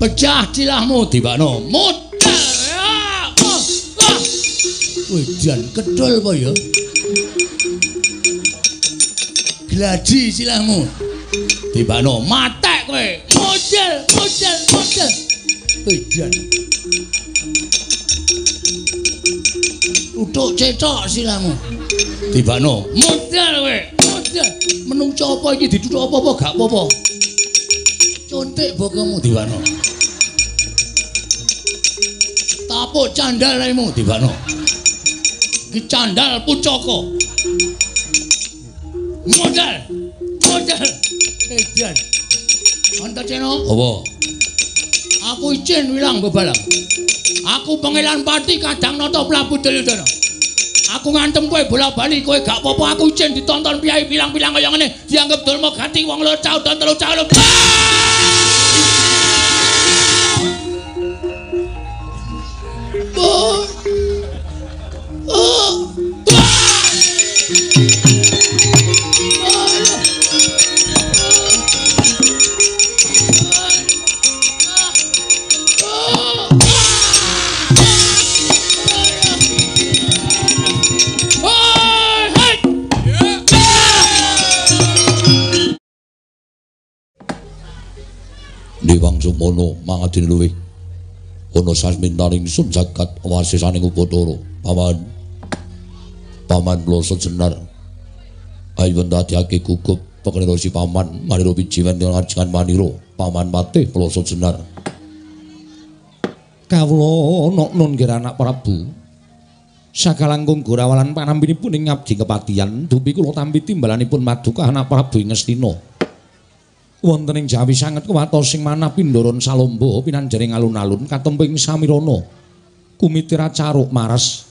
Pecah cilahmu tibano. Modal. Wedan kedol apa ya? Gladi cilahmu. Tibano matek kowe. Modal, modal, modal. Wedan. Utuk cecok silahmu. Tibano modal kowe. Modal. Menungso apa iki dituthuk apa-apa gak apa-apa. Contek bokomu Diwano. Tapuk candal raimu Diwano. Ki candal pucoko. Modal. Modal. Edan. Antaceno. Apa? Aku izin wilang bebalang. Aku pengelan pati kadang noto Prabu Duryudana. Aku ngantem kowe bola-bali kowe gak apa-apa aku izin ditonton piyai bilang-bilang kaya ngene dianggap dulma ganti wong loro cau dan telu cau. Oh. Oh. Dewang Sumono mangadin luwih. Ana sasmintaning sun jagat wasisaning Upadara. Paman. Paman bloso jenar. Ayo ndadekake gugup pekenira si paman mariro pijiwen dengan maniro. Paman mate bloso jenar. Kawula ana nun nggih anak Prabu. Sakalangkung gorawalan panampinipun ing ngabdi kepatihan dupi kula tampi timbalanipun maduka anak Prabu ing Ngastina. Wonten ing Jawi sanget kuwatos sing manah pindoron salomba pinanjaring alun-alun katemping samirana kumitira caruk maras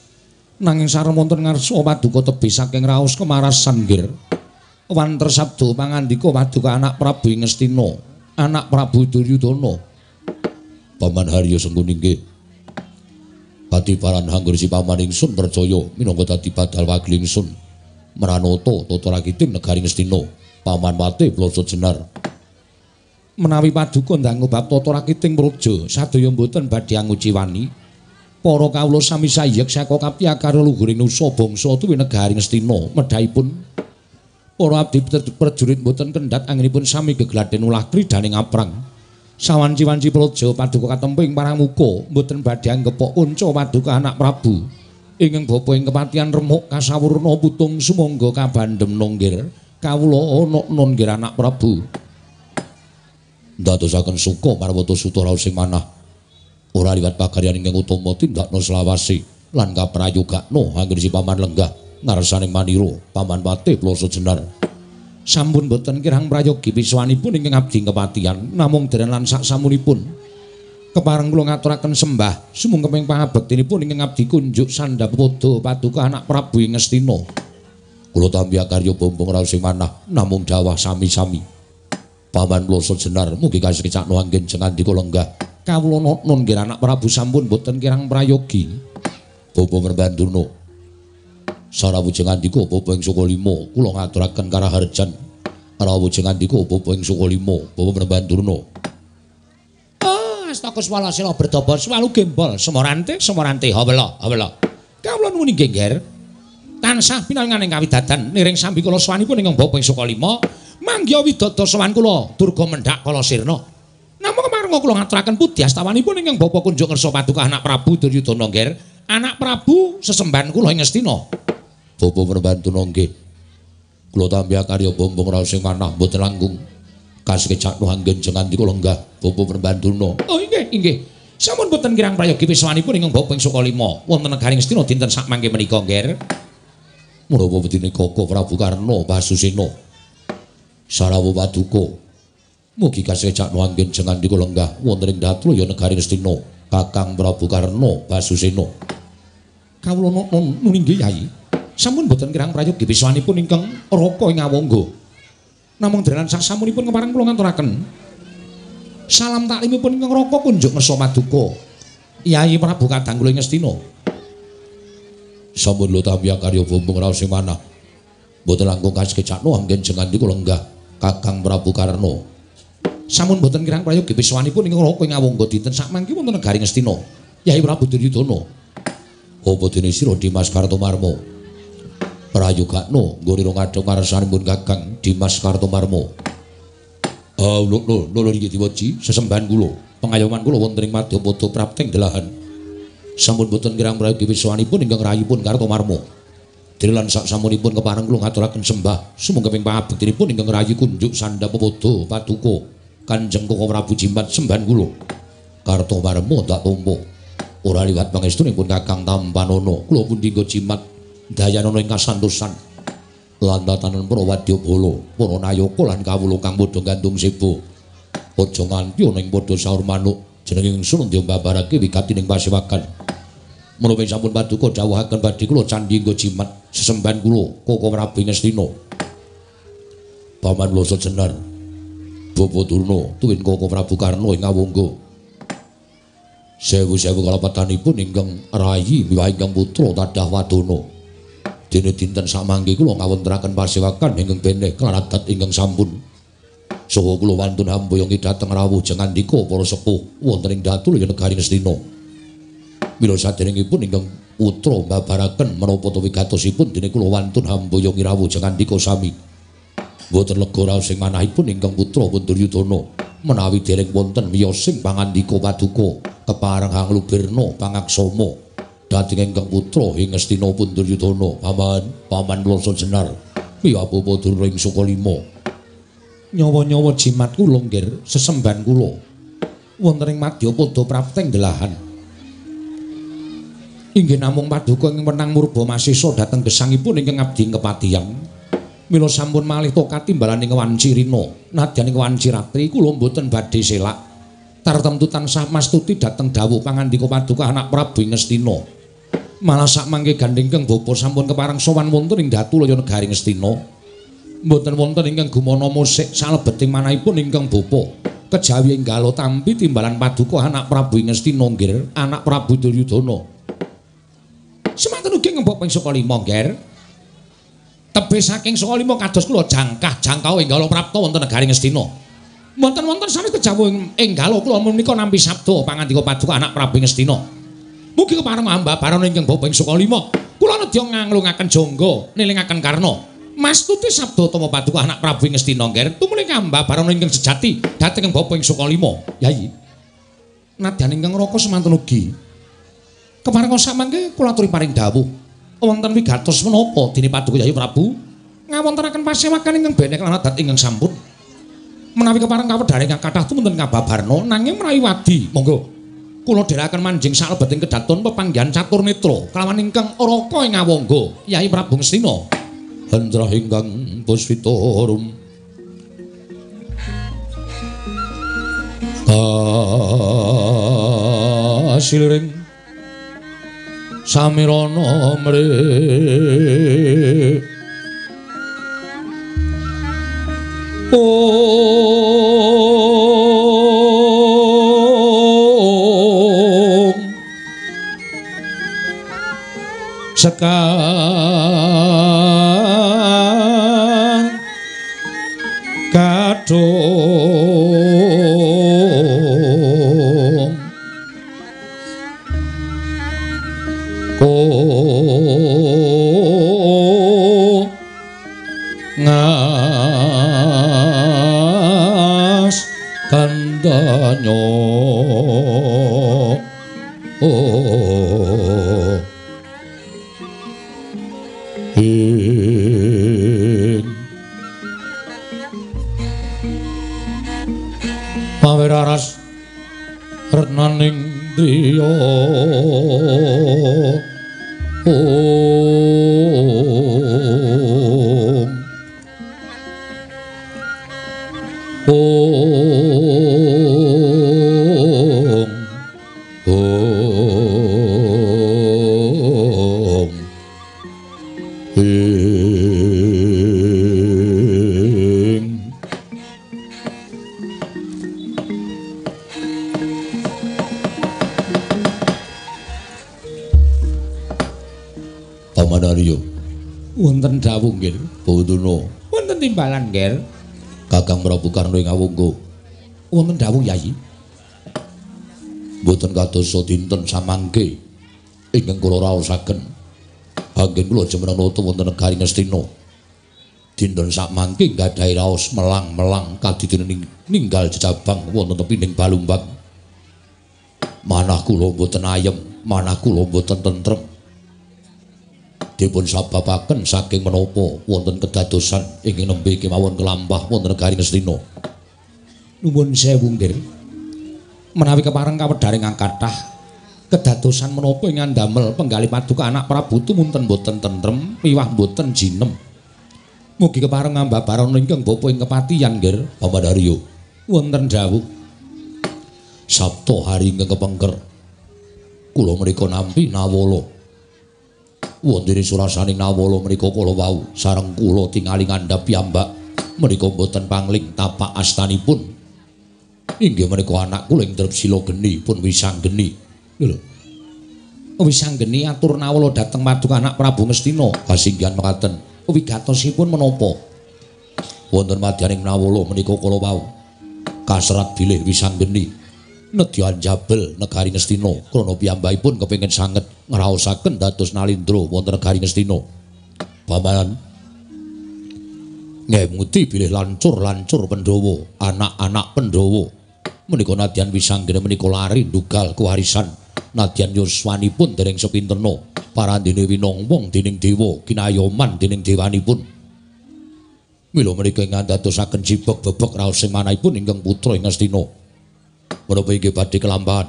nanging sareng wonten ngarsa paduka tebih saking raos kemaras sanggir wanter sabda pangandika paduka anak Prabu ing Ngastina anak Prabu Duryudana Paman Haryo Sengkuni nggih. Kadiparan hanggur si paman ingsun percaya minangka dadi badal wakil ingsun. Meranata tata rakiting negari Ngastina. Paman Pate Bloso Jenar. Menawi paduka ndang bab tata rakiting praja sadaya mboten badhe anguci wani. Para kawula sami sayek saka kapiyakar luhuring nusa bangsa tuwi negari Ngastina medhaipun para abdi prajurit mboten kendhat anginipun sami gegladen ulah kridaning aprang. Sawanci-wanci praja paduka katemping paramuka mboten badhe anggepok unca paduka anak Prabu. Ingkang bapa ing kepatihan remuk kasawurna putung sumangga kabandhem nonggir kawula ana nonggir anak Prabu Ndadosaken suka marwata sutara sing manah. Ora liwat pakaryan ingkang utama tindakna selawase lan kaprayogakna anggere si paman lenggah ngarsaning maniro paman Pate Ploso Jenar. sampun boten kirang prayogi wiswanipun ingkang abdi kepatihan namung dereng lan sak samunipun kepareng kula ngaturaken sembah sumungkaping pangabektinipun ingkang abdi kunjuk sandhapada paduka anak Prabu ing Ngastina Kula tampi karya bombong raos manah namung dawah sami-sami. Paman Ploso Jenar mugi kasekecakno anggen jengandika lenggah. kawula nun nggih anak Prabu sampun boten kirang prayogi Bapa Merbandono. Sarawujeng andika Bapa ing Sukalima kula ngaturaken karaharjan. Sarawujeng andika Bapa ing Sukalima Bapa Merbandono. Oh, astaka swala sila berdobo swalu gembol semorante semorante hawela hawela. Kawula nuwun inggih Nger. Tansah pinanganing kawidadan niring sambi kula swanipun ingkang bapa ing Sukalima manggya widodha sowan kula durga mendhak kala sirna. Namung kemareng kula ngaturaken pudi astawanipun ingkang bapa kunjuk ngersa paduka anak Prabu Duryudana Nger. Anak Prabu sesembahan kula ing Ngastina. Bapa Merbandono nggih. Kula tampi karya bombong raos sing manah mboten langkung. Kasekecakno anggen jengandika lenggah Bapa Merbandono. Oh inggih inggih. Sampun boten kirang prayogi wiswanipun ingkang bapa ing Sukalima wonten negari Ngastina dinten sak mangke menika Nger. Mula wedine Koko Prabu Karna Basusena. Sarawu Paduka. Mugi kasekecakno anggen jengandika lenggah wonten ing Datlaya negari Ngastina. Kakang Prabu Karna Basusena. Kawula nun nun inggih Yai. Sampun boten kirang prayogi wiswanipun ingkang raka ing Awangga. Namung derenan sak samunipun kepareng kula ngaturaken. Salam taklimipun ingkang raka kunjuk ngersa paduka. Yai Prabu Kadang kula ing Ngastina. Sampun lo tampi karya bombong raos sing manah. Mboten langkung kasekecakno anggen jengandika lenggah Kakang Prabu Karno. Sampun boten kirang prayogi raka ing awangga dinten sakmangke wonten negari Ngastina. Yai Prabu Duryudana. Apa dene sira Dimas Kartomarmo? Prayogakno nggone ngadhong ngarsanipun Kakang Dimas Kartomarmo. Ah, lho lho lho iki diwaji sesembahan kula. Pengayoman kula wonten ing Madyapada Prapteng delahan. Sampun boten kirang prayogi wiswanipun ingkang rayipun Kartomarmo. Dilan sak samunipun kepareng kula ngaturaken sembah sumangga ping pangabektinipun ingkang rayi kunjuk Sandapapada Paduka Kanjeng Koko Prabu Jimat sembahan kula. Kartomarmo tak tampa. Ora liwat pangestunipun Kakang Tampanono. Kula pun dinggo jimat dayanana ing kasantosan. Landatanen para wadyabala, para nayaka lan kawula kang padha gandung sebo. Aja nganti ana ing padha saur manuk jenenge ingsun ndya mbabarake wigatining pasewakan. Menapa sampun paduka dawuhaken badhe kula candhi nggo jimat sesembahan kula Koko Prabu Ngastina. Paman Loso Jenar. Bapa Durna tuwin Koko Prabu Karno ing awangga. Sewu-sewu kalapatanipun ingkang rayi miwah ingkang putra tadah wadana. Dene dinten samangke kula ngawontenaken pasewakan ingkang beneh klaradat ingkang sampun. Saha kula wantun hambuyung dhateng rawuh jengandika para sepuh wonten ing datul ing negari Ngastina. Mila saderengipun ingkang putra mbabaraken menapa to wigatosipun dene kula wantun hambuyung rawuh jengandika sami. Mboten lega raos sing manahipun ingkang putra Duryudana. menawi dereng wonten miyosing pangandika paduka kepareng hanglubirna pangaksama dadi ingkang putra ing Ngastina Punduryudana paman paman Loso Jenar piyapa padha ing Sukalima Nyawa-nyawa jimat kula nggir sesembahan kula wonten ing Madyapada Prapteng delahan Inggih namung paduka ing menang murba masisa dhateng gesangipun ingkang abdi kepatihan Mila sampun malih to katimbalan ing wanci rina, nadyan ing wanci ratri kula mboten badhe selak. Tartemtu tansah mastuti dhateng dawuh pangandika paduka anak Prabu Ngastina. Malah sak mangke gandhengkeng bapa sampun kepareng sowan wonten ing Datulaya negari Ngastina. Mboten wonten ingkang gumana musik salebeting manahipun ingkang bapa. Kejawi enggalo tampi timbalan paduka anak Prabu Ngastina nggir, anak Prabu Duryudana. Semanten ugi ngembok ping saka lima nggir. tebih saking saka lima kados kula jangkah jangkau enggalo prapta wonten negari Ngastina. Wonten-wonten sanes kejawu enggalo kula menika nampi sabda pangandika paduka anak Prabu Ngastina. Mugi kepareng ambabaran ingkang bapa ing saka lima. Kula nedya nganglungaken jangga nilingaken karna. Mastuti sabda tama paduka anak Prabu Ngastina ngger tumuli ambabaran ingkang sejati dhateng bapa ing saka lima. Yai. Nadyan ingkang raka semanten ugi. Kepareng samangke kula aturi paring dawuh. wonten wigatos menapa? Dene paduka Yayi Prabu. Ngawontenaken pasewakan ingkang benek lan adat ingkang sampun. Menawi kepareng kawedhare ingkang kathah tumunten kababarna nanging menawi wadi. Monggo. Kula dherekaken manjing salebeting kedaton pepanggihan catur netra. Kelawan ingkang raka ing ngawangga Yayi Prabu Ngastina Hendra ingkang Pusvitarum Kasiring samirana mre. Om Sekang Kadung kandanyo oh ing paweraras renaning driya Om. Om timbalan nggih Kakang Prabu Karno ing awungga. Wonten dawuh Yayi. Mboten kadosa dinten samangke ingkang kula raosaken. Anggen kula jemenana wonten negari Ngastina. Dinten samangke gadhahi raos melang-melang kadidene ninggal jejabang wonten tepining Balumbang. Manah kula mboten ayem, manah kula mboten tentrem. Dipun sababaken saking menapa wonten kedadosan ingkang nembe kemawon kelampah wonten negari Ngastina. Nuwun sewu nggih. Menawi kepareng kawedharing kathah kedadosan menapa ing ndamel penggalih paduka anak Prabu tumunten boten tentrem miwah boten jinem. Mugi kepareng ngambabarana ingkang bapa ing kepatihan nggih, Paman Haryo. wonten dawuh. Sabtu hari ingkang kepengker. Kula menika nampi nawala. Wonten surasaning nawala menika kula wau sareng kula tingali ngandhap piyambak menika boten pangling tapak astanipun. Inggih menika anak kula ing drep sila geni pun wisang geni. Lho. Wis anggeni atur nawala dhateng paduka anak Prabu Ngastina. Kasinggihan mekaten. Wigatosipun menapa? Wonten madyaning nawala menika kula wau kaserat bilih wisang Nedyan Jabel negari Ngastina krana piyambakipun kepengin sanget ngraosaken dados nalindra wonten negari Ngastina. Paman ngemuti bilih lancur-lancur Pandhawa, anak-anak Pandhawa. Menika nadyan wisanggene menika lari ndugal kewarisan. Nadyan yuswanipun dereng sepinterna, parandene winong-wong dening dewa, kinayoman dening dewanipun. Mila menika ngandadosaken jibok bebek raos sing manahipun ingkang putra ing Astina. Menapa inggih badhe kelambahan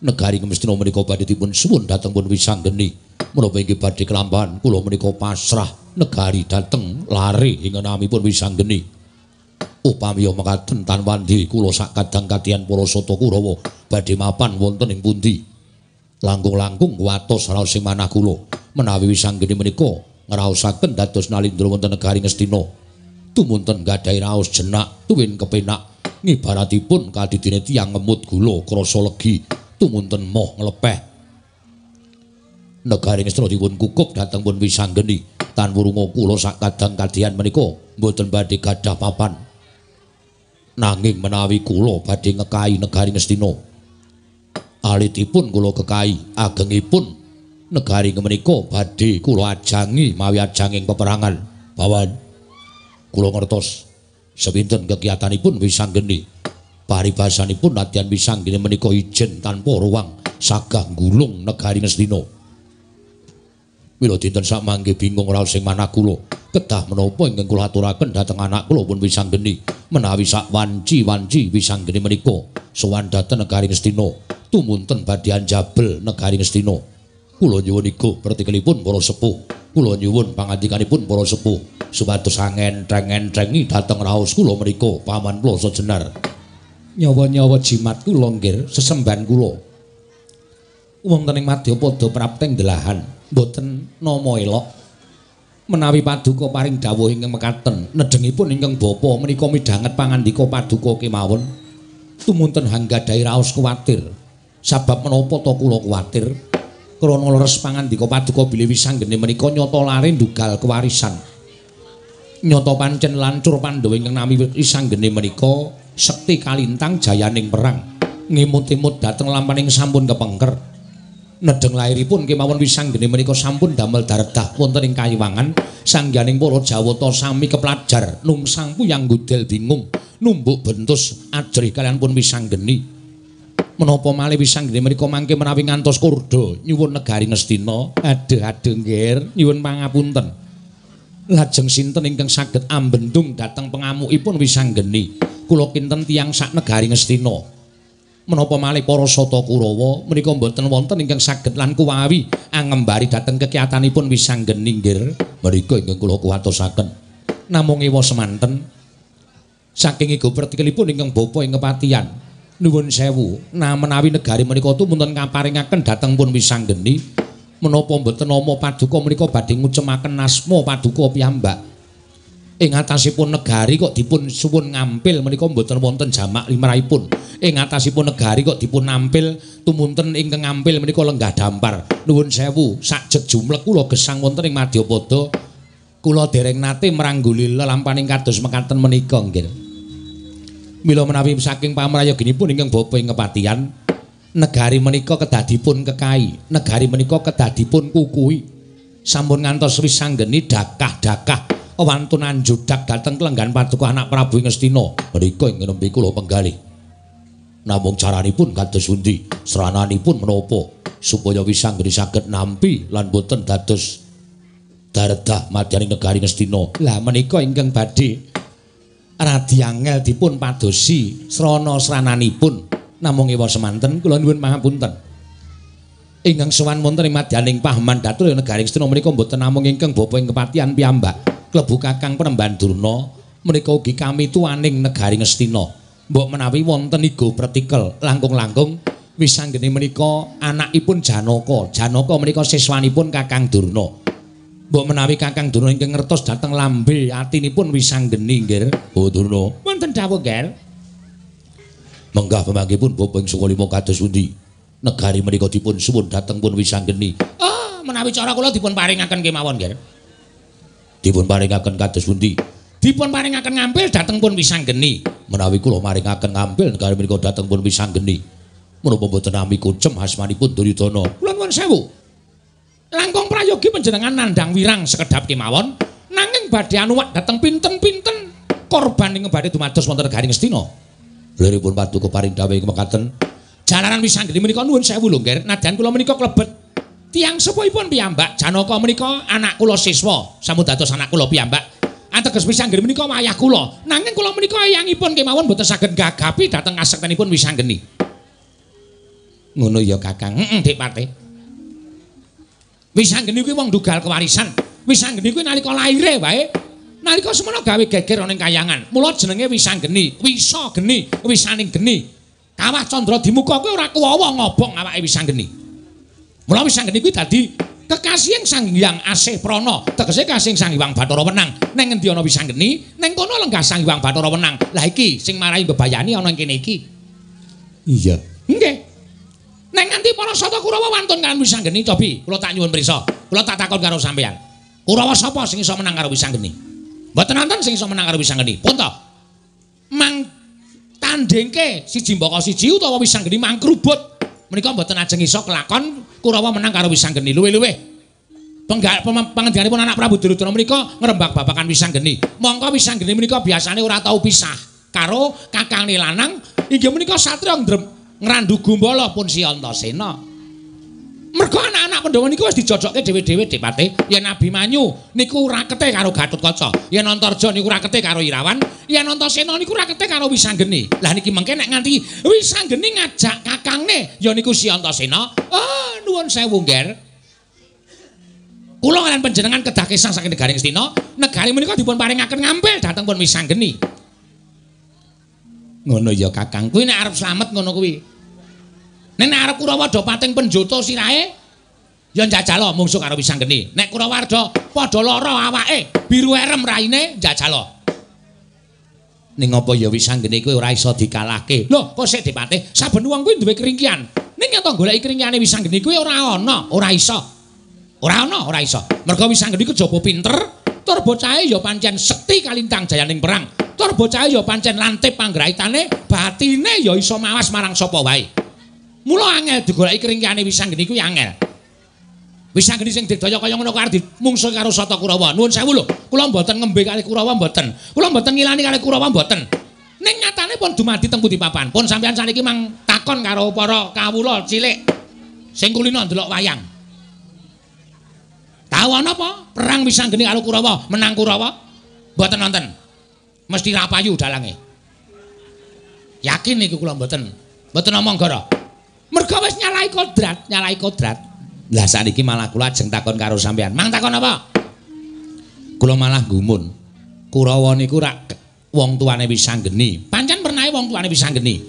negari Ngastina menika badhe dipun suwun dhateng pun wisanggeni. Menapa inggih badhe kelambahan kula menika pasrah negari dhateng lare ing namipun wisanggeni. Upami mekaten tanwandi kula sak kadang katihan para sata Kurawa badhe mapan wonten ing pundi. Langkung-langkung kuwatos raos sing manah kula menawi wisanggeni menika ngraosaken dados nalindra wonten negari Ngastina. tumunten gadhahi raos jenak tuwin kepenak ngibaratipun kadidine tiyang ngemut gula krasa legi tumunten moh nglepeh negari Ngastina dipun kukup dhateng pun wisanggeni tan wurunga kula sak kadang kadian menika mboten badhe gadah papan. Nanging menawi kula badhe ngekahi negari Ngastina alitipun kula kekahi agengipun negari menika badhe kula ajangi mawi ajanging peperangan. Bawan kula ngertos sepinten kegiatanipun wisanggeni paribasanipun nadyan wisanggeni menika ijen tanpa ruang sagah gulung negari Ngastina Mila dinten samangke bingung raos sing manah kula. Kedah menapa ingkang kula aturaken dhateng anak kula pun wisanggeni menawi sak wanci-wanci wisanggeni menika. Sowan dhateng negari Ngastina tumunten badhe anjabel negari Ngastina kula nyuwun iku pertikelipun para sepuh kula nyuwun pangandikanipun para sepuh supados angentreng-entrengi dhateng raos kula menika paman kula sejenar Nyawa-nyawa jimat kula nggih sesemban kula. Wonten ing Madyapada prapteng delahan boten nama elok. Menawi paduka paring dawuh ingkang mekaten, nedhengipun ingkang bapa menika midhanget pangandika paduka kemawon. Tumunten hanggadhahi raos kuwatir. Sabab menapa to kula kuwatir? Krana leres pangandika paduka bilih wisanggene menika nyata lare ndugal kewarisan. Nyata pancen lancur Pandhawa ingkang nami wisanggene menika sekti kalintang jayaning perang. Ngimut-imut dhateng lampaning sampun kepengker. nedeng lairipun kemawon wisanggene menika sampun damel daredah wonten ing kayiwangan sangganing para Jawata sami keplajar nungsang puyang gudel bingung numbuk bentus ajrih kalian pun wisanggeni menapa malih wisanggene menika mangke menawi ngantos kurda nyuwun negari Ngastina aduh nggih nyuwun pangapunten lajeng sinten ingkang saged ambendung dhateng pengamukipun wisanggeni kula kinten tiyang sak negari Ngastina menapa malih para sata Kurawa menika mboten wonten ingkang saged lan kuwawi angembari dhateng kekiatanipun wisanggeni nggih menika ingkang kula kuwatosaken. Namung ewa semanten. Saking iku pertikelipun ingkang bapa ing kepatihan nuwun sewu. Nah menawi negari menika tumunten kaparingaken dhateng pun wisanggeni menapa mboten nama paduka menika badhe ngucemaken asma paduka piyambak. Ing atasipun negari kok dipun suwun ngampil menika mboten wonten jamak limrahipun. Ing atasipun negari kok dipun nampil tumunten ingkang ngampil menika lenggah dampar. Nuwun sewu sajeg jumlek kula gesang wonten ing Madyapada. Kula dereng nate merangguli lelampaning kados mekaten menika nggih Mila menawi saking pamrayoginipun ingkang bapa ing kepatihan, negari menika kedadipun kekai, negari menika kedadipun kukui. Sampun ngantos wisanggeni dakah-dakah wantunan judak dhateng kelenggan paduka anak Prabu Ngastina. Menika ing nembe kula penggalih. Namung caranipun kados pundi? Srananipun menapa supaya wisanggeni saged nampi lan boten dados daredah madyaning negari Ngastina. Lah menika ingkang badhe radi angel dipun padosi srana srananipun. Namung ewa semanten kula nuwun pangapunten ingkang sowan wonten ing madyaning pahaman datur negari Ngastina menika mboten namung ingkang bapa ing kepatihan piyambak. Klebu kakang penemban durna menika ugi kami tuaning negari Ngastina mbok menawi wonten igo pratikel langkung-langkung wisanggene menika anakipun Janaka. Janaka menika siswanipun kakang Durna Mbok menawi Kakang Durna ingkang ngertos dhateng lambe atinipun wisanggeni nggih. Oh Durna. Wonten dawuh, Ger. Menggah pemanggipun Bapak ing Sukalima kados pundi? Negari menika dipun suwun dhateng pun wisanggeni. Oh, menawi cara kula dipun paringaken kemawon, Ger. Dipun paringaken kados pundi? Dipun paringaken ngampil dhateng pun wisanggeni. Menawi kula maringaken ngampil negari menika dhateng pun wisanggeni. Menapa boten nami kucem asmanipun Duryudana? Kula nuwun sewu. Langkung prayogi panjenengan nandang wirang sekedap kemawon nanging badhe anuwak dateng pinten-pinten. Korban ing badhe dumados wonten negari Ngastina liripun paduka paring dawuh mekaten. Jalaran wisanggeni menika nuwun sewu lho nggih nadyan kula menika klebet. Tiang sepuhipun piyambak? Janaka menika anak kula siswa. Sampun dados anak kula piyambak. Ateges wisanggeni menika wayah kula. Nanging kula menika eyangipun kemawon boten saged gagapi dhateng asektenipun wisanggeni. Ngono ya kakang. Heeh dik pate Wisanggeni kuwi wong dugal kewarisan. Wisanggeni kuwi nalika laire wae. Nalika semono gawe geger ana kayangan. Mula jenenge Wisanggeni, Wisa geni, wisaning geni. Kawah Candra dimuka kuwi ora kuwawa ngobong awake Wisanggeni. Mula Wisanggeni kuwi dadi kekasih Sang Hyang Asih Prana, tegese kasih Sang Hyang Bathara Wenang. Ning endi ana Wisanggeni, ning kono lenggah Sang Hyang Bathara Wenang. Lah iki sing marai bebayani ana ing kene iki. Iya. Nggih. Neng nganti para sata Kurawa wantun kan Wisanggeni cobi, kula tak nyuwun prisa. Kula tak takon karo sampeyan. Kurawa sapa sing iso menang karo Wisanggeni? Mboten wonten sing iso menang karo Wisanggeni. Pun to. Mang tandingke siji mbaka siji utawa Wisanggeni mangkrubut. Menika mboten ajeng iso kelakon Kurawa menang karo. Luwe-luwe. Penggal pangendikanipun anak Prabu Duryudana menika ngrembak babakan Wisanggeni. Mongko Wisanggeni menika biasane ora tau pisah karo kakang lanang inggih menika satriya ngrandu gumbala pun si Antasena. Mergo anak-anak Pandhawa niku wis dijojokke dhewe-dhewe. Yen Nabi Manyu niku rakete karo Gatotkaca, yen Antarja niku rakete karo Irawan, yen Antasena niku rakete karo Wisanggeni. Lah niki mengke nek nganti Wisanggeni ngajak kakangne ya niku si Antasena. Oh, nuwun sewu, Nger. Kula lan panjenengan kedah kesah saking negari Ngastina, negari menika dipun paringaken ngampil dhateng pun Wisanggeni. Ngono ya Kakang. Kuwi nek arep slamet ngono kuwi. Nek arep Kurawa do pating penjoto sirahe ya njajalo mungsuh karo Wisanggeni. Nek Kurawarda padha lara awake, biru erem raine njajalo. Ning apa ya Wisanggeni kuwi ora iso dikalahke. Lho, kok sik dipatih? Saben wong kuwi duwe keringkian. Ning yen to goleki keringkiane Wisanggeni kuwi ora ana, ora iso. Ora ana, ora iso. Mergo Wisanggeni kejaba pinter, tur bocahe ya pancen sekti kalintang jayaning perang. tur bocah ya pancen lantip panggraitane batine ya iso mawas marang sapa wae mula angel digoleki keringkane wisanggeni kuwi angel wisanggeni sing didaya kaya ngono karo dimungsuh karo Sata Kurawa nuwun sewu lho kula mboten ngembe kali Kurawa mboten kula mboten ngilani kali Kurawa mboten ning nyatane pun dumadi teng pundi papan pun sampeyan saniki mang takon karo para kawula cilik sing kulino ndelok wayang ana apa? Perang Wisanggeni karo Kurawa, menang Kurawa? Mboten nonton. mesti rapayu dalange. Yakin niku kula mboten. Mboten omong gara. Mergo wis nyalai kodrat, nyalai kodrat. Lah saniki malah kula ajeng takon karo sampean. Mang takon apa? Kula malah gumun. Kurawa niku rak wong tuane Wisanggeni. Pancen pernah wong tuane Wisanggeni.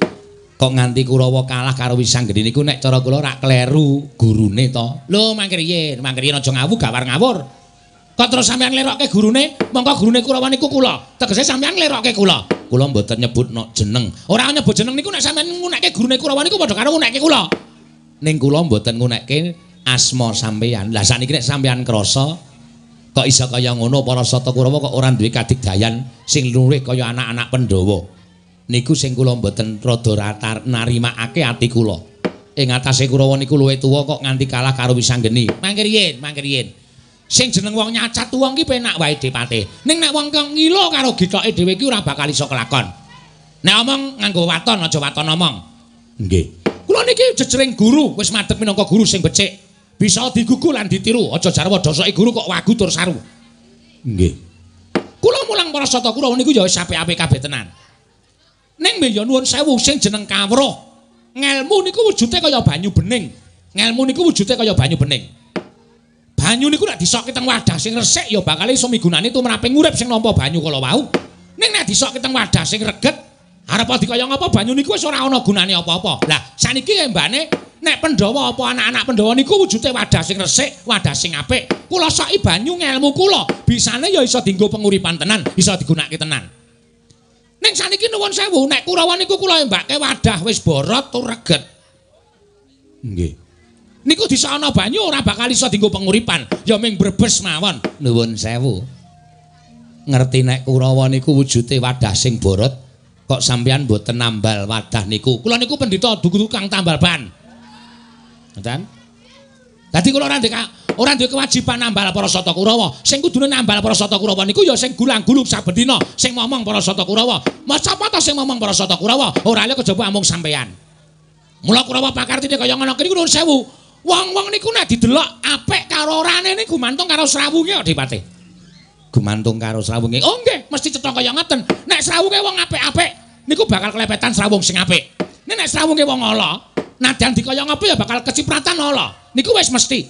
Kok nganti Kurawa kalah karo Wisanggeni niku nek cara kula rak kleru gurune to. Lho mangkir yen, mangkir aja ngawu gawar ngawur. Kok terus sampean lerokke gurune? Mongko gurune Kurawa niku kula. Tegese sampean lerokke kula. Kula mboten nyebut no jeneng. Ora nyebut jeneng niku nek sampean ngunekke gurune Kurawa niku padha karo ngunekke kula. Ning kula mboten ngunekke asma sampean. Lah saniki nek sampean krasa kok iso kaya ngono para sata Kurawa kok ora duwe kadigdayan sing luwih kaya anak-anak Pandhawa. niku sing kula mboten rada ratar narimakake ati kula. Ing atase Kurawa niku luwih tuwa kok nganti kalah karo Wisanggeni. Mangke riyen, mangke riyen. Sing jeneng wong nyacat wong ki penak wae Dipate. Ning nek wong kang ngilo karo gitoke dhewe ki ora bakal iso kelakon. Nek omong nganggo waton aja waton omong. Nggih. Kula niki jejering guru, wis madhep minangka guru sing becik. Bisa digugu lan ditiru, aja jarwa dosoke guru kok wagu tur saru. Nggih. Kula mulang para sata Kurawa niku ya wis apik-apik kabeh tenan. Ning ya nuwun sewu sing jeneng kawruh. Ngelmu niku wujude kaya banyu bening. Ngelmu niku wujude kaya banyu bening. Banyu niku nek disokke teng wadah sing resik ya bakal iso migunani tumraping urip sing nampa banyu kala wau. Ning nek disokke teng wadah sing reget, arep dikaya ngapa banyu niku wis ora ana gunane apa-apa. Lah saniki mbane nek Pandhawa apa anak-anak Pandhawa niku wujude wadah sing resik, wadah sing apik. Kula soki banyu ngelmu kula, bisane ya iso dienggo penguripan tenan, iso digunakake tenan. Ning saniki nuwun sewu, nek Kurawa niku kula embake wadah wis borot tur reget. Nggih. Niku disa ana banyu ora bakal iso dienggo penguripan, ya ming brebes mawon. Nuwun sewu. Ngerti nek Kurawa niku wujude wadah sing borot, kok sampeyan mboten nambal wadah niku. Kula niku pendhita tukang tambal ban. Ngoten? Dadi kula ora ndek ora duwe kewajiban nambal para sata Kurawa. Sing kudune nambal para sata Kurawa niku ya sing gulang-gulung saben dina, sing ngomong para sata Kurawa. Mas sapa to sing ngomong para sata Kurawa? Ora lek kejaba amung sampeyan. Mula Kurawa pakartine kaya ngono niku nuwun sewu. Wong-wong niku nek didelok apik karo orane niku gumantung karo srawunge kok Dipate. Gumantung karo srawunge. Oh nggih, mesti cetha kaya ngoten. Nek srawunge wong apik-apik niku bakal kelepetan srawung sing apik. Nek srawunge wong ala, nadyan dikaya ngapa ya bakal kecipratan ala. Niku wis mesti.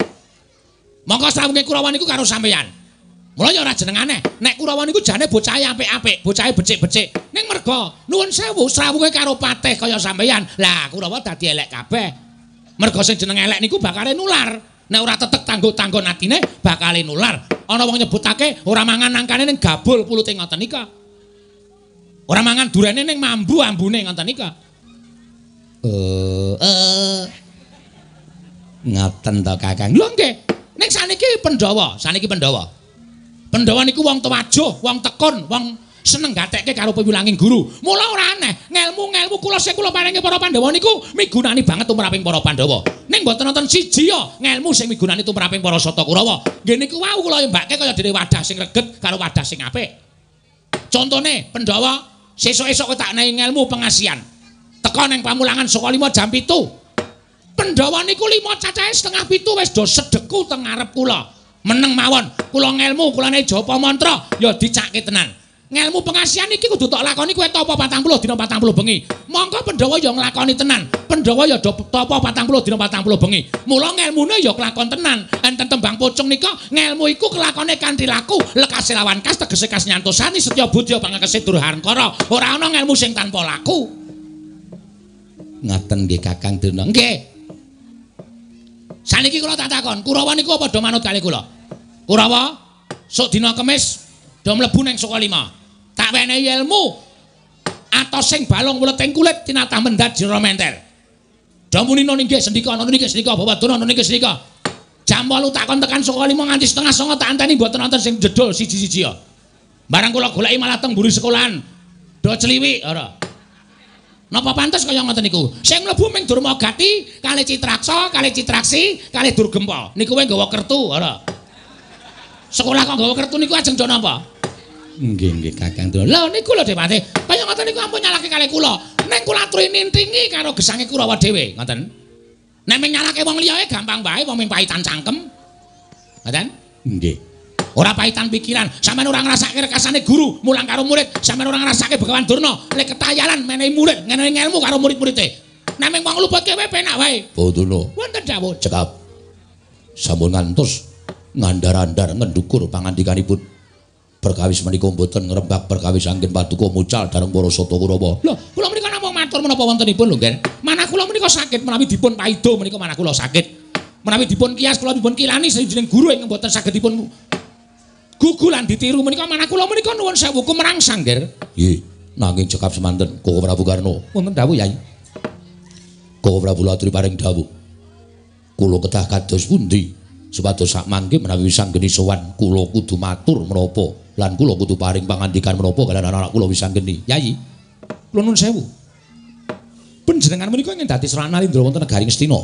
Monggo srawunge Kurawa niku karo sampeyan. Mula ya ora jenengane. Nek Kurawa niku jane bocah apik-apik, bocah becik-becik. Ning merga nuwun sewu srawunge karo patih kaya sampeyan. Lah Kurawa dadi elek kabeh. Merga sing jeneng elek niku bakal nular. Nek ora tetek tanggo-tanggo natine bakal nular. Ana wong nyebutake ora mangan nangkane ning gabul pulute ngoten nika. Ora mangan durene ning mambu ambune ngoten nika. Eh, uh, ngaten to Kakang. Lho nggih. Ning saniki Pandhawa, saniki Pandhawa. Pandhawa niku wong tuwajuh, wong tekun, wong seneng gatekke karo piwulanging guru. Mula ora aneh, ngelmu-ngelmu kula sing kula paringi para Pandhawa niku migunani banget tumraping para Pandhawa. Ning mboten nonton siji ya ngelmu sing migunani tumraping para Sata Kurawa. Nggih niku wau kula mbake kaya dene wadah sing reget karo wadah sing apik. Contone Pandhawa sesuk-esuk tak nehi ngelmu pengasian. Teka ning pamulangan saka 5 jam 7. Pandhawa niku 5 cacahe setengah 7 wis do sedeku teng ngarep kula. Meneng mawon, kula ngelmu, kula nehi japa mantra ya dicake tenan. Ngelmu pengasian iki kudu tok lakoni kowe topo 40 dina 40 bengi. Monggo Pandhawa ya nglakoni tenan. Pandhawa ya topo 40 dina 40 bengi. Mula ngelmune ya kelakon tenan. Enten tembang pocong nika ngelmu iku kelakone kanthi laku lekase lawan kas tegese kas nyantosani setya budya pangakese durhankara. Ora ana ngelmu sing tanpa laku. Ngaten nggih Kakang Durna. Nggih. Saniki kula tak takon, Kurawa niku apa do manut kali kula? Kurawa sok dina Kamis do mlebu ning Saka Lima. Tak wenehi ilmu atos sing balung wleting kulit tinatah mendat jero mentel. Do muni nang nggih sendika ana niki sendika bawa dono niki sendika. Jam 8 takon tekan Saka Lima nganti setengah 9 tak anteni mboten wonten sing jedul siji-siji ya. Barang kula goleki malah teng mburi sekolahan. Do celiwik ora. Napa pantes kaya ngoten niku? Sing mlebu ming Durmagati, kali Citraksa, kali Citraksi, kali Durgempa. Niku wae nggawa kertu ora. Sekolah kok nggawa kertu niku ajeng do napa? Nggih nggih Kakang Dul. Lha niku lho Dewate. Kaya ngoten niku ampun nyalake kalih kula. Ning kula aturi nintingi karo gesange Kurawa dhewe, ngoten. Nek ming nyalake wong liyae gampang bae wong ming paitan cangkem. Ngoten? Nggih. Ora paitan pikiran, sampean ora ngrasake rekasane guru mulang karo murid, sampean ora ngrasake Begawan Durna lek ketayalan menehi murid, ngenehi ilmu karo murid-muride. Nek ming wong luput kewe penak wae. Durna. Wonten dawuh. Cekap. Sampun ngantos ngandar-andar ngendukur pangandikanipun. Perkawis menika mboten ngrembak perkawis anggen paduka mucal dareng para sata Kurawa. Lho, kula menika namung matur menapa wontenipun lho, Nggih. Manah kula menika sakit menawi dipun paido menika manah kula sakit. Menawi dipun kias kula dipun kilani sajeneng guru ing mboten saged dipun gugulan ditiru menika manah kula menika nuwun sewu kumerangsang, Nggih. Nggih, nanging cekap semanten Koko Prabu Karno. Wonten dawuh, Yai. Koko Prabu latri paring dawuh. Kula kedah kados pundi supados sak mangke menawi wisanggeni sowan kula kudu matur menapa lan kula kudu paring pangandikan menapa kaliyan anak-anak kula wisanggeni. Yai. Kula nuwun sewu. Panjenengan menika ingkang dadi Serana Lindra wonten negari Ngastina.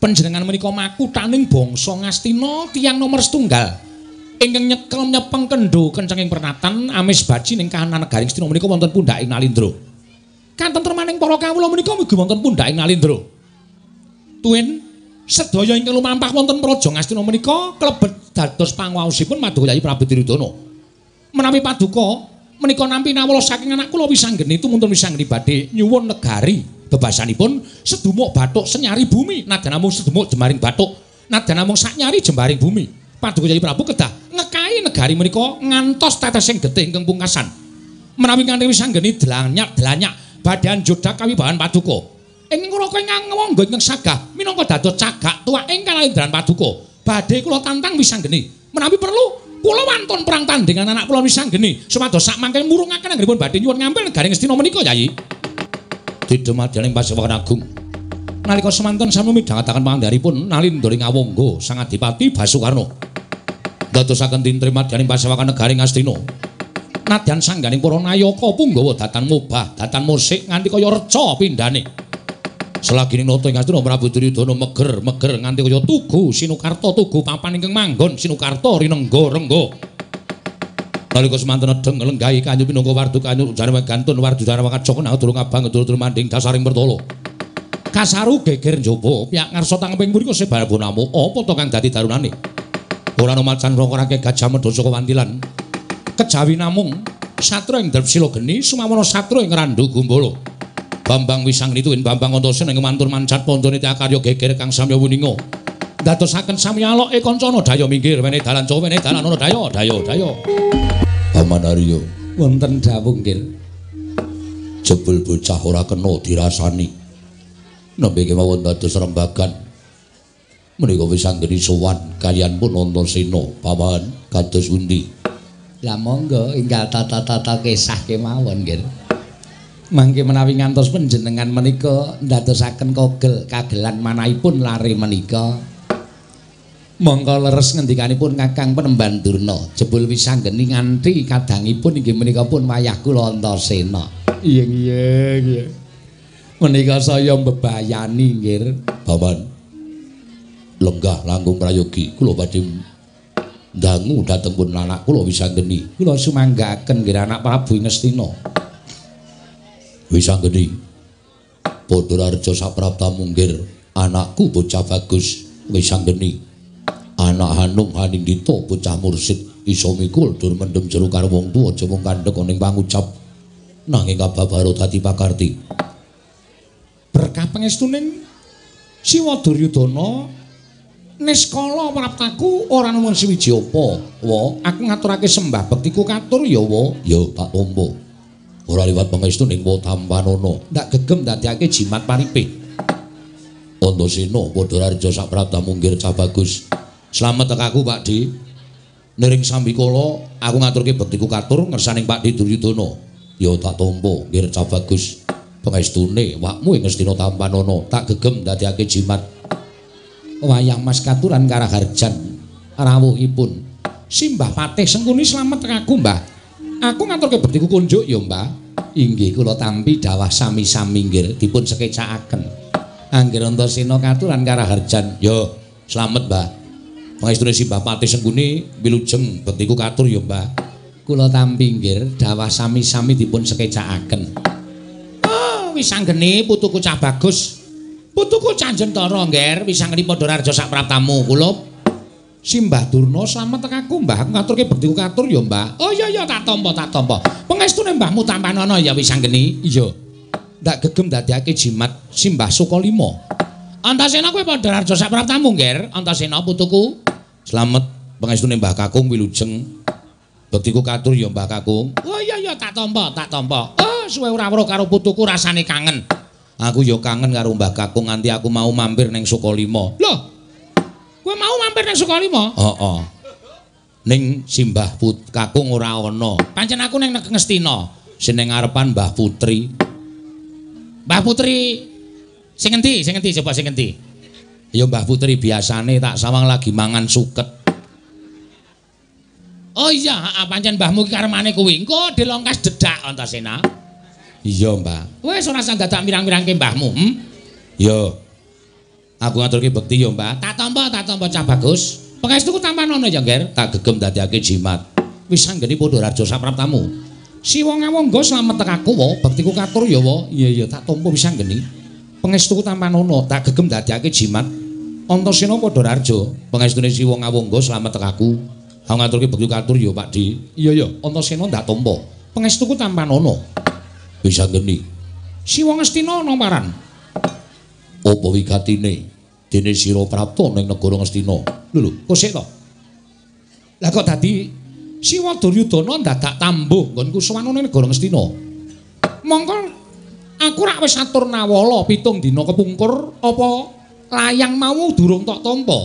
Panjenengan menika makutaning bangsa Ngastina tiyang nomor setunggal. Ingkang nyekel nyepeng kendho kencenging pernatan amis baji ning kahanan negari Ngastina menika wonten pundhaking Nalindra. Kantentremaning para kawula menika mugi wonten pundhaking Nalindra. Tuwin sedaya ingkang lumampah wonten Praja Ngastina menika klebet dados panguwasipun Madukayai Prabu Duryudana. Menawi paduka menika nampi nawala saking anak kula wisanggeni tumuntun wisanggeni badhe nyuwun negari. Bebasanipun sedumuk bathuk senyari bumi. Nadyan namung sedumuk jembaring bathuk. Nadyan namung saknyari jembaring bumi. Padukayai Prabu kedah ngekahi negari menika ngantos tetesing getih ingkang pungkasan. Menawi kanthi wisanggeni dlanyak-dlanyak badhe anjodak kawibahan paduka. Ing kula ingkang nganggo ingkang sagah minangka dados cagak tuwa ing kalendran paduka badhe kula tantang wisanggeni menawi perlu kula wantun perang tandingan anak kula wisanggeni supados sak mangke murungaken anggenipun badhe nyuwun ngampil negaring Ngastina menika Yayi. Didhemadyaning Pasewakan Agung. Nalika semanten sami midhangetaken pangandharipun Nalindra Ngawangga Sang Adipati Basukarna. Dadosaken dintrimadyaning Pasewakan negaring Ngastina. Nadyan sangganing para nayaka punggawa datan mubah, datan musik nganti kaya reca pindhane. Selagine nata ing Astina Prabu Duryudana meger-meger nganti kaya tugu Sinukarta tugu papan ingkang manggon Sinukarta rinengga rengga. Nalika semanten deng lenggahi kanyu pinangka wardu kanyu jarwa gantun wardu jarwa kacok nah durung abang durung manding dasaring bertolo. Kasaru geger njaba piyak ngarsa tangeping mriku sebal bonamu apa to kang dadi darunane. Ora ana macan rongkorake gajah medha saka wantilan. Kejawi namung satra ing Drepsila geni sumawana satra ing Randu Gumbala. Bambang Wisanggeni tuwin Bambang Antasena ing mantur mancat pondone karya geger kang samya wuninga. Dadosaken samyaloke kancana daya minggir wene dalan Jawa wene dalan ana daya daya daya. Paman Arya Wonten dawuh nggih. jebul bocah ora kena dirasani. Nembe kemawon dados rembagan. Menika Wisanggeni sowan kalian pun Antasena paman kados pundi? Lah monggo ingkang tata-tata kisah kemawon nggih. Mangke menawi ngantos panjenengan menika ndadosaken kogel kagelan manahipun lare menika. Monggo leres ngendikanipun Kakang Penemban Durna. Jebul wisanggeni nganti kadangipun inggih menika pun wayah kula Antasena iya iya iya menika saya mbebayani nggih paman lenggah langkung prayogi. Kula badhe dangu dhateng pun anak kula wisanggeni. Kula sumanggaken nggih anak Prabu Ngastina Wisanggeni. Padhararja saprapta munggir anakku bocah bagus Wisanggeni. Anak Hanung Hanindita bocah mursid iso mikul dur mendem jero karo wong tuwa aja mung kandhek ning pangucap nanging kababaro dadi pakarti. Berkah pangestuning Siwa Duryudana niskala praptaku ora nuwun siwiji apa. Wa, aku ngaturake sembah bektiku katur ya, wa. Ya, Pak Tombo. Ora liwat pangestu ning Tampanana. Ndak gegem dadekake jimat paripe. Antasena padha raja saprata munggir cah bagus. Slamet tekaku Pak Di niring sambikala aku ngaturke bektiku katur ngersaning Pak Di Duryudana. Ya tak tampa nggih cah bagus. Pangestune wakmu ing Ngastina Tampanana tak gegem dadekake jimat. Wayah Mas katuran karaharjan rawuhipun. Simbah Patih Sengkuni slamet tekaku Mbah Aku ngaturke bektiku kunjuk ya, Mbah. Inggih kula tampi dawah sami-sami nggih dipun sekecakaken. Angger Antasena katuran karaharjan. Yo, slamet, Mbah. Pangestune Simbah Pati Sengkuni wilujeng bektiku katur ya, Mbah. Kula tampi nggih dawah sami-sami dipun sekecakaken. Oh, wis anggene putuku cah bagus. Putuku cah jentara, nggih, wis anggene padha raja sak pratamu kula. Simbah Durna slamet tekaku Mbah ngaturke bektiku katur ya Mbah. Oh iya iya tak tampa tak tampa. Pengestune Mbahmu tampanana ya wis anggeni. Iya. Ndak gegem dadekake jimat Simbah Sukalima. Antasena kowe padha raja sak pratamu ngger. Antasena putuku. Slamet pengestune Mbah Kakung wilujeng. Bektiku katur ya Mbah Kakung. Oh iya iya tak tampa tak tampa. Oh suwe ora weruh karo putuku rasane kangen. Aku ya kangen karo Mbah Kakung nganti aku mau mampir ning Sukalima. Loh, Kowe mau mampir nang Sukalima? Heeh. Ning Simbah Put Kakung ora ana. Pancen aku ning Ngestina, sing ngarepan Mbah Putri. Mbah Putri sing endi? Sing endi coba sing endi? Ya Mbah Putri biasane tak sawang lagi mangan suket. Oh iya, pancen mbahmu ki karemane kuwi. Engko dilongkas dedak Antasena. Iya, Mbah. Wis ora usah dadak mirang-mirangke mbahmu. Hm? Iya. Aku ngaturke bekti ya, Mbah. Tak tampa, tak tampa cah bagus. Pengestuku tampanono ya, Nger. Tak gegem dadekake jimat. Wis anggeni padha raja sapraptamu. Siwa ngawangga slamet tekaku wa, bektiku katur ya, wa. Iya, iya, tak tampa wis anggeni. Pengestuku tampanono, tak gegem dadekake jimat. Antasena padha raja, pengestune siwa ngawangga slamet tekaku. Aku ngaturke bekti katur ya, Pak Di. Iya, iya, Antasena ndak tampa. Pengestuku tampanono. Wis anggeni. Siwa Ngastina nomaran. Apa wigatine? Dene sira prapta ning negara Ngastina. Lho lho, kok sik to? Lah kok dadi Siwa Duryudana dadak tambuh nggonku sowan ning negara Ngastina. Mongko aku rak wis atur nawala pitung dina kepungkur apa layang mau durung tok tampa.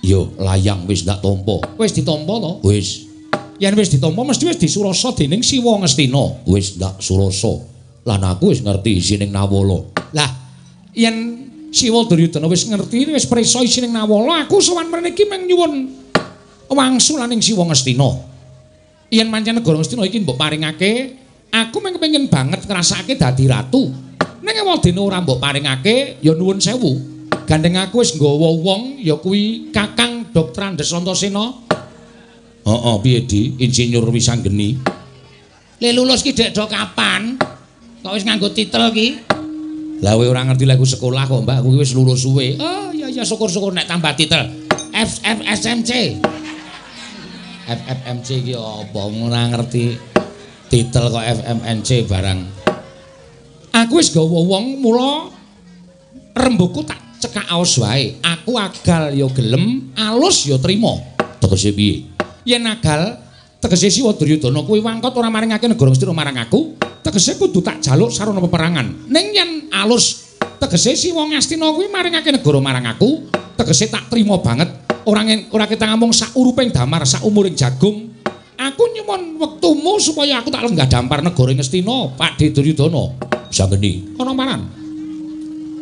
Yo, layang wis ndak tampa. Wis ditampa to? Wis. Yen wis ditampa mesti wis disurasa dening Siwa Ngastina. Wis ndak surasa. Lan aku wis ngerti isining nawala. Lah, yen Siwa Duryudana wis ngerti wis prisa isining nawala, aku sowan mriki mung nyuwun wangsulaning Siwa Ngastina. Yen pancen negara Ngastina iki mbok paringake, aku mung kepengin banget ngrasake dadi ratu. Ning wadene ora mbok paringake, ya nuwun sewu. Gandeng aku wis nggawa wong ya kuwi Kakang Dr. Andes Antasena. Heeh, piye Di? Insinyur Wisanggeni. Le lulus ki dek do kapan? Kok wis nganggo titel ki? Lah kowe ora ngerti lagu sekolah kok, Mbak. Kuwi wis lulus suwe. Oh, iya iya syukur-syukur nek tambah titel. FFSMC. FFMC ki apa? Ora ngerti titel kok FMNC barang. Aku wis gawa wong mula rembuku tak cekak aos wae. Aku agal ya gelem, alus ya trima. Tegese piye? Yen agal tegese Siwa Duryudana kuwi wangkot ora maringake negara Ngastina marang aku, tegese kudu tak jaluk sarana peperangan. Ning yen alus tegese Siwa Ngastina kuwi maringake negara marang aku, tegese tak trima banget. Ora ora kita ngomong sak uruping damar, sak umuring jagung. Aku nyuwun wektumu supaya aku tak lenggah dampar negara Ngastina, Pak Duryudana. Sanggeni. Ana maran.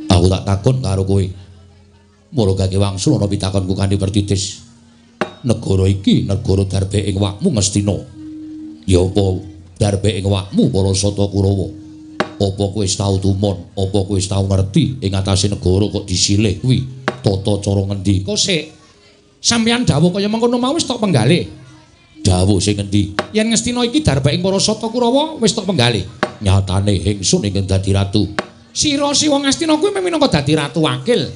Aku tak takon karo kowe. Mula gage wangsul ana pitakonku kanthi pertitis. negara iki negara darbe ing wakmu Ngastina. Ya apa darbe ing wakmu para sata Kurawa? Apa kowe wis tau tumon? Apa kowe wis tau ngerti ing atase negara kok disilih kuwi tata cara ngendi? Kok sik sampeyan dawuh kaya mengkono mau wis tok penggalih. Dawuh sing ngendi? Yen Ngastina iki darbe ing para sata Kurawa wis tok penggalih. Nyatane ingsun ingkang dadi ratu. Sira Siwa Ngastina kuwi minangka dadi ratu wakil.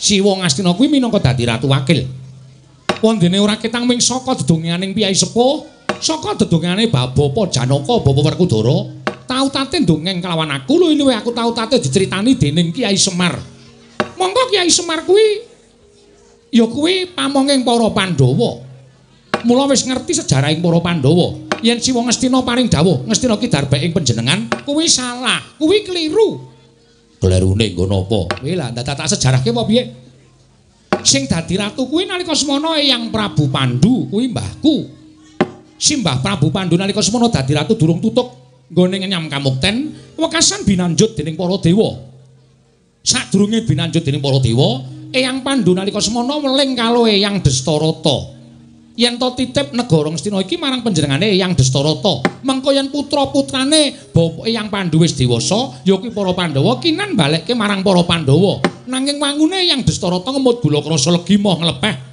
Siwa Ngastina kuwi minangka dadi ratu wakil. wondene ora ketang ming saka dedonganing piyai sepuh, saka dedongane Bapak Janaka, Bapak Werkudara. Tau tate ndongeng kelawan aku lho ini aku tau tate diceritani dening Kiai Semar. Monggo Kiai Semar kuwi ya kuwi pamonging para Pandhawa. Mula wis ngerti sejarahing para Pandhawa. Yen Siwa Ngastina paring dawuh, Ngastina ki darbe ing panjenengan, kuwi salah, kuwi keliru. Klerune nggono apa? Kuwi lah dadak sejarahke apa piye? sing dadi ratu kuwi nalika semana Eyang Prabu Pandu kuwi mbahku. Simbah Prabu Pandu nalika semana dadi ratu durung tutuk nggone nyam kamukten wekasan binanjut dening para dewa. Sadurunge binanjut dening para dewa, Eyang Pandu nalika semana weling karo Eyang Destarata. Yen to titip negara Ngastina iki marang panjenengane Eyang Destarata, mengko yen putra-putrane Bapak Eyang Pandu wis dewasa, ya kuwi para Pandhawa kinan balekke marang para Pandhawa. Nanging wangune Eyang Destarata ngemut gula krasa legi moh nglepeh.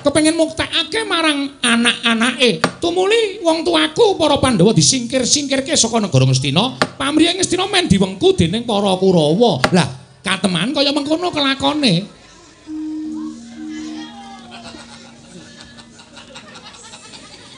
Kepengin muktekake marang anak-anake. Tumuli wong tuaku para Pandhawa disingkir-singkirke saka negara Ngastina, pamrih Ngastina men diwengku dening para Kurawa. Lah, kateman kaya mengkono kelakone.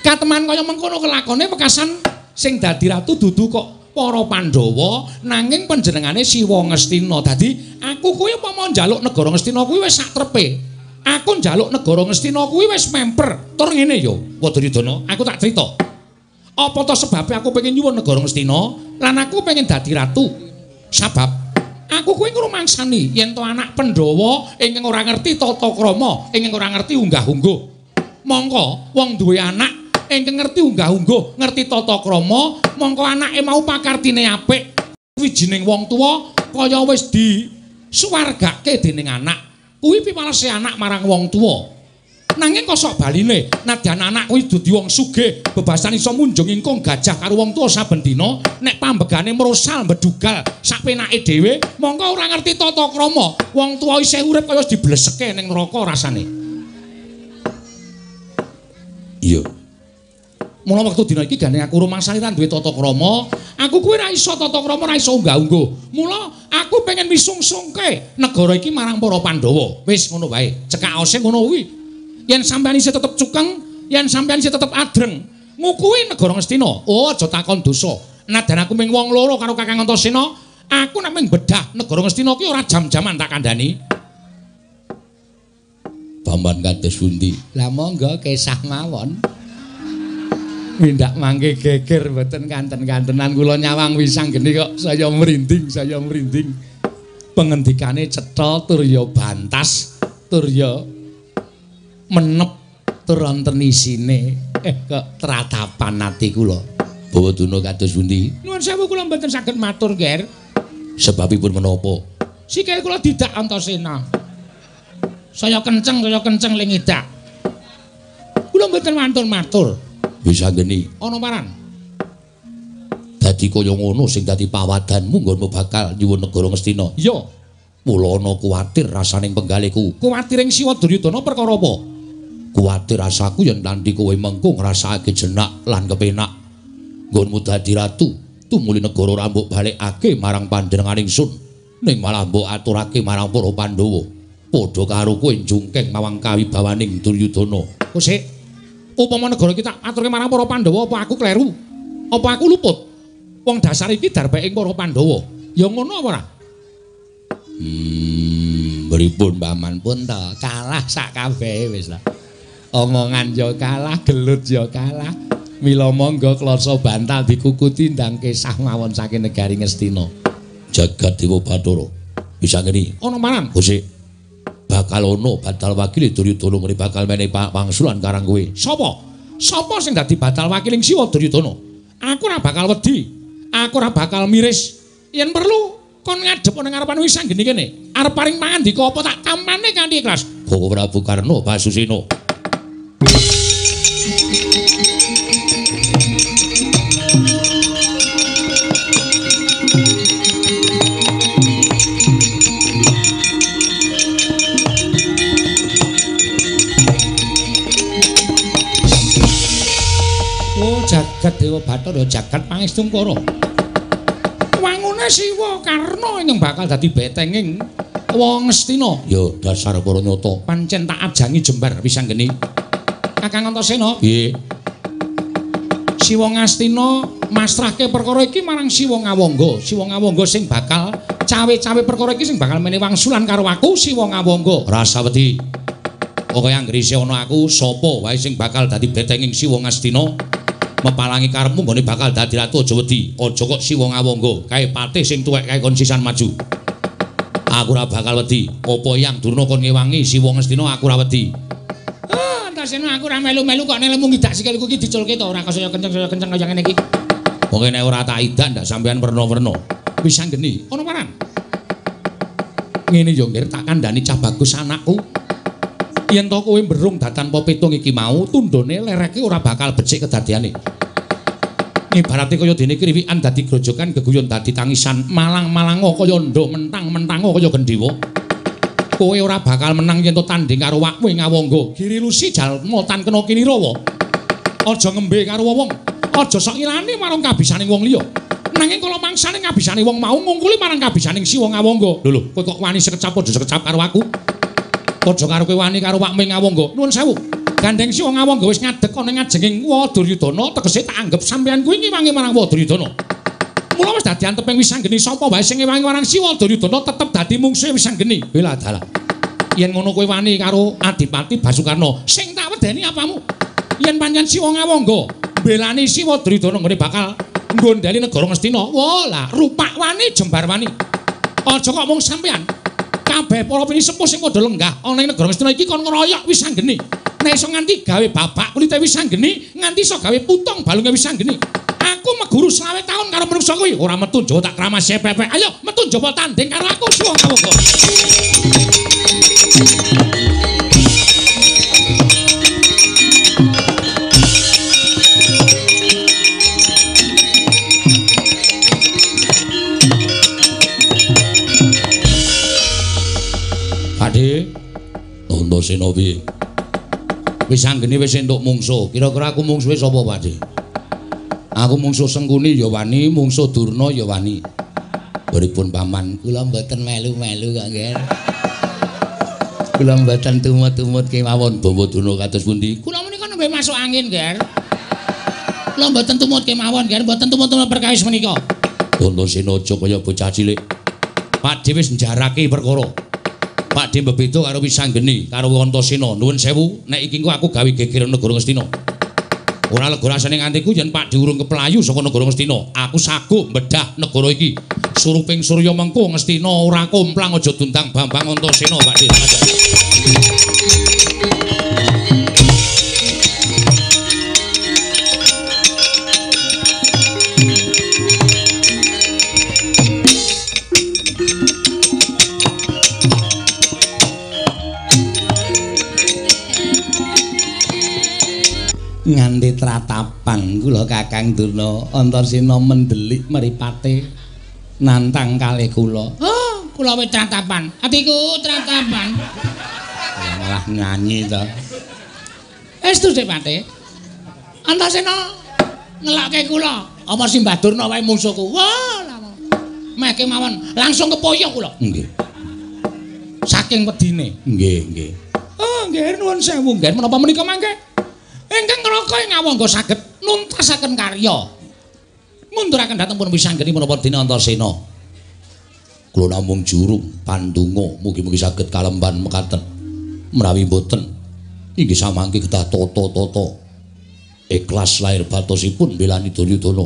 kateman kaya mengkono kelakone wekasan sing dadi ratu dudu kok para Pandhawa nanging panjenengane Siwa Ngastina. Dadi aku kuwi upama njaluk negara Ngastina kuwi sak trepe. Aku njaluk negara Ngastina kuwi wis memper. Tur ngene yo, Wadridana, aku tak crita. Apa to sebabe aku pengen nyuwun negara Ngastina lan aku pengen dadi ratu? Sebab aku kuwi ngrumangsani yen to anak Pandhawa ingkang ora ngerti tata krama, ingkang ora ngerti unggah-ungguh. Mongko wong duwe anak ingkang ngerti unggah-ungguh, ngerti tata krama, mongko anake mau pakartine apik. Wijining wong tuwa kaya wis di suwargake dening anak. Kuwi pipalese anak marang wong tuwa. Nanging kosok baline, nadyan anak kuwi dadi wong sugih, bebasan iso munjung ingkung gajah karo wong tuwa saben dina, nek pambegane merosal mbedugal sapenake dhewe, mongko ora ngerti tata krama. Wong tuwa isih urip kaya dibleseke ning neraka rasane. Iya. Mula wektu dina iki gane aku rumangsane duwe tata krama, aku kuwi ora iso tata krama ora iso unggah-ungguh. Mula aku pengen misungsungke negara iki marang para Pandhawa. Wis ngono wae. Cekakose ngono kuwi. Yen sampeyan isih tetep cukeng, yen sampeyan isih tetep adreng, ngukui negara Ngastina. Oh, aja takon dosa. Nadan aku ming wong loro karo Kakang Antasena, aku nek ming bedah negara Ngastina ki ora jam-jaman tak kandhani. Paman kados pundi? Lah monggo kesah mawon. Mindak mangke geger mboten kanten-kantenan kula nyawang wisang geni kok saya merinding, saya merinding. Pengendikane cetha tur ya bantas, tur ya menep tur wonten isine. Eh kok tratapan ati kula. Bawa duna kados pundi? Nuwun sewu kula mboten saged matur, Ger. Sebabipun menapa? Sikil kula didak Antasena. Saya kenceng, saya kenceng ling idak. Kula mboten matur-matur. Bisa geni. Ana paran. Dadi kaya ngono sing dadi pawadanmu nggonmu bakal nyuwun negara Ngastina. Iya. Mula ana kuwatir rasaning penggaliku. Kuwatiring Siwa Duryudana perkara apa? Kuwatir rasaku yen nanti kowe mengko ngrasakake jenak lan kepenak. Nggonmu dadi ratu, tumuli negara rambuk balekake marang panjenengan ingsun. Ning malah mbok aturake marang para Pandhawa. Padha karo kowe njungkeng mawang kawibawaning Duryudana. Kok sik upama negara kita aturke marang para Pandhawa apa aku kleru? Apa aku luput? Wong dasar iki darbeke para Pandhawa. Ya ngono apa ora? Hmm, pripun Paman pun to, kalah sak kabehe wis lah. Omongan ya kalah, gelut ya kalah. Mila monggo klasa bantal dikukuti ndang kesah mawon saking negari Ngastina. Jagat Dewa Bathara. Bisa ngene. Ana manan. Gusik. Bakal ono batal wakil Duryudana ngene bakal menehi pangsulan karang kowe. Sapa? Sapa sing dadi batal wakiling Siwa Duryudana? Aku ora bakal wedi. Aku ora bakal miris. Yen perlu kon ngadhep ning ngarepan wisang geni kene. Arep paring pangandika apa tak tampane kanthi ikhlas. Bawa Prabu Karna Basusina. Dewa Bathara, jagat Pangestungkara. Wangune Siwa Karna ing bakal dadi betenging wong Ngastina. Ya dasar para nyata. Pancen tak ajangi jembar wisanggeni. Kakang Antasena, Piye? Siwa Ngastina masrahke perkara iki marang Siwa Ngawangga. Siwa Ngawangga sing bakal cawe-cawe perkara iki sing bakal menehi wangsulan karo aku Siwa Ngawangga. Rasa wedi. Pokoke anggere isih ana aku, sapa wae sing bakal dadi betenging Siwa Ngastina, mepalangi karepmu nggone bakal dadi ratu aja wedi. Aja kok Siwa Ngawangga, kae patih sing tuwek kae kon sisan maju. Aku ora bakal wedi. Apa yang durna kon ngewangi Siwa Ngastina aku ora wedi. Ah, Antasena aku ora melu-melu kok nek lemu ngidak sikilku iki diculke to ora kaya kenceng kaya kenceng kaya ngene iki. Pokoke nek ora tak idak ndak sampean werna-werna. Wisanggeni, ana paran. Ngene yo ngger tak kandhani cah bagus anakku. Yen to kowe mberung datan petung iki mau, tundone lereke ora bakal becik kedadeane. Ibarate kaya dene kriwikan dadi grojokan geguyon dadi tangisan, malang-malango kaya ndo mentang-mentango kaya gendhewa. Kowe ora bakal menang yen to tanding karo wakmu ngawangga. Giri lusi jalma tan kena kinirawa. Aja ngembe karo wong. Aja sok ilani marang kabisaning wong liya. Nanging kala mangsane ngabisane wong mau ngungkuli marang kabisaning Siwa Ngawangga. Lho lho, kowe kok wani sekecap aja sekecap karo aku. Aja karo kowe wani karo wakmu Ngawangga. Nuwun sewu. Gandeng Siwa Ngawangga wis ngadeg ana ngajenging Waduryudana, tegese tak anggap sampeyan kuwi ngewangi marang Waduryudana. Mula wis dadi anteping wisanggeni sapa wae sing ngewangi marang Siwa Duryudana tetep dadi mungsuhe wisanggeni. Bela dalah. Yen ngono kowe wani karo Adipati Basukarna, sing tak wedeni apamu? Yen pancen Siwa Ngawangga belani Siwa Duryudana nggone bakal nggondali negara Ngastina. Wah, lah rupak wani jembar wani. Aja kok mung sampean. Kabeh para pinisepuh sing padha lenggah ana ing negara Ngastina iki kon ngeroyok wisanggeni. Nek iso nganti gawe babak kulite wisanggeni, nganti iso gawe putung balunge wisanggeni. Aku meguru selawe tahun karo menungso kuwi, ora metu Jawa tak kramas sepepek. Ayo metu Jawa tanding karo aku Ngawangga. Antasena piye? Wis anggene wis entuk mungsuh. Kira-kira aku mungsuhe sapa, Pakde? Aku mungsuh Sengkuni ya wani, mungsuh Durna ya wani. Pripun paman? Kula mboten melu-melu kok, Nger. Kula mboten tumut-tumut kemawon bawa Durna kados pundi? Kula menika nembe masuk angin, Ger. Kula mboten tumut kemawon, Ger, mboten tumut-tumut perkawis menika. Antasena aja kaya bocah cilik. Pakde wis njarake perkara. Pakde mbebeda karo Wisanggeni karo Antasena. Nuwun sewu, nek iki engko aku gawe geger negara Ngastina. Ora lega rasane ngantiku yen Pakde urung keplayu saka negara Ngastina. Aku saguk mbedah negara iki. Suruping Surya mengko Ngastina ora komplang aja dundang Bambang Antasena, Pakde. Nganti tratapan kula Kakang Durna Antasena mendelik mripate nantang kalih kula. Oh, kula wis tratapan. Atiku tratapan. Malah nyanyi to. Estu Dik Pate. Antasena ngelake kula. Apa Simbah Durna wae mungsuhku. Wah. Meke mawon langsung kepoyo kula. Nggih. Saking wedine. Nggih, nggih. Oh, nggih nuwun sewu, nggih menapa menika mangke? Ingkang ngraka ing ngawangga saged nuntasaken karya. Munduraken dhateng pun wisanggeni menapa dene Antasena. Kula namung jurung pandonga mugi-mugi saged kalemban mekaten. Menawi boten inggih samangke kedah tata-tata ikhlas lair batosipun belani Duryudana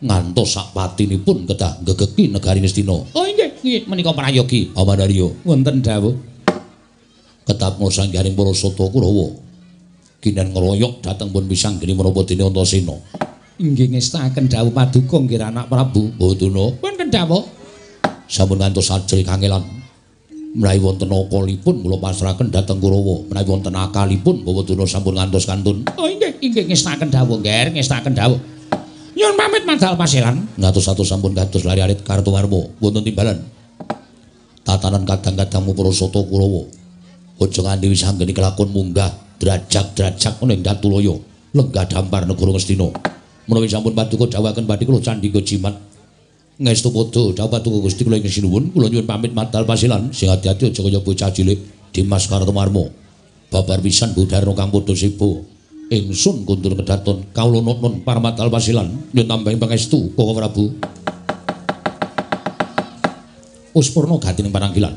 ngantos sak patinipun kedah gegeki negari Ngastina. Oh, nggih, nggih menika prayogi. Amanarya Wonten dawuh. ketap ngosanggaring para sata Kurawa kinen ngeroyok dhateng pun wisanggeni menapa dene Antasena. Inggih ngestaken dawuh paduka nggih anak Prabu. Boduna Wonten dawuh. sampun ngantos ajeng kangelan. Menawi wonten akalipun kula pasrahaken dhateng Kurawa. Menawi wonten akalipun Boduna sampun ngantos kantun. Oh, nggih, nggih ngestaken dawuh, nggih, ngestaken dawuh. Nyuwun pamit madal pasilan. Ngatos-atos sampun kados lari-arit Kartowarma wonten timbalan. Tatanan kadang-kadangmu para sata Kurawa. Aja nganti wis kelakon munggah drajak-drajak ning Datulaya, lenggah dampar negara Ngastina. Menawi sampun paduka dawuhaken badhe kula candhika jimat. Ngestu padha dawuh paduka Gusti kula ing sinuwun, kula nyuwun pamit madal pasilan sing ati-ati aja kaya bocah cilik Dimas Kartowarma. Babar pisan Budarno kang padha sibo. Ingsun kundur kedaton kawula nun paramadal pasilan nyuwun tambahing pangestu Koko Prabu. Uspurna gatining pananggilan.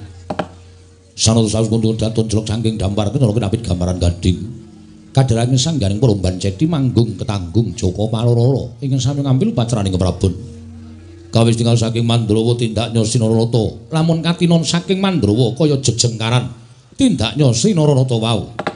Sanata sawus kundur kedaton jelek saking dampar kenara kenapit gambaran gading. Kadharane sanggaring peromban cedi manggung ketanggung Joko Palororo ingkang sami ngambil pacraning keprabon. Kawis tinggal saking Mandrawa tindak Rata. Lamun katinon saking Mandrawa kaya jejengkaran tindak Rata wau.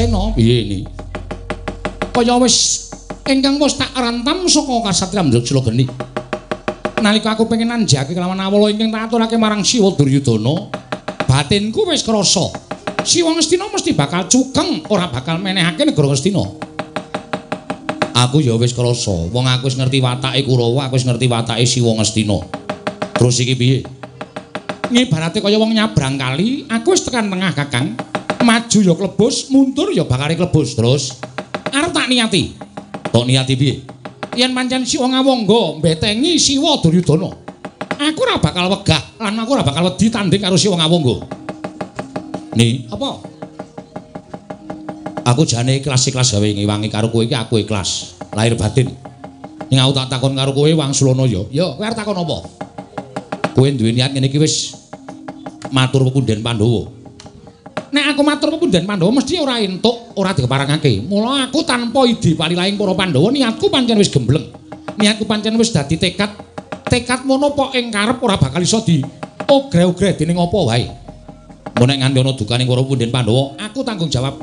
Antasena Piye iki? kaya wis ingkang wis tak rantam saka kasatriyan Mdrajala Geni. Nalika aku pengen nanjake kelawan awala ingkang tak aturake marang Siwa Duryudana, batinku wis krasa. Siwa Ngastina mesti bakal cukeng, ora bakal menehake negara Ngastina. Aku ya wis krasa, wong aku wis ngerti watake Kurawa, aku wis ngerti watake Siwa Ngastina. Terus iki piye? Ngibarate kaya wong nyabrang kali, aku wis tekan tengah Kakang. Maju ya klebus, mundur ya bakal klebus. Terus Arep tak niati. tok niati piye? yen pancen Siwa Ngawangga mbetengi Siwa Duryudana. Aku ora bakal wegah lan aku ora bakal wedi tanding karo Siwa Ngawangga. Ni, Apa? aku jane ikhlas-ikhlas gawe ngewangi karo kowe iki aku ikhlas, lahir batin. Ning aku tak takon karo kowe Wangsulana ya. Ya, kowe arep takon apa? Kowe duwe niat ngene iki wis matur pekunden Pandhawa. Nek aku matur pepunden Pandhawa mesti ora entuk, ora dikeparengake. Mula aku tanpa idi palilaing para Pandhawa niatku pancen wis gembleng. Niatku pancen wis dadi tekad. Tekad mono apa ing karep ora bakal iso di ogre-ogre dening apa wae. Mun nek nganti ana dukaning para pepunden Pandhawa, aku tanggung jawab.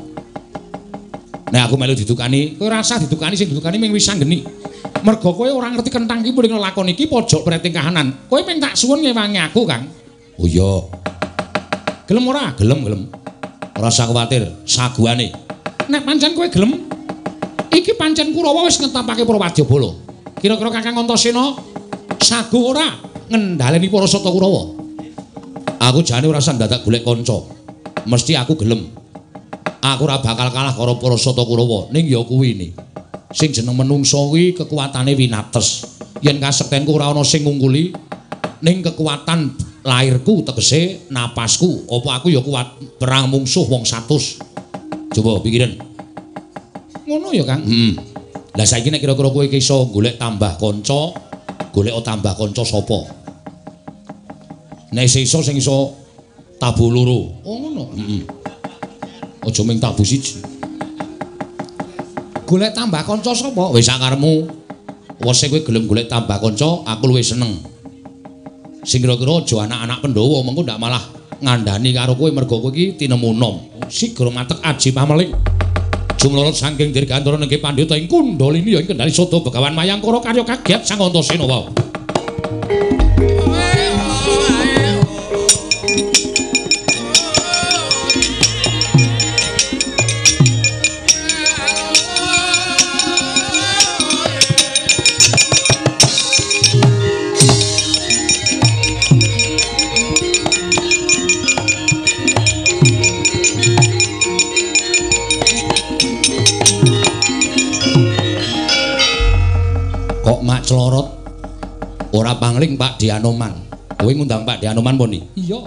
Nek aku melu didukani, kowe rasa didukani sing didukani ming wis sanggeni. Mergo kowe ora ngerti kentang iki muring lakon iki pojok preting kahanan. Kowe ming tak suwun ngewangi aku, Kang. Oh iya. Gelem ora? Gelem, gelem. Ora usah kuwatir, saguane. Nek pancen kowe gelem, iki pancen Kurawa wis ngetapake para wadyabala. Kira-kira Kakang Antasena sagu ora ngendhaleni para sata Kurawa? Aku jane ora usah dadak golek kanca. Mesti aku gelem. Aku ora bakal kalah karo para sata Kurawa, ning ya kuwi ne. Sing jeneng menungsa kuwi kekuatane winates. Yen kasektenku ora ana sing ngungkuli, ning kekuatan lahirku tegese napasku. Apa aku ya kuat? Perang mungsuh wong 100 coba pikirin ngono ya Kang. Hmm. Lah saiki nek kira-kira kowe iso golek tambah kanca golek tambah kanca sapa? Nek iso sing iso tabu loro. Oh ngono. Heeh aja ming tabu siji. Golek tambah kanca sapa? Wis sakaremu wes kowe gelem golek tambah kanca aku luwih seneng sing kira-kira aja anak-anak Pandhawa mengko ndak malah ngandani karo kowe mergo kowe iki tinemu nom. Sigra matek aji pameling. Jumlorot saking dirgantara nengke pandhita ing Kundalini ya ing kendali Sada Begawan Mayangkara karya kagiat Sang Antasena wae. Clorot ora pangling Pak Dianoman. Kowe ngundang Pak Dianoman poni? Iya.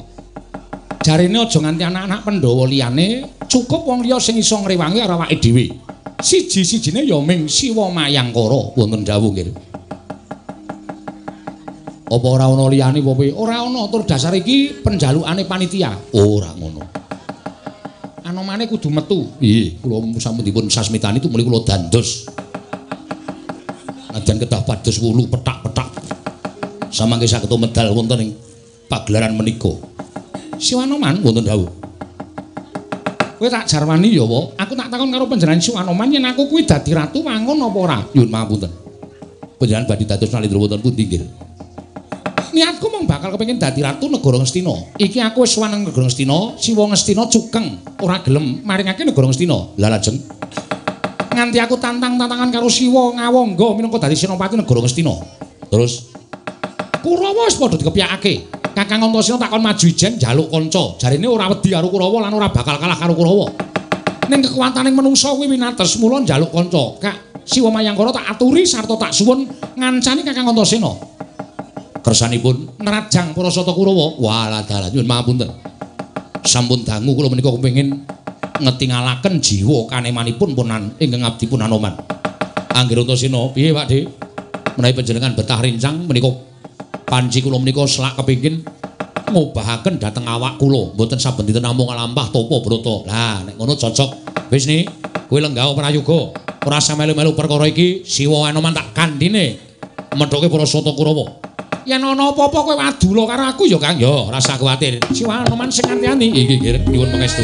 Jarine aja nganti anak-anak Pandhawa liyane, cukup wong liya sing iso ngrewangi karo awake dhewe. Siji-sijine ya ming Siwa Mayangkara wonten dawuh nggih. Apa ora ana liyane apa Ora ana tur dasar iki penjalukane panitia. Ora ngono. Anomane kudu metu. Nggih, kula sampun sasmitani itu muli kula dandos. Najan kedah padus wulu petak-petak. Samangke saged medal wonten ing pagelaran menika. Siwanoman wonten dawuh. Kowe tak jarwani ya, Wa. Aku tak takon karo panjenengan Siwanoman yen aku kuwi dadi ratu wangun apa ora? Nyuwun pangapunten. Panjenengan badhe dados nalindra wonten pundi nggih? Niatku mung bakal kepengin dadi ratu negara Ngastina. Iki aku wis waneng negara Ngastina, Siwa Ngastina cukeng ora gelem maringake negara Ngastina. Lah lajeng nganti aku tantang-tantangan karo Siwa Ngawangga minangka dadi senopati negara Ngastina. Terus Kurawa wis padha dikepyakake. Kakang Antasena takon maju ijen njaluk kanca. Jarine ora wedi karo Kurawa lan ora bakal kalah karo Kurawa. Ning kekuwataning manungsa kuwi winates mula njaluk kanca. Kak Siwa Mayangkara tak aturi sarta tak suwun ngancani Kakang Antasena. Kersanipun nerajang para sata Kurawa. Walah dalah nyuwun mapunten. Sampun dangu kula menika kepengin ngetingalaken jiwa kanemanipun punan ingkang abdi pun Anoman. Angger Antasena, piye Pak De? Menawi panjenengan betah rincang menika panci kula menika selak kepengin ngobahaken dhateng awak kula, mboten saben dinten namung nglampah topa brata. Lah nek ngono cocok. Wis ni, kowe lenggah prayoga. Ora usah melu-melu perkara iki, Siwa Anoman tak kandhine medhoke para sata Kurawa. Yen ana apa-apa kowe adula karo aku ya Kang. Ya, ora kuwatir. Siwa Anoman sing nganti-anti. Iki nggih, nyuwun pangestu.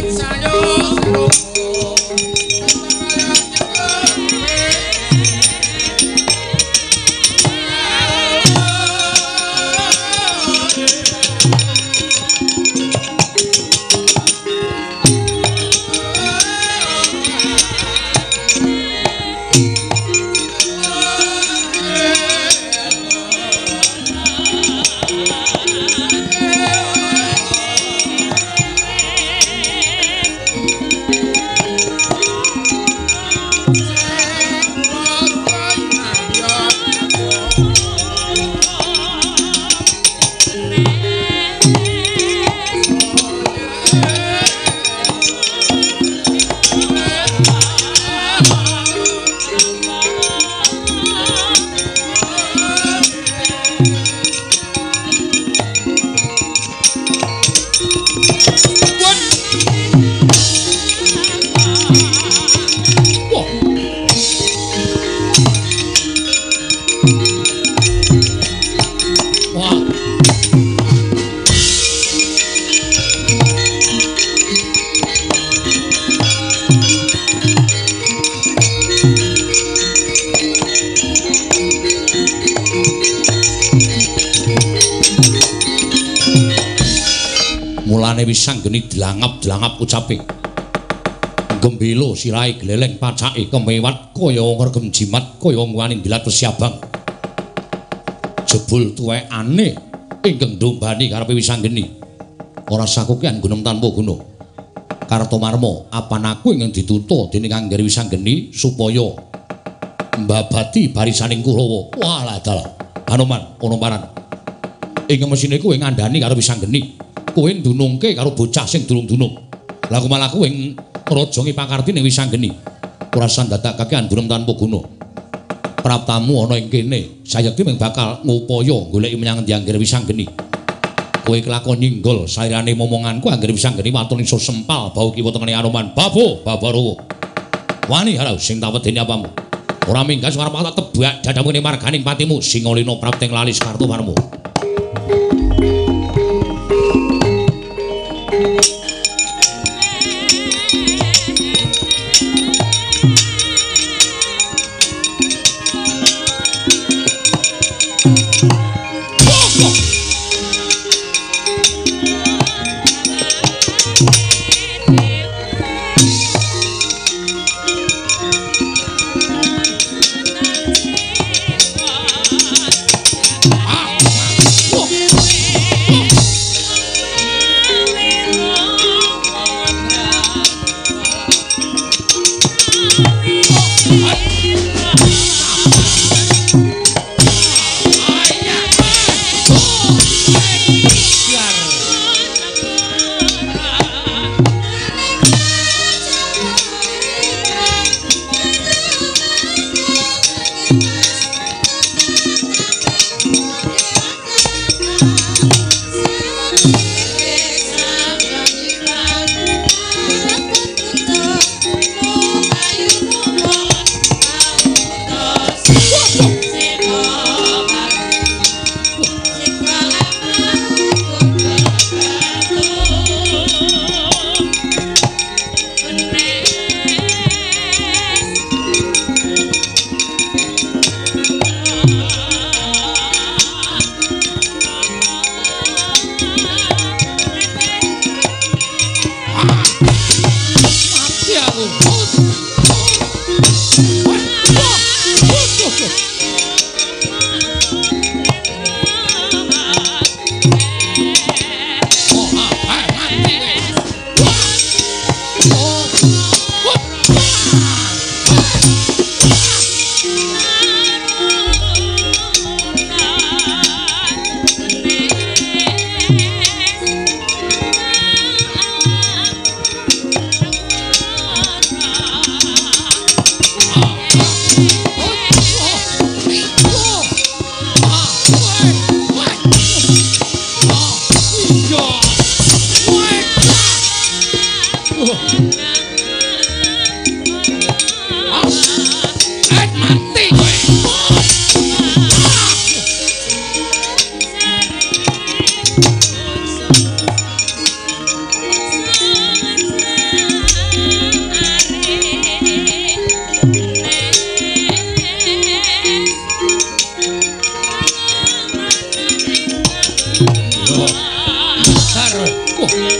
Sanggeni dilangap-dilangap ucape. Gembelo sirahe gleleng pacake kemewat kaya ngregem jimat kaya ngwani dilat pesiabang. Jebul tuwekane ingkang ndombani karepe wis sanggeni. Ora sakukian gunem tanpa guna. Kartomarma, apan aku ingkang dituta dening Angger Wisanggeni supaya mbabati barisaning Kurawa. Walah dalah. Anoman, ana paran. Ing mesine kowe ngandhani karo Wisanggeni. Kowe ndunungke karo bocah sing durung dunung. Lah kok malah kowe raja ngipakarti ning Wisanggeni. Ora sandadakake andurem tanpa guna. Praptamu ana ing kene, sayekti mung bakal ngupaya goleki menyang Endi Angger Wisanggeni. Kowe kelakon nyinggol sairane momonganku Angger Wisanggeni watun iso sempal bau kiwa tengene Anoman. Babo, babaro. Wani harau sing tawedene apamu? Ora minggas karo tak tebak dadamu ning marganing patimu Singolina Prapteng Lalis Oh,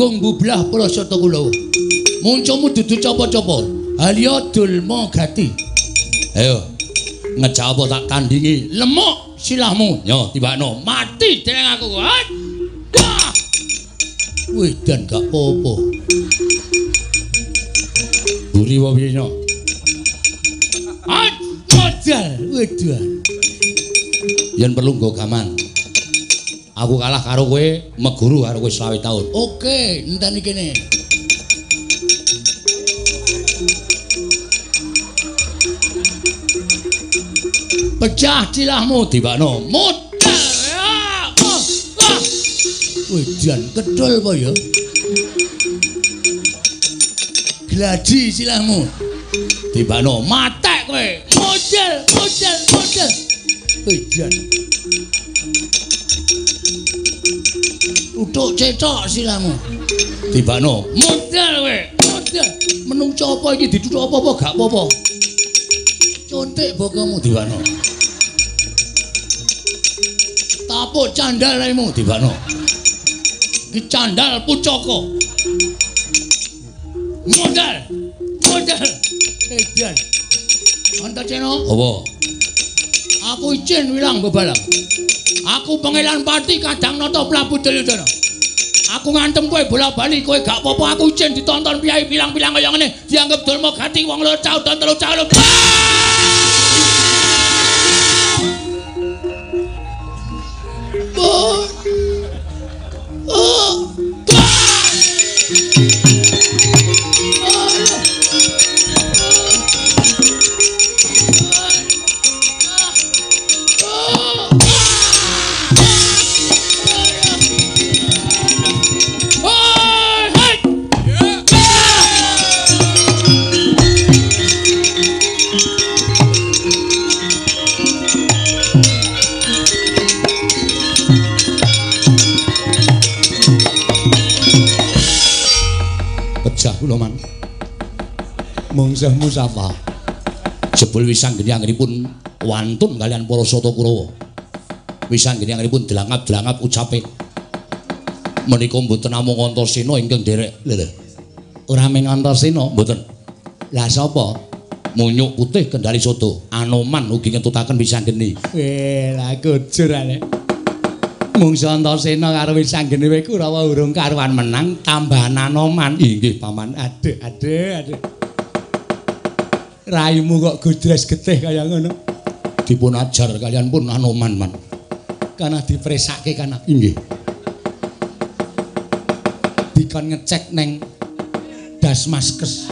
ngamuk punggung bublah prasata kula. Munculmu dudu capa-capa. Halya dulma gati. Ayo ngejak apa tak tandingi. Lemuk silahmu. Yo tibakno. Mati dereng aku. Hat! Wah! Wedan gak apa-apa. Buri nyok? Hat! Modal, wedan. Yen perlu nggo gaman. Aku kalah karo kowe, meguru karo kowe 20 taun. Oke, enteni kene. Pecah cilahmu Tibakno. modal. Ya. Wah, wah. Wedan kedol apa ya? Gladi silahmu. Tibakno. Matek kowe. Modal, modal, modal. Wedan. Utuk cetok silahmu. Tibakno. Modal kowe, modal. Menungso apa iki dituthuk apa-apa gak apa-apa. Contek bokomu Tibakno. tapuk candal raimu Tibakno. Iki candal pucaka. Modal. Modal. Edan. Antasena, Apa? aku izin wilang bebalang. Aku pangeran Pati Kadang Nata Prabu Duryudana. Aku ngantem kowe bola-bali kowe gak apa-apa aku izin ditonton piyai bilang-bilang kaya ngene dianggap durma gati wong loro caud dan telu caud. Oh. Kula man. Mungsah musapa. Jebul wisang genyanipun wantun kalian para sata Kurawa. Wisang genyanipun delangap-delangap ucape. Menika mboten namung Antasena ingkang derek. Lho. Ora mung Antasena. Mboten. Lah sapa? Munyuk putih kendali soto. Anoman ugi ngentutaken wisang geni. Eh, lah kujur ale. Mungsa Antasena karo Wisanggeni wae Kurawa urung karuan menang tambahan Anoman. Inggih paman. Aduh, aduh, aduh. Rayumu kok gudres getih kaya ngono. Dipun ajar kalian pun Anoman man. Kana dipresake kana. Inggih. dikon ngecek neng Dasmaskes.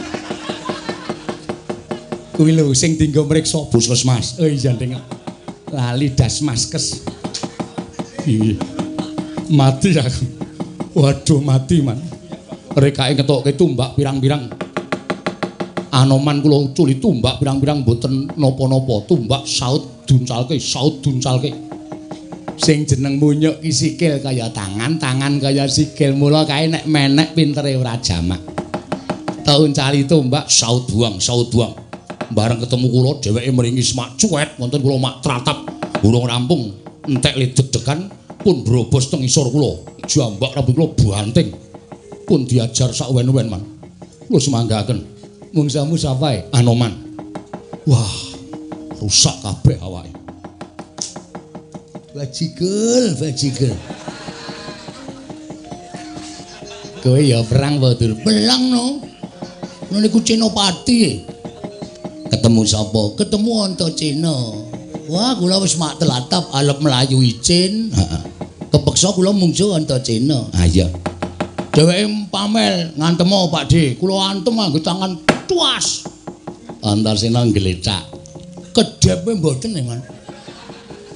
Kuwi lho sing dienggo mriksa puskesmas. Oh iya, Ding. Lali Dasmaskes. Iya. Mati aku. Waduh mati, Man. Rekake ngetokke tumbak pirang-pirang. Anoman kula uculi tumbak pirang-pirang mboten napa-napa. Tumbak saut duncalke, saut duncalke. Sing jeneng munyuk ki sikil kaya tangan, tangan kaya sikil. Mula kae nek menek pintere ora jamak. Taun cali tumbak saut buang, saut buang. Bareng ketemu kula dheweke mringi semak cuwet wonten kula mak tratap urung rampung entek ledeg-degan pun brobos teng isor kula. Jambak rambut kula banting. Pun diajar sak wen-wen man. Kula semanggaken. Mungsamu sapae? Anoman. Wah, rusak kabeh awake. Bajigul, bajigul. Kowe ya perang apa, Dur? Belang no. Niku Cenopati. Ketemu sapa? Ketemu Antaséna. Wah, kula wis mak telatap alep melayu icin. Heeh. Kepeksa kula mungsu Antaséna. Ah iya. Dheweke pamel ngantemo Pakde. Kula antem nganggo tangan tuas. Antarsena nglecak. Kedepe mboten Man.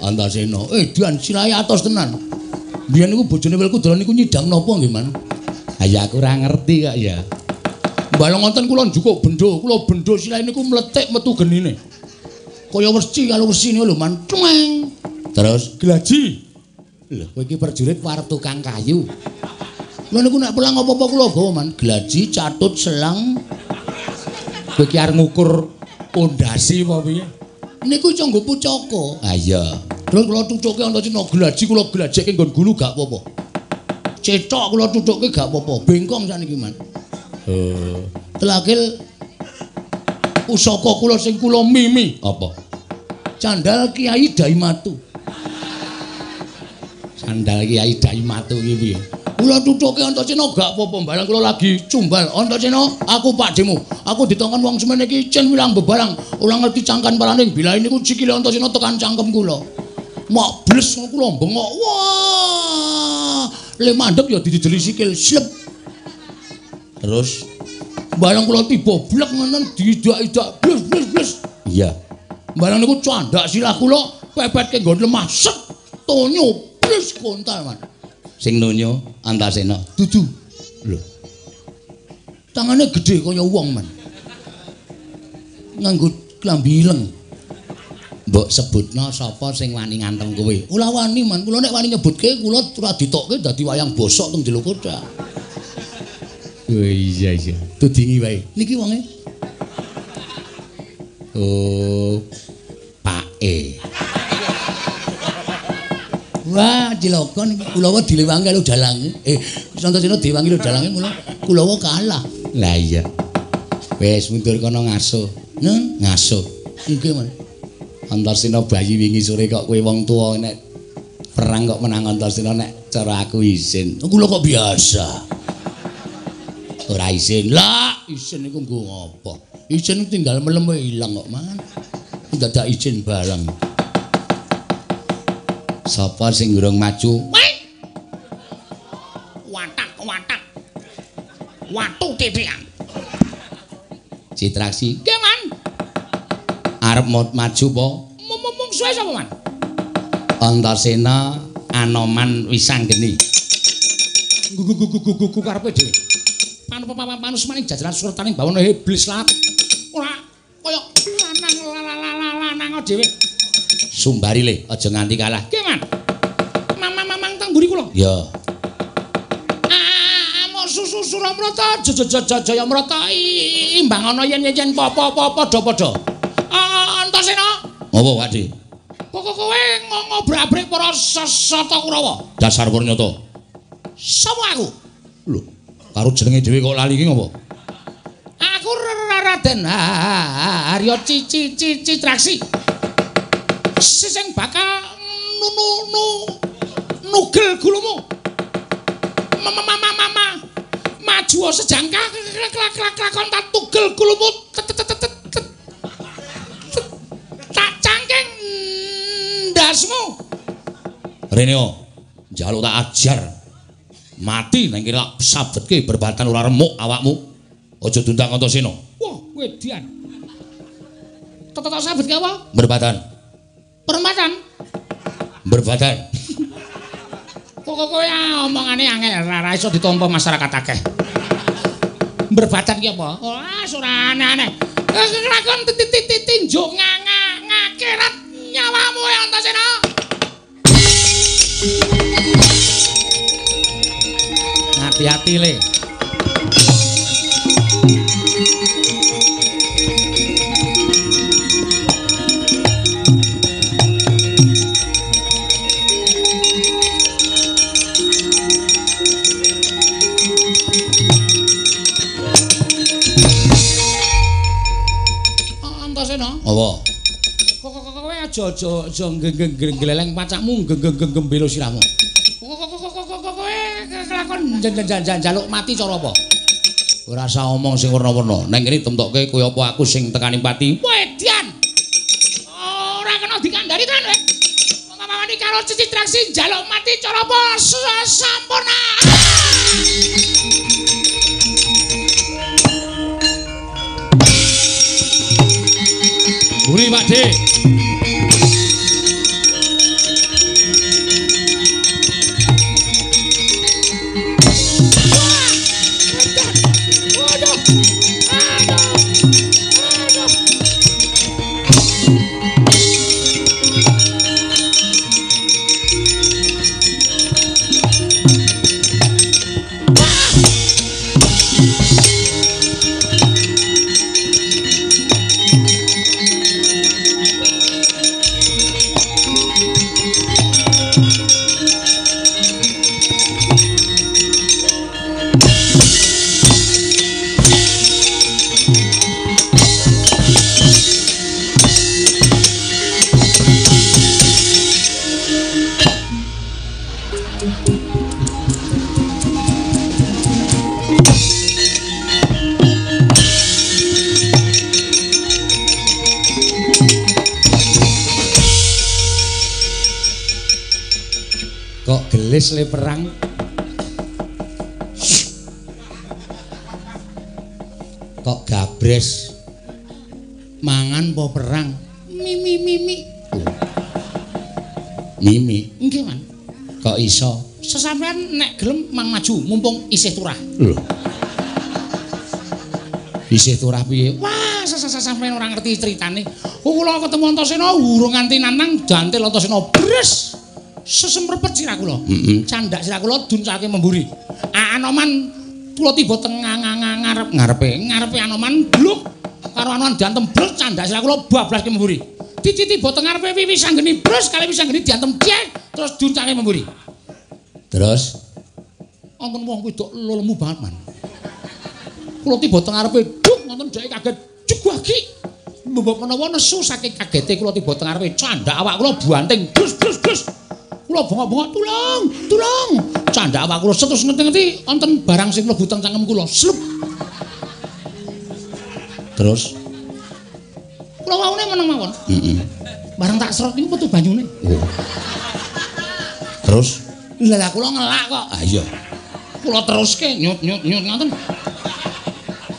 Antaséna, eh dian silahe atos tenan. Biyen niku bojone Welku dolan niku nyidang napa nggih, Man? Ah ya aku ora ngerti kok ya. Balong wonten kula njukuk bendho, kula bendho silahe niku mletik metu genine. Kaya wesi karo wesi niku lho, Man. Cemeng. Terus Glaji. lho kowe iki prajurit warep tukang kayu. Lha niku nek pulang apa-apa kula gawa, Man. Glaji, catut, selang. Kowe iki arep ngukur pondasi apa piye? Niku iso nggo pucaka. Ah iya. Terus kula tutuke Antaséna glaji kula glajekke nggon gulu gak apa-apa. Cetok kula tutuke gak apa-apa. Bengkong saniki, Man. Oh, Telakil pusaka kula sing kula mimi. apa? Candal Kiai Daimatu. Sandal Kiai Daimatu iki piye? Kula tutuke Antaséna gak apa-apa, barang kula lagi cumbal. Antaséna, aku pakdemu. Aku ditongkon wong semene iki cen wilang bebarang. Ora ngerti cangkan paraning bila niku sikile Antaséna tekan cangkem kula. Mak bles kula bengok. Wah! Le mandhep ya didideli sikil slep. Terus Barang kula tiba blek ngenen diidak-idak bles bles bles. iya. Barang niku candak silah kula pepetke nggon lemah set tonyo bles kontal man. Sing nunyo Antasena. Dudu. Lho, Tangane gedhe kaya wong man. Nganggo klambi ileng. mbok sebutno sapa sing wani ngantem kowe? Kula wani man, kula nek wani nyebutke kula ora ditokke dadi wayang bosok teng jelo kota. Oh iya iya. Tudingi wae. Niki wonge Oh, Pak E. Wah, cilaka niki kula wae dilewangi karo dalange. Eh, Santasena diwangi karo dalange mula kula wae kalah. Lah iya. Wes mundur kono ngaso. Nen, Ngaso. nggih man. Antarsena bayi wingi sore kok kowe wong tuwa nek perang kok menang Antarsena nek cara aku izin. Kula kok biasa. Ora izin. Lah, isin niku nggo ngopo? Isin tinggal melem ilang kok, Man. Dadak izin barang. Sapa sing durung maju? Watak, watak. Watu tetean. Citraksi. Nggih, Man. Arep mau maju po? Mumung suwe sapa, Man? Antasena Anoman Wisanggeni. Gugu-gugu-gugu karepe dhewe. Panu panu manus maning jajaran surataning bawana iblis lat. Ora kaya lanang lanang dhewe. Sumbari le, aja nganti kalah. Nggih, Man. Mamang mamang tang mburi kula. Ya, Amok susu Suramrata jaya mrata imbang ana yen-yen apa-apa-padha-padha. Antasena, apa Pakde? kok kowe ngobrak-abrik para sesata Kurawa? Dasar Purnyata. Sapa aku? Lho, karo jenenge dhewe kok lali iki ngopo? Aku Raden Harya Cici Cici Traksi. Sing bakal nunu nu nugel gulumu. Mama mama mama. Maju sejangka klak-klak-klakon tak tugel gulumu. Tak cangkeng ndasmu. Rene, njaluk tak ajar. Mati nang kira sabetke berbatan ora remuk awakmu. Aja dundang Antasena. Wah, wedian. Toto sabet ke apa? Berbatan. Perempatan. Berbatan. Kok kowe omongane angel ora iso ditampa masyarakat akeh. Berbatan ki apa? Wah, ora aneh-aneh. Lakon tinjuk nganga ngakirat nyawamu ya Antasena. Hati-hati le. Antasena. Apa? Kok kok kowe aja aja aja nggeleng pacakmu gembelo sirahmu. Kok kok kok kok kowe kelakon njaluk mati cara apa? Ora usah omong sing werna-werna. Neng kene temtokke kaya apa aku sing tekani pati. Wedian. Ora kena dikandani tenan kowe. Mamani karo cici traksi njaluk mati cara apa sampurna. Buri Pak isih turah. Lho. Isih turah piye? Wah, sampean ora ngerti critane. Kula ketemu Antasena urung nganti nanang jantil Antasena bres. Sesemrepet sira kula. Heeh. Candak sira kula duncake memburi. Anoman kula tiba teng ngarep ngarepe ngarepe Anoman bluk karo Anoman diantem bres candak sira kula bablas ke memburi. Titi tiba teng ngarepe wiwi sanggeni bres kali wiwi sanggeni diantem jek terus duncake memburi. Terus Wonten wong wedok lemu banget, Man. Kula tiba teng ngarepe duk wonten dhek kaget jugwagi. Mbok menawa nesu saking kagete kula tiba teng ngarepe candak awak kula buanting dus dus dus. Kula bengok-bengok tulung, tulung. Candak awak kula setus ngeti-ngeti wonten barang sing mlebu teng cangkem kula. Slup. terus Kula waune meneng mawon. heeh. Barang tak serot niku metu banyune. Oh. Terus lah kula ngelak kok. ah iya. Kula teruske nyut nyut nyut ngoten.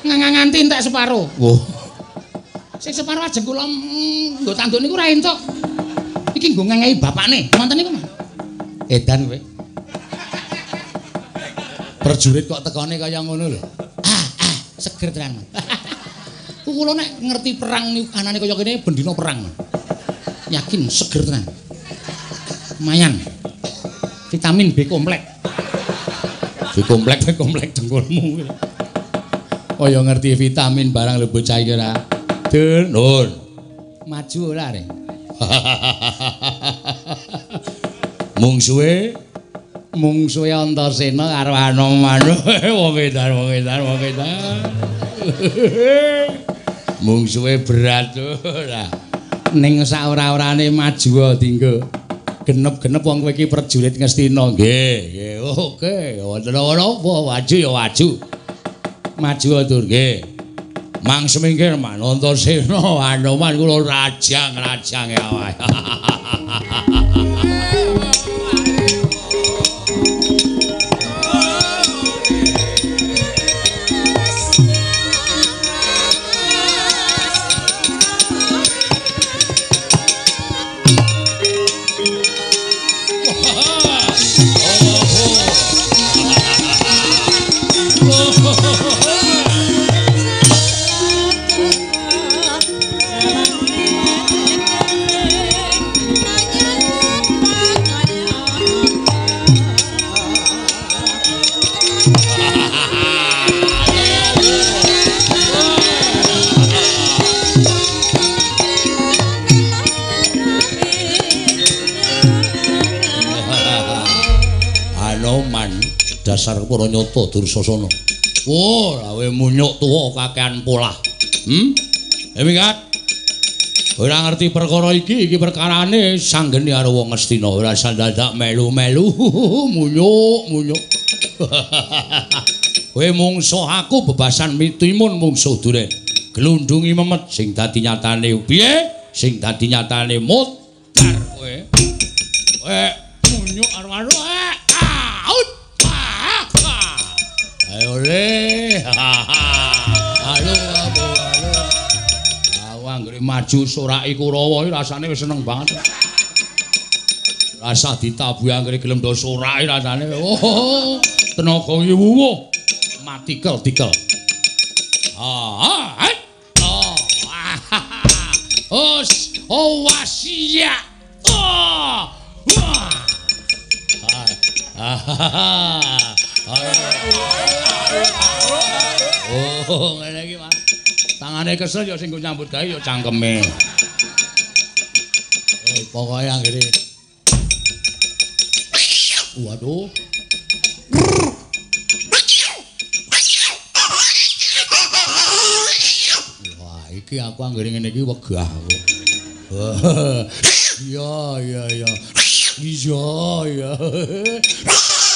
Nganti entek separo. Wah, Sing separo ajeng kula mm, nggo tanduk niku ra entuk. Iki nggo ngengehi bapakne. Manten niku, Mas. edan kowe. Perjurit kok tekone kaya ngono lho. Ah, ah, seger tenan. Kula nek ngerti perang niku anane kaya kene bendina perang. Yakin seger tenan. Lumayan. Vitamin B komplek. Di komplek komplek dengkulmu. Kaya ngerti vitamin barang lho bocah iki ora. Dun, nun. Maju ora, Reng? Mung suwe Mung suwe Antasena karo Anoman. wong edan, wong edan, wong edan. Mung suwe berat ora. Ning sak ora-orane maju dinggo. Genep-genep wong kowe iki prajurit Ngastina. Nggih, nggih. Oke, wonten apa maju ya maju. Maju atur nggih. Mang semingkir Manantasena Anoman kula rajang-rajang ya wae. para nyata Dursasana. Oh, lawe munyuk tuwa kakean pola. Hmm? Emikat. Ora ngerti perkara iki, iki perkarane sanggene karo wong Ngastina. Ora sandadak melu-melu munyuk, munyuk. Kowe mungsuh aku bebasan mitimun mungsuh duren. Glundungi memet sing dadi nyatane piye? Sing dadi nyatane mutar kowe. Kowe munyuk karo maju soraki Kurawa iki rasane wis seneng banget. Rasa ditabuhi anggere gelem do soraki rasane. Oh, tenaga iki wuwuh. Mati kel dikel. Ah. Oh. Os, oh wasia. Oh. Wah. Ah. Oh, Tangane kesel ya sing nggo nyambut gawe ya cangkeme. Eh, pokoke anggere. Waduh. Wah, iki aku anggere ngene iki wegah aku. Iya, iya, iya. Iya, iya.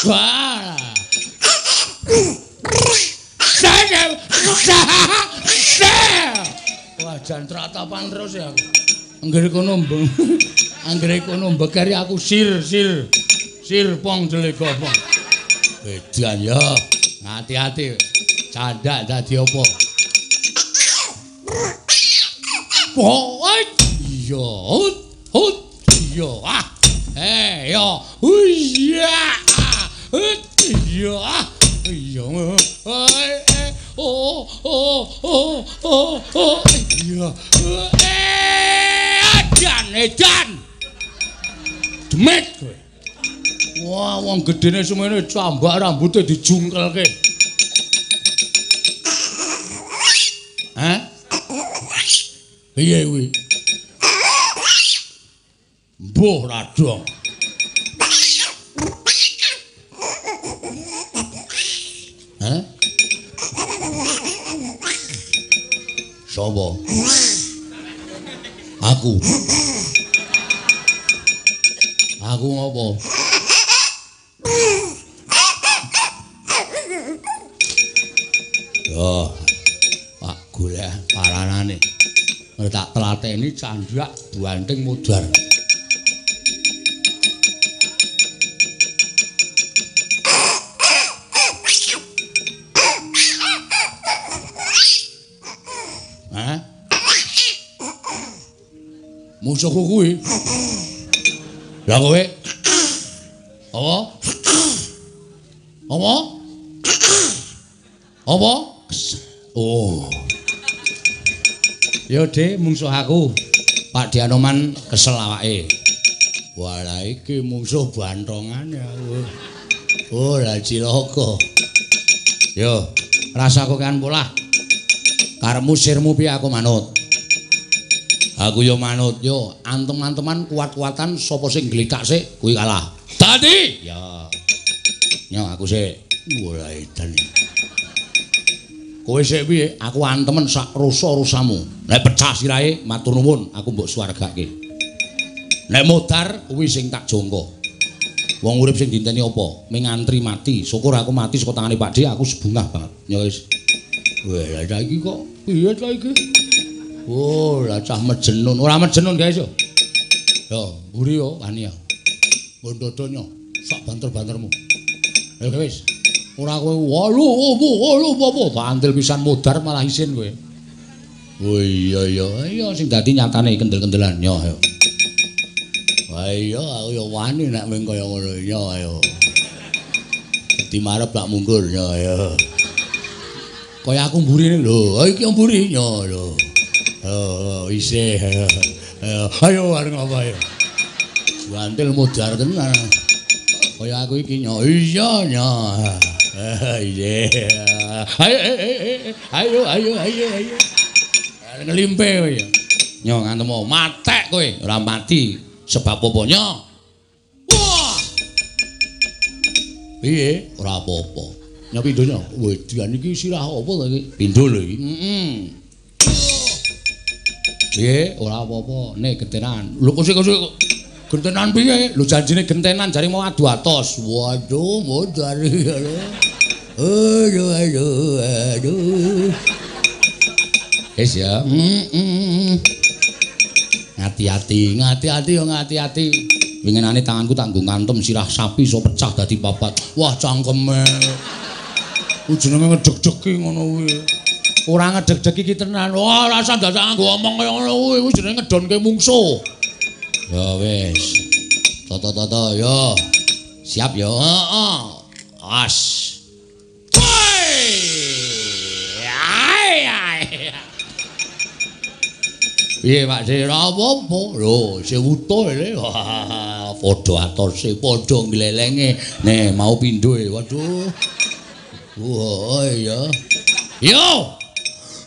Wah. Saya, saya. Wah, jan tratapan terus ya aku. Anggere kono mbeng. Anggere kono mbekari aku sir, sir. Sir pong delega pong. Edan ya. Hati-hati. Candak dadi apa? Poit. Iya, hut. Iya, ah. Eh, ya. Iya. Hut. Iya. Iya. Eh, eh. Demit kowe. Wah, wong gedene semene cambak rambutnya dijungkelke. Hah? Piye kuwi? Mbuh radong. Hah? Sopo? Aku. Aku ngopo? Yo, Pak golek paranane. Nek tak telateni candrak buanting mudar. Musuhku kuwi. Lah kowe? Apa? Apa? Apa? Oh. Yo, Dik, mungsuh aku. Pak Dianoman kesel awake. Walah iki mungsuh bantongan ya. Oh, lah cilaka. Yo, rasaku kan pola. Karepmu sirmu piye aku manut. Aku yo manut yo, antem-anteman kuat-kuatan sapa sing glikak sik kuwi kalah. Dadi. Ya. Yo aku sik. Walah edan. Kowe sik piye? Aku antemen sak rusa-rusamu. Nek pecah sirahe matur nuwun aku mbok swargake. Nek modar kuwi sing tak jongko. Wong urip sing dinteni apa? Ming ngantri mati. Syukur aku mati saka tangane Pak Dik, aku sebungah banget. Ya wis. Wah, saiki kok piye ta iki? Oh, lah cah mejenun. Ora mejenun, guys yo. Yo, mburi yo wani ya. Mondodonyo sak banter-bantermu. Ya wis. Ora kowe walu opo walu opo bandel pisan modar malah isin kowe. Oh iya iya iya sing dadi nyatane kendel-kendelan yo ayo. Iya aku yo wani nek mung kaya ngono yo ayo. Di marep tak mundur yo ayo. Kaya aku mburi lho, iki mburi yo lho. Oh, isih. Ayo areng apa ya? Bantil modar tenan. Kaya aku iki nyo. Iya nyo. Iya. Ayo ayo ayo ayo ayo. Ngelimpe kowe ya. Nyo ngantemu matek kowe, ora mati sebab apa nyo? Wah! Piye? Ora apa-apa. Ya pindhonya. Wedian iki sirah apa to iki? Pindho lho iki. Heeh. Piye? Ora apa-apa. Nek gentenan. Lho kok sik gentenan piye? Lho janjine gentenan jare mau adu atos. Waduh, modar. Aduh, aduh, aduh. Wis ya. Heeh. Ngati-ati, ngati-ati yo ngati-ati. Winginane tanganku tanggung ngantem sirah sapi iso pecah dadi papat. Wah, cangkeme. Jenenge ngedeg-degi ngono kuwi. Ora ngedeg-deg iki tenan. Wah, rasa dadak nggo omong kaya ngono kuwi, ku jenenge ngedonke mungsuh. Ya wis. Toto-toto yo. Siap ya. Heeh. As. Piye Pak Sir apa-apa? Lho, sewuto le. Wah, padha atose, padha glelenge. Nih, mau pindho. Waduh. Wah, iya. Yo.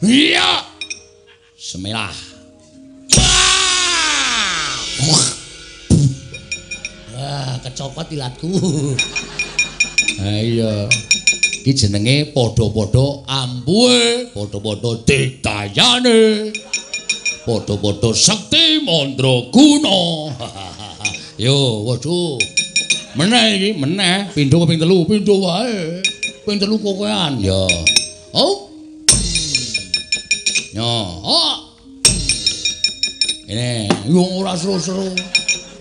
Iya. Semelah. Wah, kecopot ilatku. Ha iya. Iki jenenge padha-padha ampuhe, padha-padha ditayane. Padha-padha sekti mandraguna. Yo, waduh. Meneh iki, meneh. Pindho ping telu, pindho wae. Ping telu kokoan. Ya. Oh. Ya, oh. Ini, yo ora seru-seru.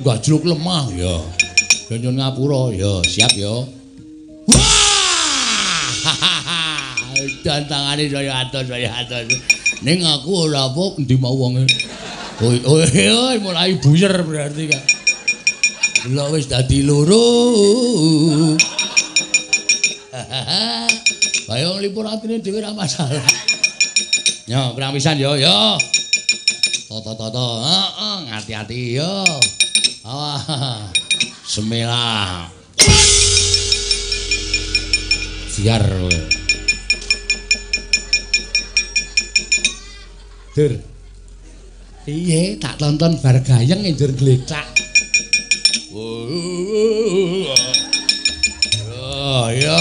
Gajluk lemah ya. Nyun ngapura ya, siap ya. Wah! Tangane saya atos, saya atos. Ning aku ora apa endi mau wonge. Oi, oi, oi, mulai buyer berarti kan. Lha wis dadi loro. Bayo lipur atine dhewe ora masalah. Yo, kurang pisan yo, yo. Toto-toto, heeh, ngati-ati yo. Wah, semela. Siar. Dur. Iye, tak tonton bar gayeng njur glecak. Oh, ya,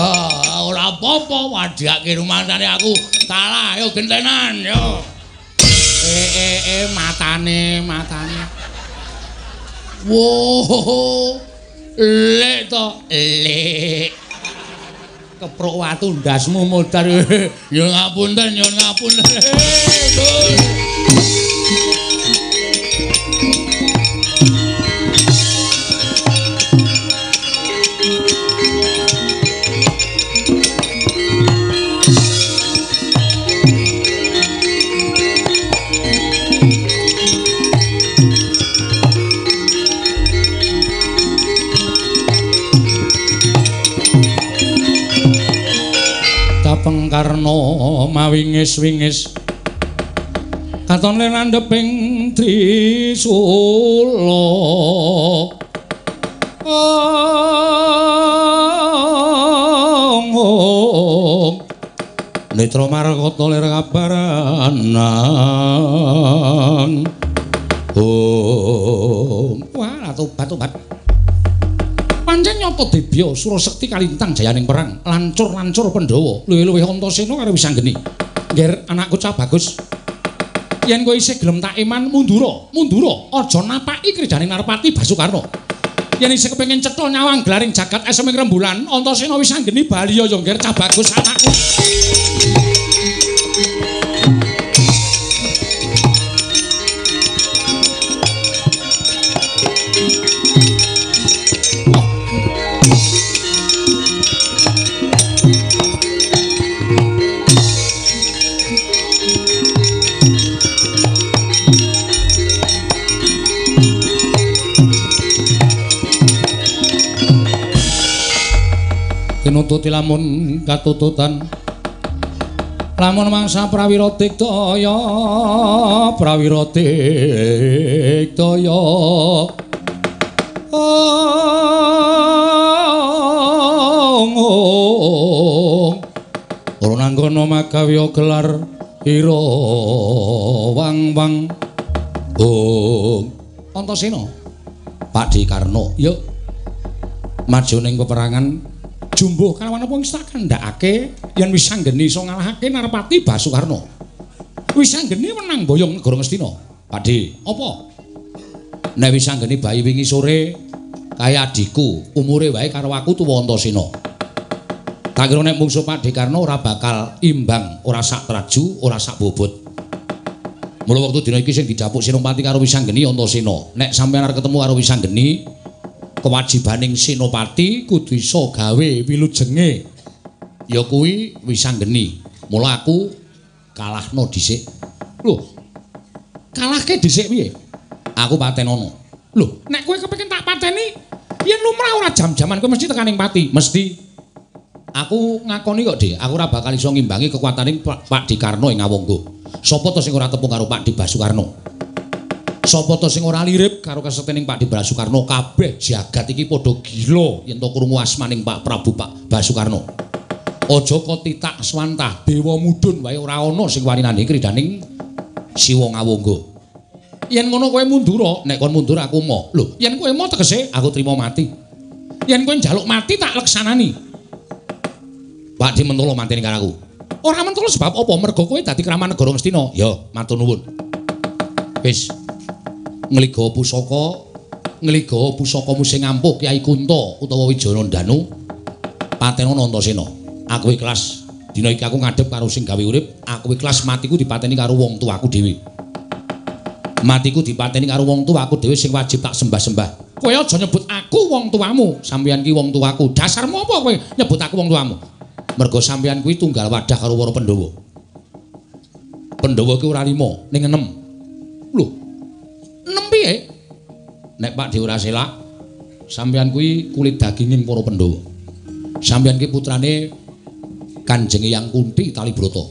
ora apa-apa wadhake rumangsane aku. Kalah, yo gentenan, yo. Eh eh eh matane, matane. Wo. Lek to, lek. Keprok watu ndasmu modar. Yo ngapunten, yo ngapunten. Tapeng karna mawingis-wingis. Katon landheping Trisula. Ong ong. Netra markata lir kabaranan. Om. Wah, tobat-tobat. Nyapa Debya Surasekti kalintang jayaning perang, lancur-lancur Pandhawa, luwih-luwih Antasena karo Wisanggeni. Ngger anakku cah bagus. Yen kowe isih gelem tak iman mundura, mundura, aja napaki kerjane Narpati Basukarna. Yen isih kepengin cetha nyawang glaring jagat eseming rembulan, Antasena Wisanggeni bali ya ngger cah bagus anakku. Tinututi lamun katututan. Lamun mangsa prawira dikdaya prawira ong ora nanggono magawi gelar ira wang wang. Ong. Antasena. Pak Dikarno. Yuk. Maju ning peperangan jumbuh kalawan wis tak kandhakake yen wis anggeni iso ngalahake Narpati Basukarna. Wis anggeni menang boyong negara Ngastina. Pakde, apa? Nek wis anggeni bayi wingi sore kaya adikku, umure wae karo aku tuwa Antasena. Tak kira nek mungsuh Pakde Karna ora bakal imbang, ora sak traju, ora sak bobot. Mula wektu dina iki sing didapuk Senopati karo Wisanggeni Antasena. Nek sampeyan arep ketemu karo Wisanggeni, kewajibaning Senopati kudu iso gawe wilujenge. Ya kuwi Wisanggeni. Mula aku kalahno dhisik. Lho. Kalahke dhisik piye? Aku patenono. Lho, nek kowe kepengin tak pateni, yen lumrah ora jam-jaman kowe mesti tekaning pati, mesti. Aku ngakoni kok, Dik, aku ora bakal iso ngimbangi kekuataning Pak, Dikarno ing Awangga. Sapa to sing ora tepung karo Pak Di Basukarno? Sapa to sing ora lirip karo kesetening Pak Di Basukarno? Kabeh jagat iki padha gila yen to krungu asmaning Pak Prabu Pak Basukarno. Aja kok titak swantah dewa mudhun wae ora ana sing wani nandhi kridaning Siwa Ngawangga. Yen ngono kowe mundur, nek kon mundur aku mo. Lho, yen kowe mo tegese aku trima mati. Yen kowe njaluk mati tak leksanani. Pak Di mentolo mantene karo aku. Ora mentolo sebab apa? Mergo kowe dadi kraman negara Ngastina. Ya, matur nuwun. Wis. Ngliga pusaka, ngliga pusakamu sing ampuh Kyai Kunto utawa Wijaya Danu. Patenono Antasena. Aku ikhlas. Dina iki aku ngadhep karo sing gawe urip, aku ikhlas matiku dipateni karo wong tuaku dhewe. Matiku dipateni karo wong tuaku dhewe sing wajib tak sembah-sembah. Kowe aja nyebut aku wong tuamu, sampeyan ki wong tuaku. Dasarmu apa kowe nyebut aku wong tuamu? Mergo sampeyan kuwi tunggal wadah karo para Pandhawa. Pandhawa ki ora lima, ning enem. Lho. Enem piye? Nek Pak Dewa selak, sampeyan kuwi kulit daginging para Pandhawa. Sampeyan ki putrane Kanjeng Hyang Kunti Talibrata.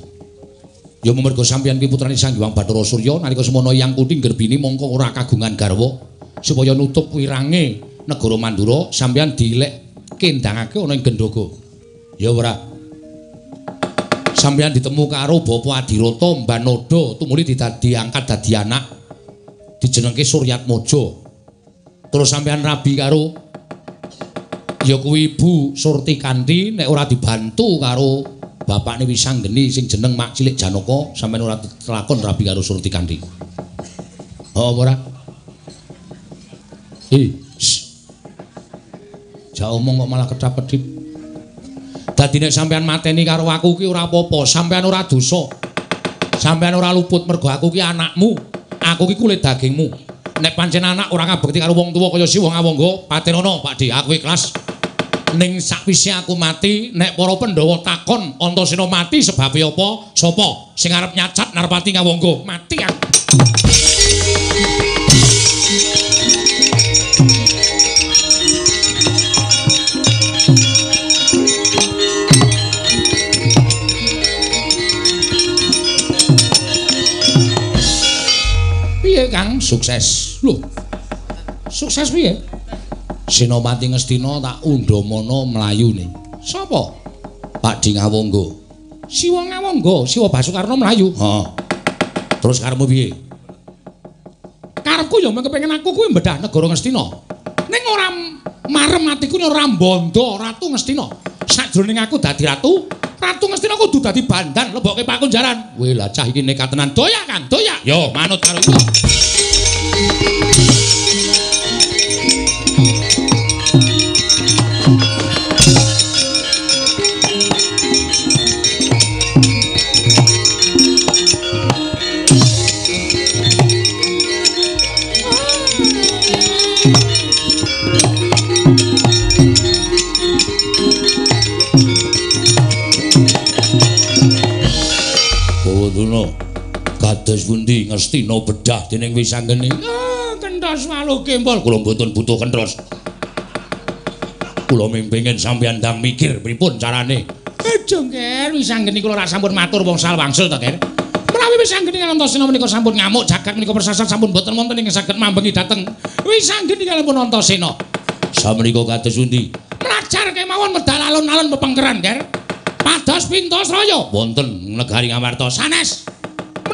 Ya mergo sampeyan ki putrane Sang Hyang Bathara Surya nalika semono Hyang Kunti gerbini mongko ora kagungan garwa supaya nutup wirange negara Mandura sampeyan dilek kendangake ana ing Gendhoga. Ya ora. Sampeyan ditemu karo Bapa Adirata Mbanoda tumuli didadi angkat dadi anak dijenengke Suryatmaja. Terus sampeyan rabi karo ya kuwi Ibu Surti Kanti nek ora dibantu karo bapakne Wisanggeni sing jeneng Mak Cilik Janaka sampeyan ora telakon rabi karo Surti Kanti. Oh ora. Eh. Ja omong kok malah kedap-kedip. Dadi nek sampeyan mateni karo aku ki ora apa-apa, sampeyan ora dosa. Sampeyan ora luput mergo aku ki anakmu. Aku ki kulit dagingmu. Nek pancen anak ora ngabekti karo wong tuwa kaya si wong awangga, patenono, Pakde, aku ikhlas. Ning sakwise aku mati, nek para Pandhawa takon Antasena mati sebabe apa? Sapa sing arep nyacat Narpati Ngawangga? Mati aku. Piye Kang? Sukses. Lho. Sukses piye? Senopati Ngastina tak undhamana mlayune. Sapa? Pak Di Ngawangga. Siwa Ngawangga, Siwa Basukarna mlayu. Heeh. Terus karepmu piye? Karepku ya mung kepengin aku kuwi mbedah negara Ngastina. Ning ora marem atiku ora mbondo Ratu Ngastina. Sajroning aku dadi ratu, Ratu Ngastina kudu dadi bandan lebokke pakunjaran. Weh lah cah iki nekat tenan. Doyak Kang, doyak. Yo manut karo Ngastina bedah dening Wisanggeni? Ah, kenthos waluh kempol kula mboten butuh kenthos. Kula ming-pengin sampeyan ndang mikir pripun carane. Aja nger Wisanggeni kula rak sampun matur wangsul wangsul to, Ger. Menawi Wisanggeni Antasena menika sampun ngamuk jagat menika persasat sampun boten wonten ing saged mambengi dhateng Wisanggeni kalampun Antasena. Samenika kados pundi? Mlajar kemawon medal alun-alun pepengkeran, Ger. Pados pintos raya wonten negari Ngamarta sanes.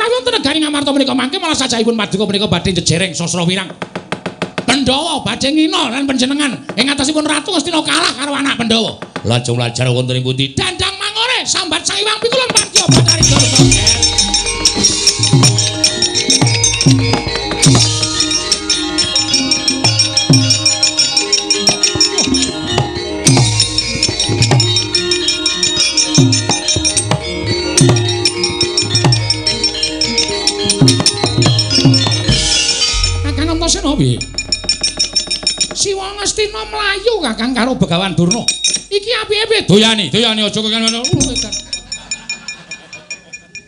Menawi wonten negari Ngamarta menika mangke malah sajahipun paduka menika badhe jejereng sasra wirang. Pandhawa badhe ngina lan panjenengan ing atasipun Ratu Astina kalah karo anak Pandhawa. Lajeng lajar wonten ing pundi? Dandang mangore sambat sang iwang pikulun Pandya Batari Durna. Piye? Siwa Ngastina mlayu Kakang karo Begawan Durna. Iki apike piye doyane? Doyane aja kok ngono.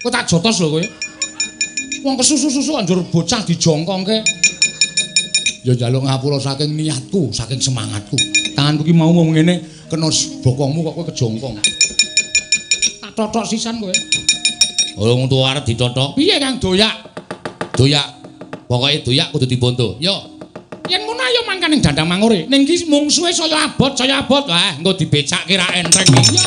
Kok tak jotos lho kowe. Wong kesusu-susu anjur bocah dijongkongke. Ya njaluk ngapura saking niatku, saking semangatku. Tanganku ki mau ngomong ngene kena bokongmu kok kowe kejongkong. Tak totok sisan kowe. Wong tuwa arep ditotok. Piye Kang Doyak? Doyak. Pokoke doyak kudu dibonto. Yo. Yen ngono ayo mangkan ning dandang mangure. Ning iki mungsuhe saya abot, saya abot. Wah, engko dibecakke ra enteng iki.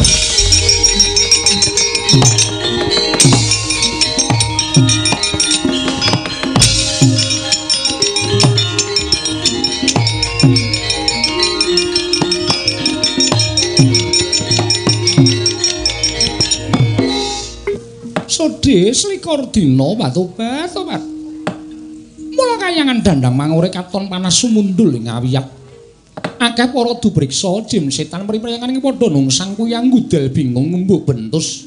Sode selikur dina batu-batu tobat. Mula kayangan dandang mangure katon panas sumundul ing awiyak. Akeh para dubriksa jim setan mripriyangan ing padha nungsang kuyang ngudel bingung ngembuk bentus.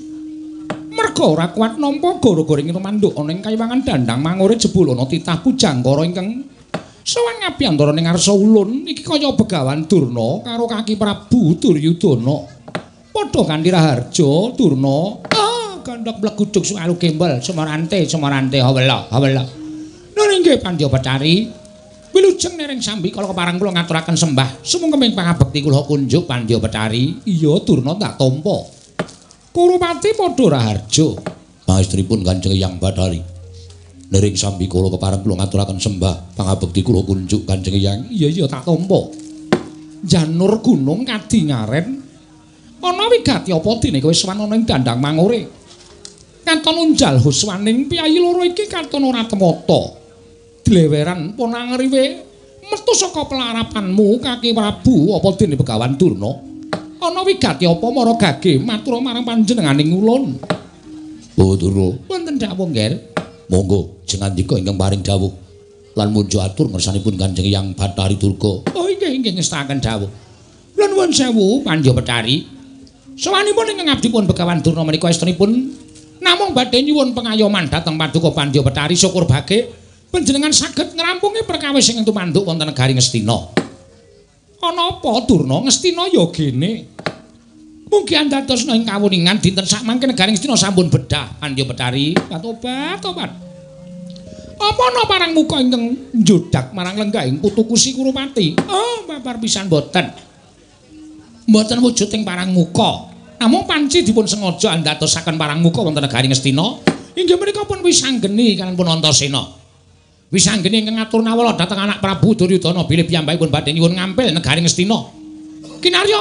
Merga ora kuat nampa gara-gara ing manduk ana ing kayangan dandang mangure jebul ana titah pujangkara ingkang sowan ngapi antara ning ngarsa ulun iki kaya begawan Durna karo kaki Prabu Duryudana. Padha kanthi raharja Durna. Ah, kandhak bleguduk sukalu kembal semarante semarante hawela hawela. Inggih Pandya Batari. Wilujeng nering sambi kala keparang kula ngaturaken sembah. Sumengkeming pangabekti kula kunjuk Pandya Batari. Iya Durna tak tampa. Kurupati padha raharja. Pangestripun Kanjeng Hyang Bathari. Nering sambi kula kepareng kula ngaturaken sembah pangabekti kula kunjuk Kanjeng Hyang. Iya iya tak tampa. Janur gunung kadingaren. Ana wigati apa dene kowe sowan ana ing dandang mangure? Kanton unjal huswaning piyayi loro iki kanton ora temata. Dleweran ponang riwe metu saka pelarapanmu kaki Prabu apa dene Begawan Durna? Ana wigati apa mara gage matur marang panjenenganing ulun? Bathara, Wonten dawuh nggih. monggo jengandika ingkang paring dawuh. Lan munjuk atur ngersanipun Kanjeng Hyang Bathari Durga. Oh inggih inggih ngestaken dawuh. Lan nuwun sewu Pandya Betari. Sawanipun ingkang abdi pun Begawan Durna menika estunipun namung badhe nyuwun pengayoman dhateng Paduka Pandya Betari syukur bage panjenengan saged ngrampungi perkawis ingkang tumanduk wonten negari Ngastina. Ana apa Durna Ngastina ya gene. Mugi andadosna ing kawuningan dinten sak mangke negari Ngastina sampun bedah Pandya Betari. Tobat tobat. Apa ana parang muka ingkang njodak marang lenggahing putu Kusi Kurupati? Oh, babar pisan boten. Mboten wujud ing parang muka. Namung panci dipun sengaja andatosaken parang muka wonten negari Ngastina. Inggih menika pun wisanggeni kalian pun Antasena. Wisanggeni ingkang ngatur nawala dhateng anak Prabu Duryudana bilih piyambakipun badhe nyuwun ngampil negari Ngastina. Kinarya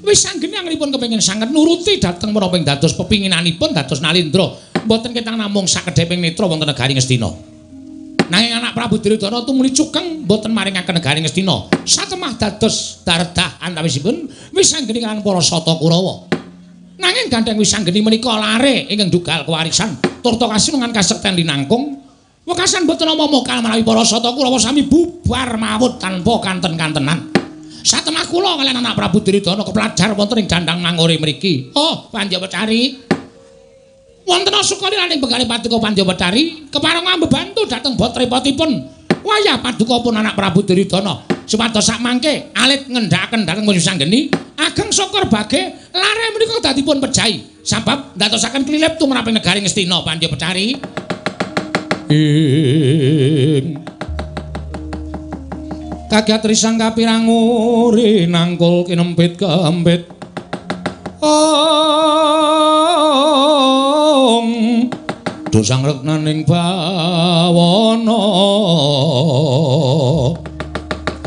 wisanggeni angripun kepengin sanget nuruti dhateng menapa ing dados pepinginanipun dados Nalindra. Mboten ketang namung sakedheping netra wonten negari Ngastina. Nanging anak Prabu Duryudana tumuli cukeng mboten maringaken negari Ngastina. Satemah dados dardah antawisipun wisanggeni kaliyan para sata Kurawa. Nanging gandeng wisanggeni menika lare ingkang dugal kewarisan turta kasinungan kasekten linangkung. Wekasan nama mokal menawi para sata Kurawa sami bubar mawut tanpa kanten-kantenan. Satemah kula kaliyan anak Prabu Duryudana kepelajar wonten ing dandang mangore mriki. Oh, Panjawacari. Wonten sukali lan ing begali Paduka Panjawacari kepareng mbebantu dhateng bot repotipun. Wayah Paduka pun anak Prabu Duryudana supados sak mangke alit ngendhakaken dhateng Musanggeni ageng syukur bage lare menika dadipun pejahi sabab ndatosaken klilip tumraping negari Ngastina Panjawacari. Ing kagiat risang kapirang uri nangkul kinempit kempit ong dosang reknaning bawana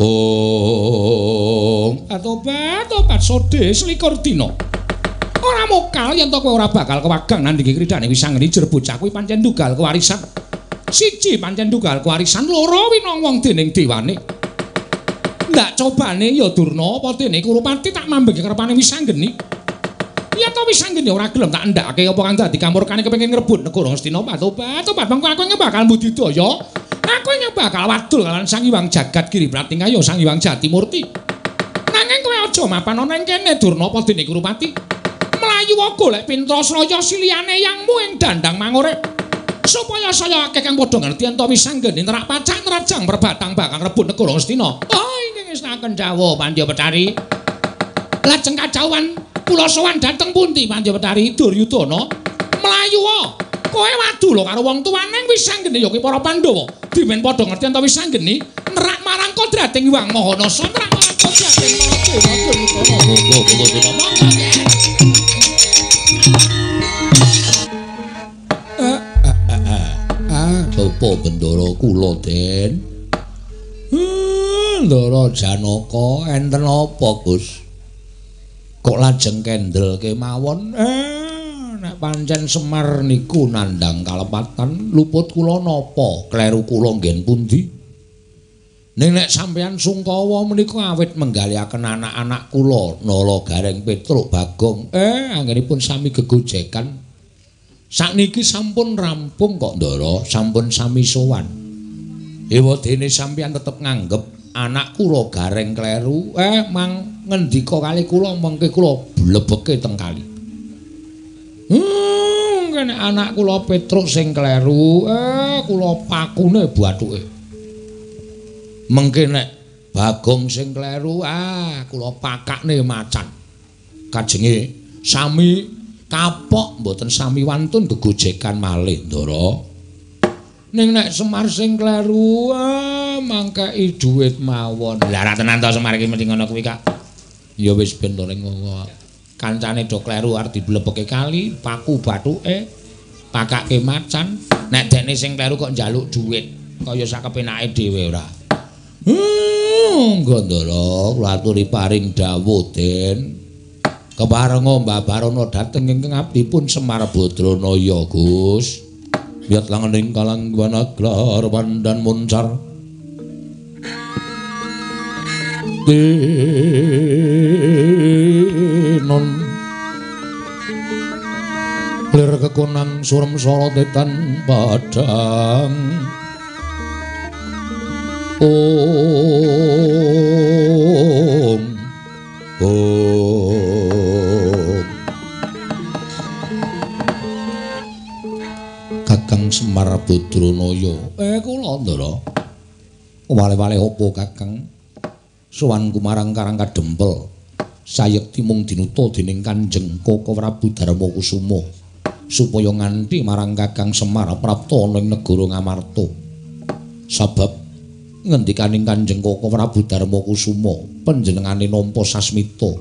ong atobat obat sode selikur dina. Ora mokal yen to kowe ora bakal kewagang nandingi kridane wisanggeni jer bocah kuwi pancen dugal kewarisan siji pancen dugal kewarisan loro winong wong dening dewane Ndak cobane ya Durna apa dene Kurupati tak mambek kerepane Wisanggeni. Ya to Wisanggeni ora gelem tak ndakake apa kan dadi kamurkane kepengin ngrebut negara Ngastina tobat tobat mangko aku bakal budidaya. Aku bakal wadul kalan Sang Hyang Jagat Giri Pratingaya Sang Hyang Jatimurti. Nanging kowe aja mapan ana ing kene Durna apa dene Kurupati. Melayu wae golek Pintrasraya siliyane yangmu ing dandang mangure. Supaya saya akeh kang padha ngerti ento wisanggeni nerak pacak nerajang perbatang bakal rebut negara Ngastina. Oh, ing ngesnaken Jawa Pandya Petari. Lajeng kacauan kula sowan dhateng pundi Pandya Petari Duryudana? Melayu wae. Kowe wadu lho karo wong tuane wisanggeni ya kuwi para Pandhawa. Dimen padha ngerti ento wisanggeni nerak marang kodrating Hyang Mahanasa nerak marang kodrating Mahanasa. Monggo kula dina apa bendara kula den? Hmm, ndara janaka. Enten apa Gus? Kok lajeng kendel kemawon eh nek pancen Semar niku nandang kalepatan luput kula napa? Kleru kula nggen pundi? Ning nek sampeyan sungkawa menika awit menggaliaken anak-anak kula Nala Gareng Petruk Bagong. Eh anggenipun sami gegojekan Sakniki sampun rampung kok Ndara, sampun sami sowan. Ewa dene sampeyan tetep nganggep anak kula gareng kleru, eh mang ngendika kali kula mengke kula blebeke teng kali. Hmm, kene anak kula Petruk sing kleru, eh kula pakune buatuke. Mengke nek Bagong sing kleru, ah kula pakakne macan. Kajenge sami kapok mboten sami wantun gegojekan malih ndara ning nek Semar sing kleru ah, mangkei dhuwit mawon. Lha ra tenan to Semar iki mesti ngono kuwi Kak? Ya wis ben to ning kancane do kleru arep diblebeke kali paku bathuke pakake macan. Nek dene sing kleru kok njaluk dhuwit kaya sakepenake dhewe ora? Hmm, Gondoro, kula aturi paring dawuh, Den. Keparenga Mbah Barono dhateng ingkang abdipun Semar Badranaya Gus. Biat langening kalang wanaglar wandan muncar Tinon Lir kekonang surem sorotetan padang. Om Om Semar Badranaya. Eh kula Ndara. Wale-wale apa Kakang? Sowan kumarang Karang Kadempel. Sayekti mung dinuta dening Kanjeng Koko Prabu Darma Kusuma supaya nganti marang Kakang Semar prapta ana ing negara Ngamarta. Sabab ngendikaning Kanjeng Koko Prabu Darma Kusuma panjenengane nampa sasmita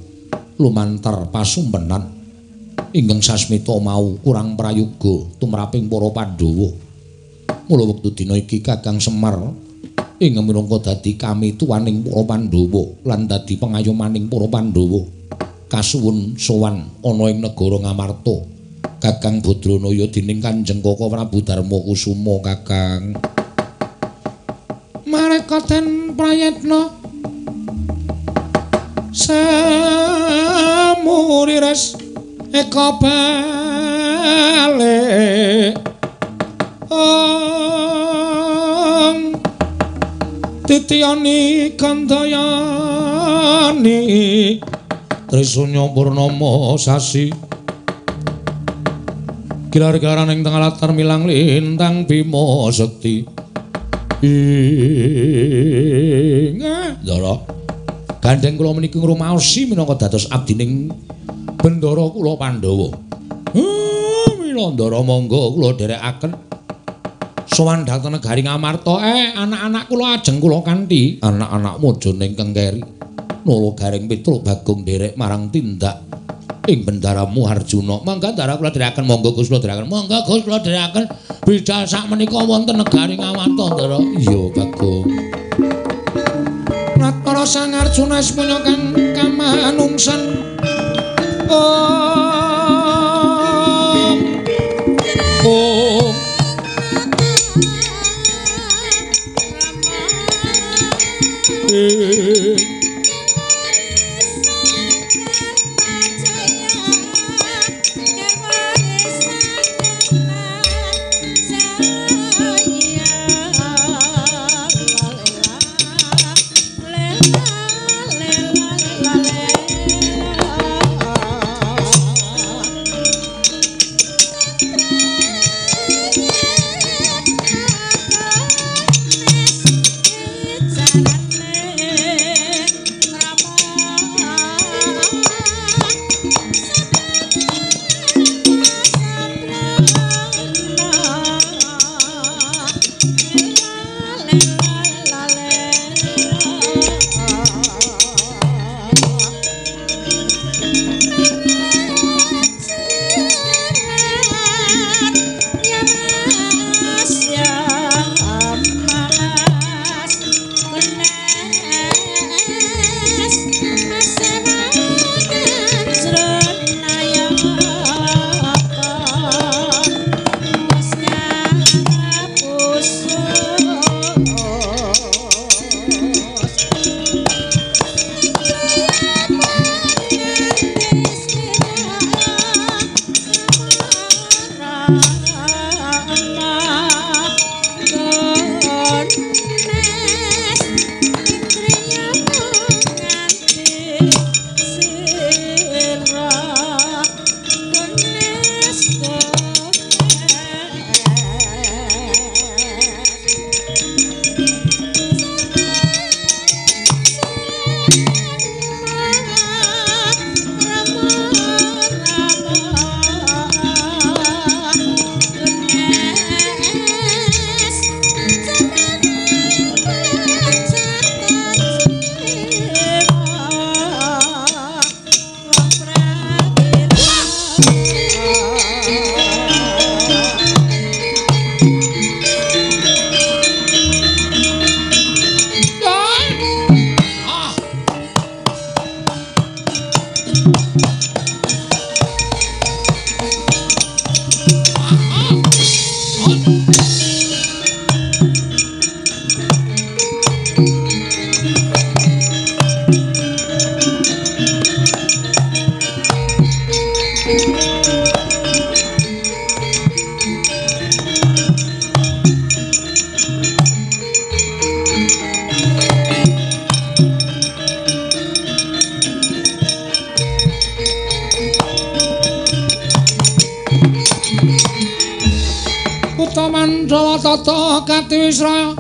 lumantar pasumpenan ingkang sasmita mau kurang prayoga tumraping para Pandhawa. Mula wektu dina iki Kakang Semar ing minangka dadi kami tuwaning para Pandhawa lan dadi pengayomaning para Pandhawa kasuwun sowan ana ing negara Ngamarta. Kakang Badranaya dening Kanjeng Koko Prabu Darma Kusuma Kakang. Mareka ten prayetna Samuriras eka bale. Ong titiyani kandayani trisunya purnama sasi. Gilar-gilaran ing tengah latar milang lintang bima sekti. Inga dara gandeng kula meniki ngrumaosi minangka dados abdining bendara kula Pandhawa. Hmm, Wilandara monggo kula dherekaken sowan dhateng negari Ngamarta. Eh, anak-anak kula ajeng kula kanthi anak-anak mojo ning Kengkeri. Nolo Garing Petruk Bagong derek marang tindak ing bendaramu Arjuna. Mangga dara kula dherekaken monggo Gus kula dherekaken. Monggo Gus kula dherekaken bidal sak menika wonten negari Ngamarta, Ndara. Iya, Bagong. Natara Sang Arjuna semono kang kamanungsan tata katiwisra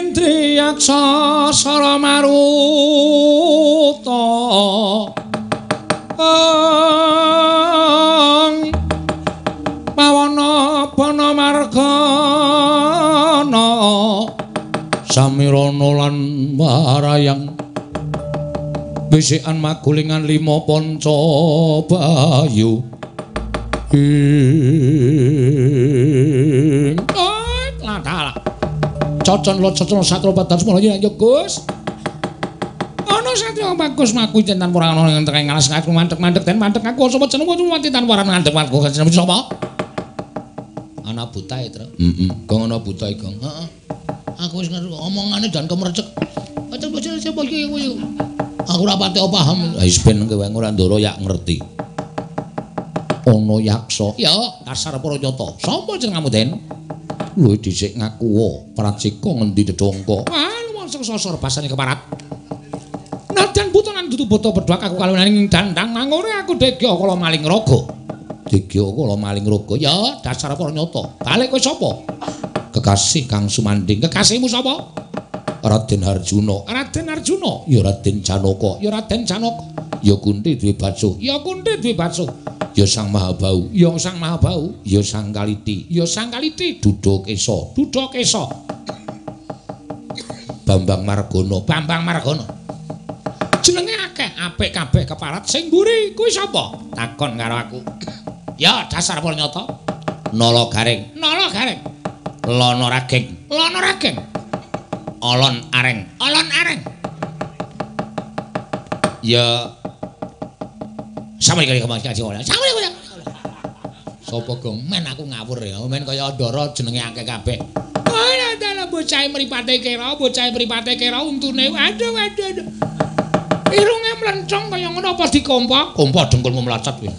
indriyaksa sara maruta ang pawana bana margana samirana lan marayang bisikan magulingan lima panca bayu ing ladal cocon lo cocon satro padha semana ya Gus? Ana satya bagus maku cintan ora ana ing tengah ngalas aku mandek-mandek den mandek aku sapa jeneng kok mati tan ora mandek aku jeneng sapa? Ana buta e tru heeh gong ana buta e gong. Heeh. Aku wis ngerti omongane jan kemrecek Acak bocah sapa iki kowe Aku ora pati paham. Ha wis ben kowe ora ndoro ya ngerti. Ana yaksa. Ya, dasar para nyata. Sapa jenengmu, Den? Lho dhisik ngaku wae, pracika ngendi dedongko. Wah, luwih sosor basane keparat. Nadyan butonan dudu boto bedhak aku kalunane dandang mangore aku degya kala maling raga. Degya kala maling raga. Ya, dasar para nyata. Balik kowe sapa? Kekasih Kang Sumanding. Kekasihmu sapa? Raden Arjuna. Raden Arjuna? Ya Raden Janaka. Ya Raden Janaka. Ya Kunti duwe basuh. Ya Kunti duwe basuh. ya sang mahabau. Ya sang mahabau. Ya sang kaliti. Ya sang kaliti. Duda kesa. Bambang margono. Bambang margono. Jenenge akeh apik kabeh keparat. Sing mburi kuwi sapa? Takon karo aku. Ya dasar nyata. Nala garing. Nala garing. Lono raging. Lono raging olon areng olon areng ya Sampe kali kemana kaji ora. Sampe kali. Sopo gong men aku ngawur ya. Men kaya Andara jenenge akeh kabeh. Ora dalah bocah mripate kira, bocah mripate kira untune. Aduh, aduh, aduh. Irunge mlencong kaya ngono apa dikompa? Kompa dengkulmu mlacat kowe.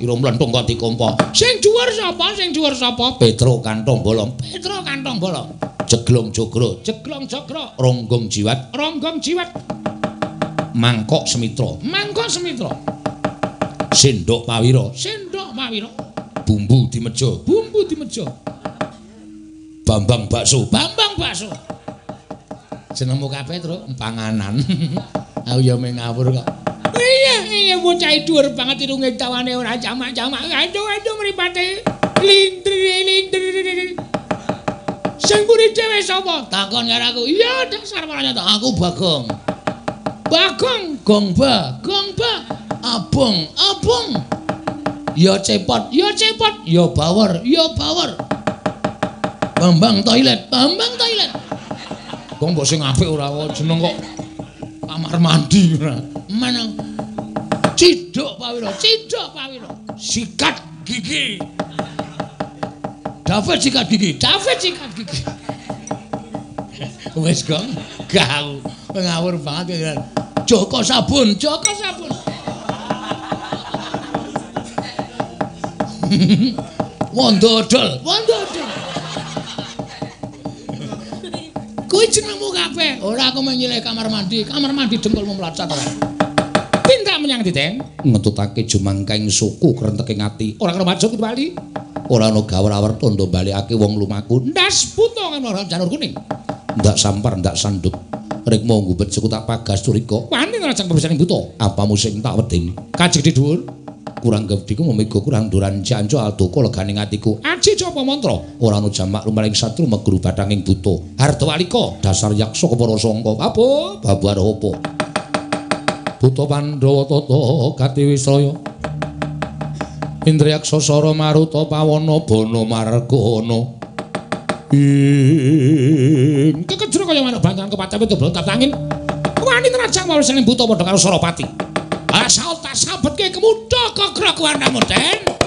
Irung mlentung kok dikompa. Sing dhuwur sapa? Sing dhuwur sapa? Petro kantong bolong, Petro kantong bolong. Jeglong jogro, Jeglong jogro. ronggong jiwat, Ronggong jiwat. mangkok semitra, Mangkok semitra. sendok pawira, Sendok mawira. bumbu dimeja, Bumbu di meja. bambang bakso, Bambang bakso. Jenengmu kabeh, Tru? Panganan. Aku ya meh ngawur kok. Iya, iya bocah dhuwur banget irunge tawane ora jamak-jamak. Aduh, aduh mripate. Lindri, lindri. Sing mburi dhewe sapa? Takon karo aku. Iya, dasar marane to. Aku Bagong. Bagong, Gongba, Gongba. Abong, Abong. Ya cepot, ya cepot, ya bawer, ya bawer. Bambang toilet, Bambang toilet. Kok mbok sing apik ora kok jeneng kok kamar mandi ora. Mana? Cidok Pawiro, cidok Pawiro. Sikat gigi. David sikat gigi, David sikat gigi. Wes gong, kau ngawur banget ya. Joko sabun, Joko sabun. Wondo dol, wondo dol. Kuwi jenengmu kabeh. Ora aku menyilih kamar mandi, kamar mandi dengkulmu mlacat menyang diten. Ngetutake jumangkaing suku krenteking ati. Ora karo majuk bali. Ora ana gawar-awar tondo balekake wong lumaku. Ndas buto kan ora janur kuning. Ndak sampar ndak sanduk. Rikmo ngumbet suku tak pagas turika. Wani ora jang perusahaan buto. Apamu sing tak wedeni? Kajik di dhuwur. Kurang gediku memego kurang duran janjo aldoko leganing atiku. Aji coba mantra. Ora ana jamak lumaring satru meguru batanging buto. Hartawalika dasar yaksa kepara sangka. Apa? Babar apa? Buto Pandhawa tata Katiwisraya. Indriyaksa Sara Maruta Pawana Bana Margana. Ing Kekejro kaya manuk bantaran kepacape dobel tatangin. Wani nerajang wae sing buta padha karo Sarapati. Asal tak sabetke kemuda kegrok warnamu den.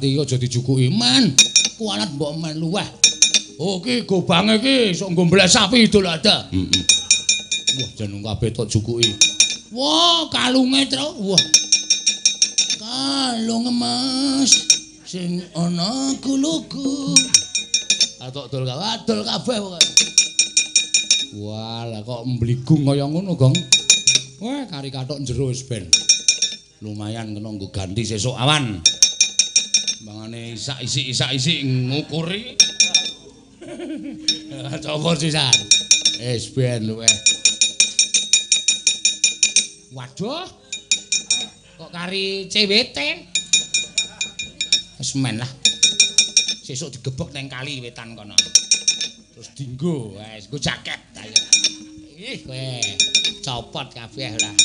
Mati aja dijukuki, Man. Kualat mbok men luweh. Oh, iki gobange iki sok nggo mblek sapi idul ada. Heeh. Wah, jeneng kabeh tok jukuki. Wah, kalunge, Truk. Wah. Kalung emas sing ana kuluku. Atok dol kabeh, dol kabeh pokoke. Wah, lah kok mbligung kaya ngono, Gong. Wah, kari katok jero wis ben. Lumayan kena nggo ganti sesuk awan. Mangane isak isi isak isi ngukuri. Coba sisan. Wis ben luweh. Waduh. Kok kari CWT? Men lah. Sesuk digebek nang kali wetan kono. Terus dinggo, wis nggo jaket. Ayo. Ih, kowe copot kabeh lah.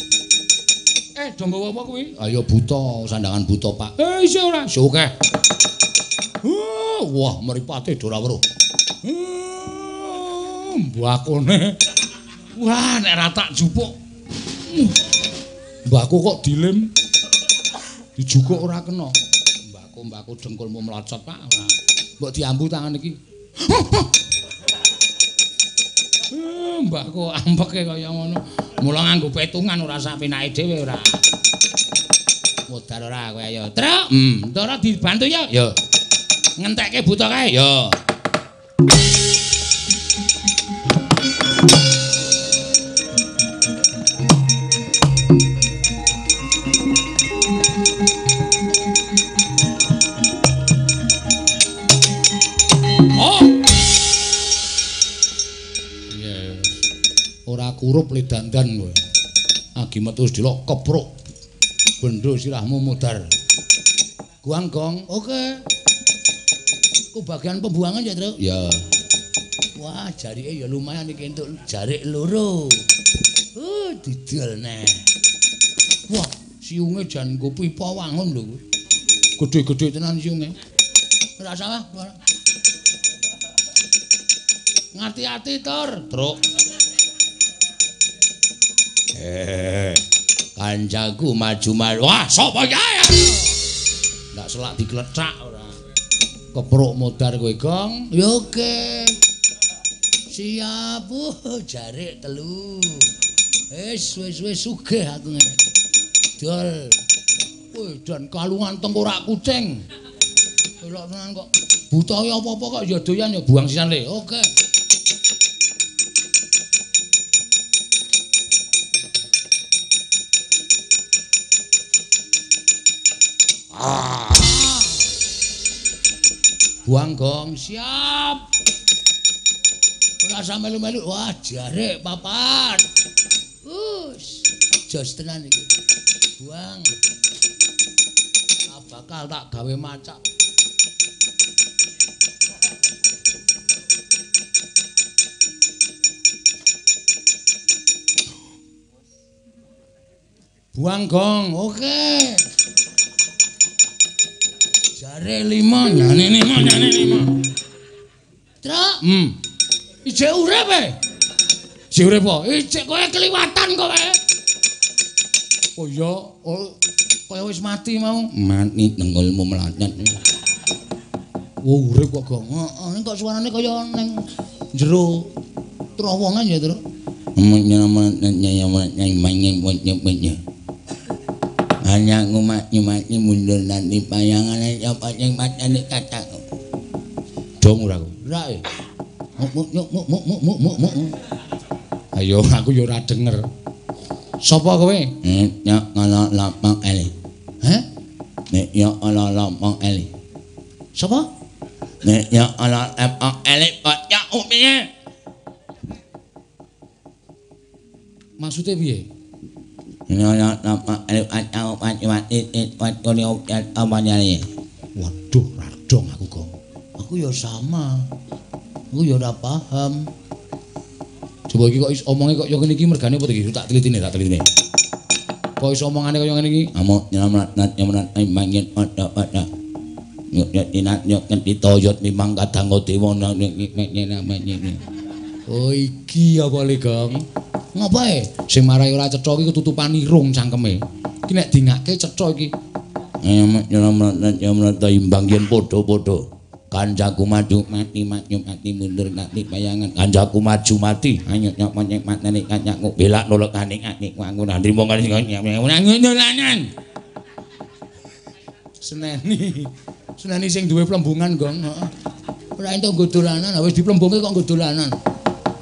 Eh, do nggawa apa kuwi? Ayo buta, sandangan buta, Pak. Eh, isih ora. Suke. Uh, Wah, mripate ora weruh. uh, mbakone. Wah, nek ra tak jupuk. Mbakku kok dilem. Dijukuk ora kena. Mbakku, mbakku dengkulmu melocot, Pak. Ora. Mbok diambu tangan iki. Eh, Mbakku ambeke kaya ngono. Mula nganggo petungan ora sak penake dhewe ora. Modar ora kowe ayo. Truk. Hmm, ndara dibantu ya. Ya. Ngentekke buta kae. Ya. Kurup le dandan kowe. Agi metu wis delok kepruk. Bendo sirahmu mudar. Guang gong. Oke. Ku bagian pembuangan ya, Truk? Ya. Wah, jarike ya lumayan iki entuk jarik loro. Uh, didol neh. Wah, siunge jan nggo pipa wangun lho. Gedhe-gedhe tenan siunge. Ora salah. Ngati-ati, Tur. Truk. Eh. Kancaku maju maju. Wah, sapa ya? Ndak selak diklecak ora. Kepruk modar kowe, Gong. Ya oke. Siap, uh, jarik telu. Wis wis wis sugih aku ngene. Dol. Wih, dan kalungan tengkorak kucing. Kok. Buta ya apa-apa kok ya doyan ya buang sisan le. Oke. Ah. Ah. Buang gong siap. Ora Rasa melu-melu wah jare papat. Us, jos tenan iki. Buang. Tak bakal tak gawe macak. Buang gong, oke. Okay. Jare lima nyane lima nyane lima. Truk. Hmm. Ije urip e. Ije urip kok. Ije kowe keliwatan kowe. Oh iya, oh kaya wis mati mau. Mati tenggolmu melancet. Oh urip kok gong. Heeh, kok suarane kaya ning jero terowongan ya, Tru. hanya banyak ngumatnya mati mundur nanti bayangan aja apa yang macam ni dong ora aku. Rai eh. muk muk muk muk muk muk muk muk ayo aku yo ora denger. Sapa kowe? Ya ngono lapang eli heh nek yo ala lapang eli sopo nek ya ala lapang eli pacak umpine maksudnya piye? Waduh radong aku kok aku ya sama aku ya ora paham coba iki kok is omongnya kok yo ngene iki mergane apa iki tak telitine tak telitine kok is omongane yo ngene iki amo nyamat nat nyamat ai mangin ada ada yo yo inat yo kan ditoyot memang kadang dewa nang namanya oh iki apa le Gang ngapae sing marai ora cetha iki ketutupan irung cangkeme iki nek dingake cetha iki nyamat imbang yen padha-padha kancaku maju mati maju mati mundur mati bayangan kancaku maju mati ayo nyok nyek matane kancaku belak nolak kaning atik aku nrimo kan lanan seneni seneni sing duwe plembungan gong ora entuk nggo dolanan wis diplembungke kok nggo dolanan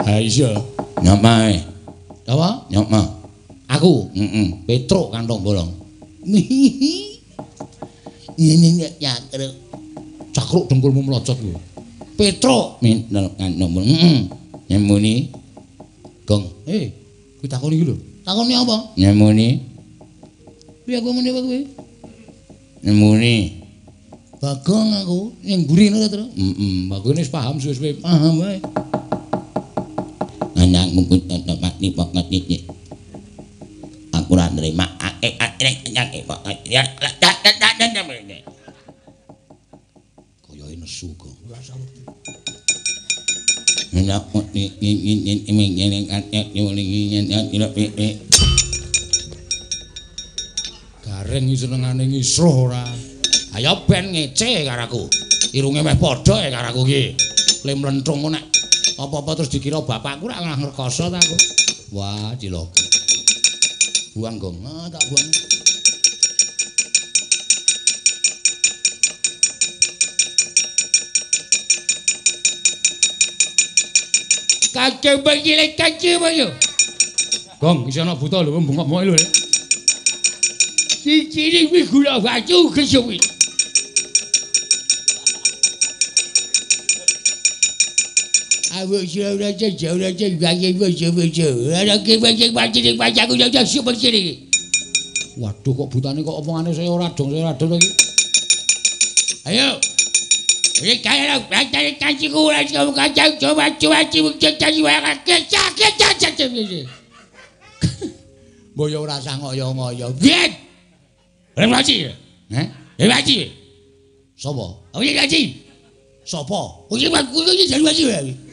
ha iya nyamae Apa? Nyok. Aku. Heeh. Petruk kantong bolong. Ini ya terus cakruk dengkulmu melocot kuwi. Petruk mintel kantong bolong. Heeh. Nyemuni. Gong. Eh, kuwi takoni iki lho. Takoni apa? Nyemuni. Piye aku muni apa kuwi? Nyemuni. Bagong aku ning mburi ngono terus. Heeh. Bagong wis paham suwe-suwe. Paham wae. Anak ngumpul tempat ni pok ngerti aku ora nerima ake ake ake pok ya dak dak dak dak kaya nesu kok Nyak ni ni ni ni ni ni ni kan ni ni ni ni ni ni Gareng iki senengane ngisruh ora. Ayo ben ngece karo aku. Irunge meh padha e karo aku iki. Le mlentrung nek apa-apa terus dikira bapakku ra ngrekoso ta aku. Wah, cilok. Buang gong, nah, tak buang. Kacau bengkile, kacau bengkile. Gong, iso ana buta lho, bengkak-bengkak lho. Cici ini gula batu kesuwi. Cici Waduh kok butane kok omongane saya ora dong saya ora dong iki. Ayo. Ini kaya lo, bantai ora kula, kamu kacau, coba, coba, coba, coba, coba, coba, coba, coba, coba, yo coba, coba, ngoyo ngoyo, bian, orang Heh? eh, orang ngaji, sopo, orang ngaji, sopo, orang ngaji, iki ngaji, orang ngaji,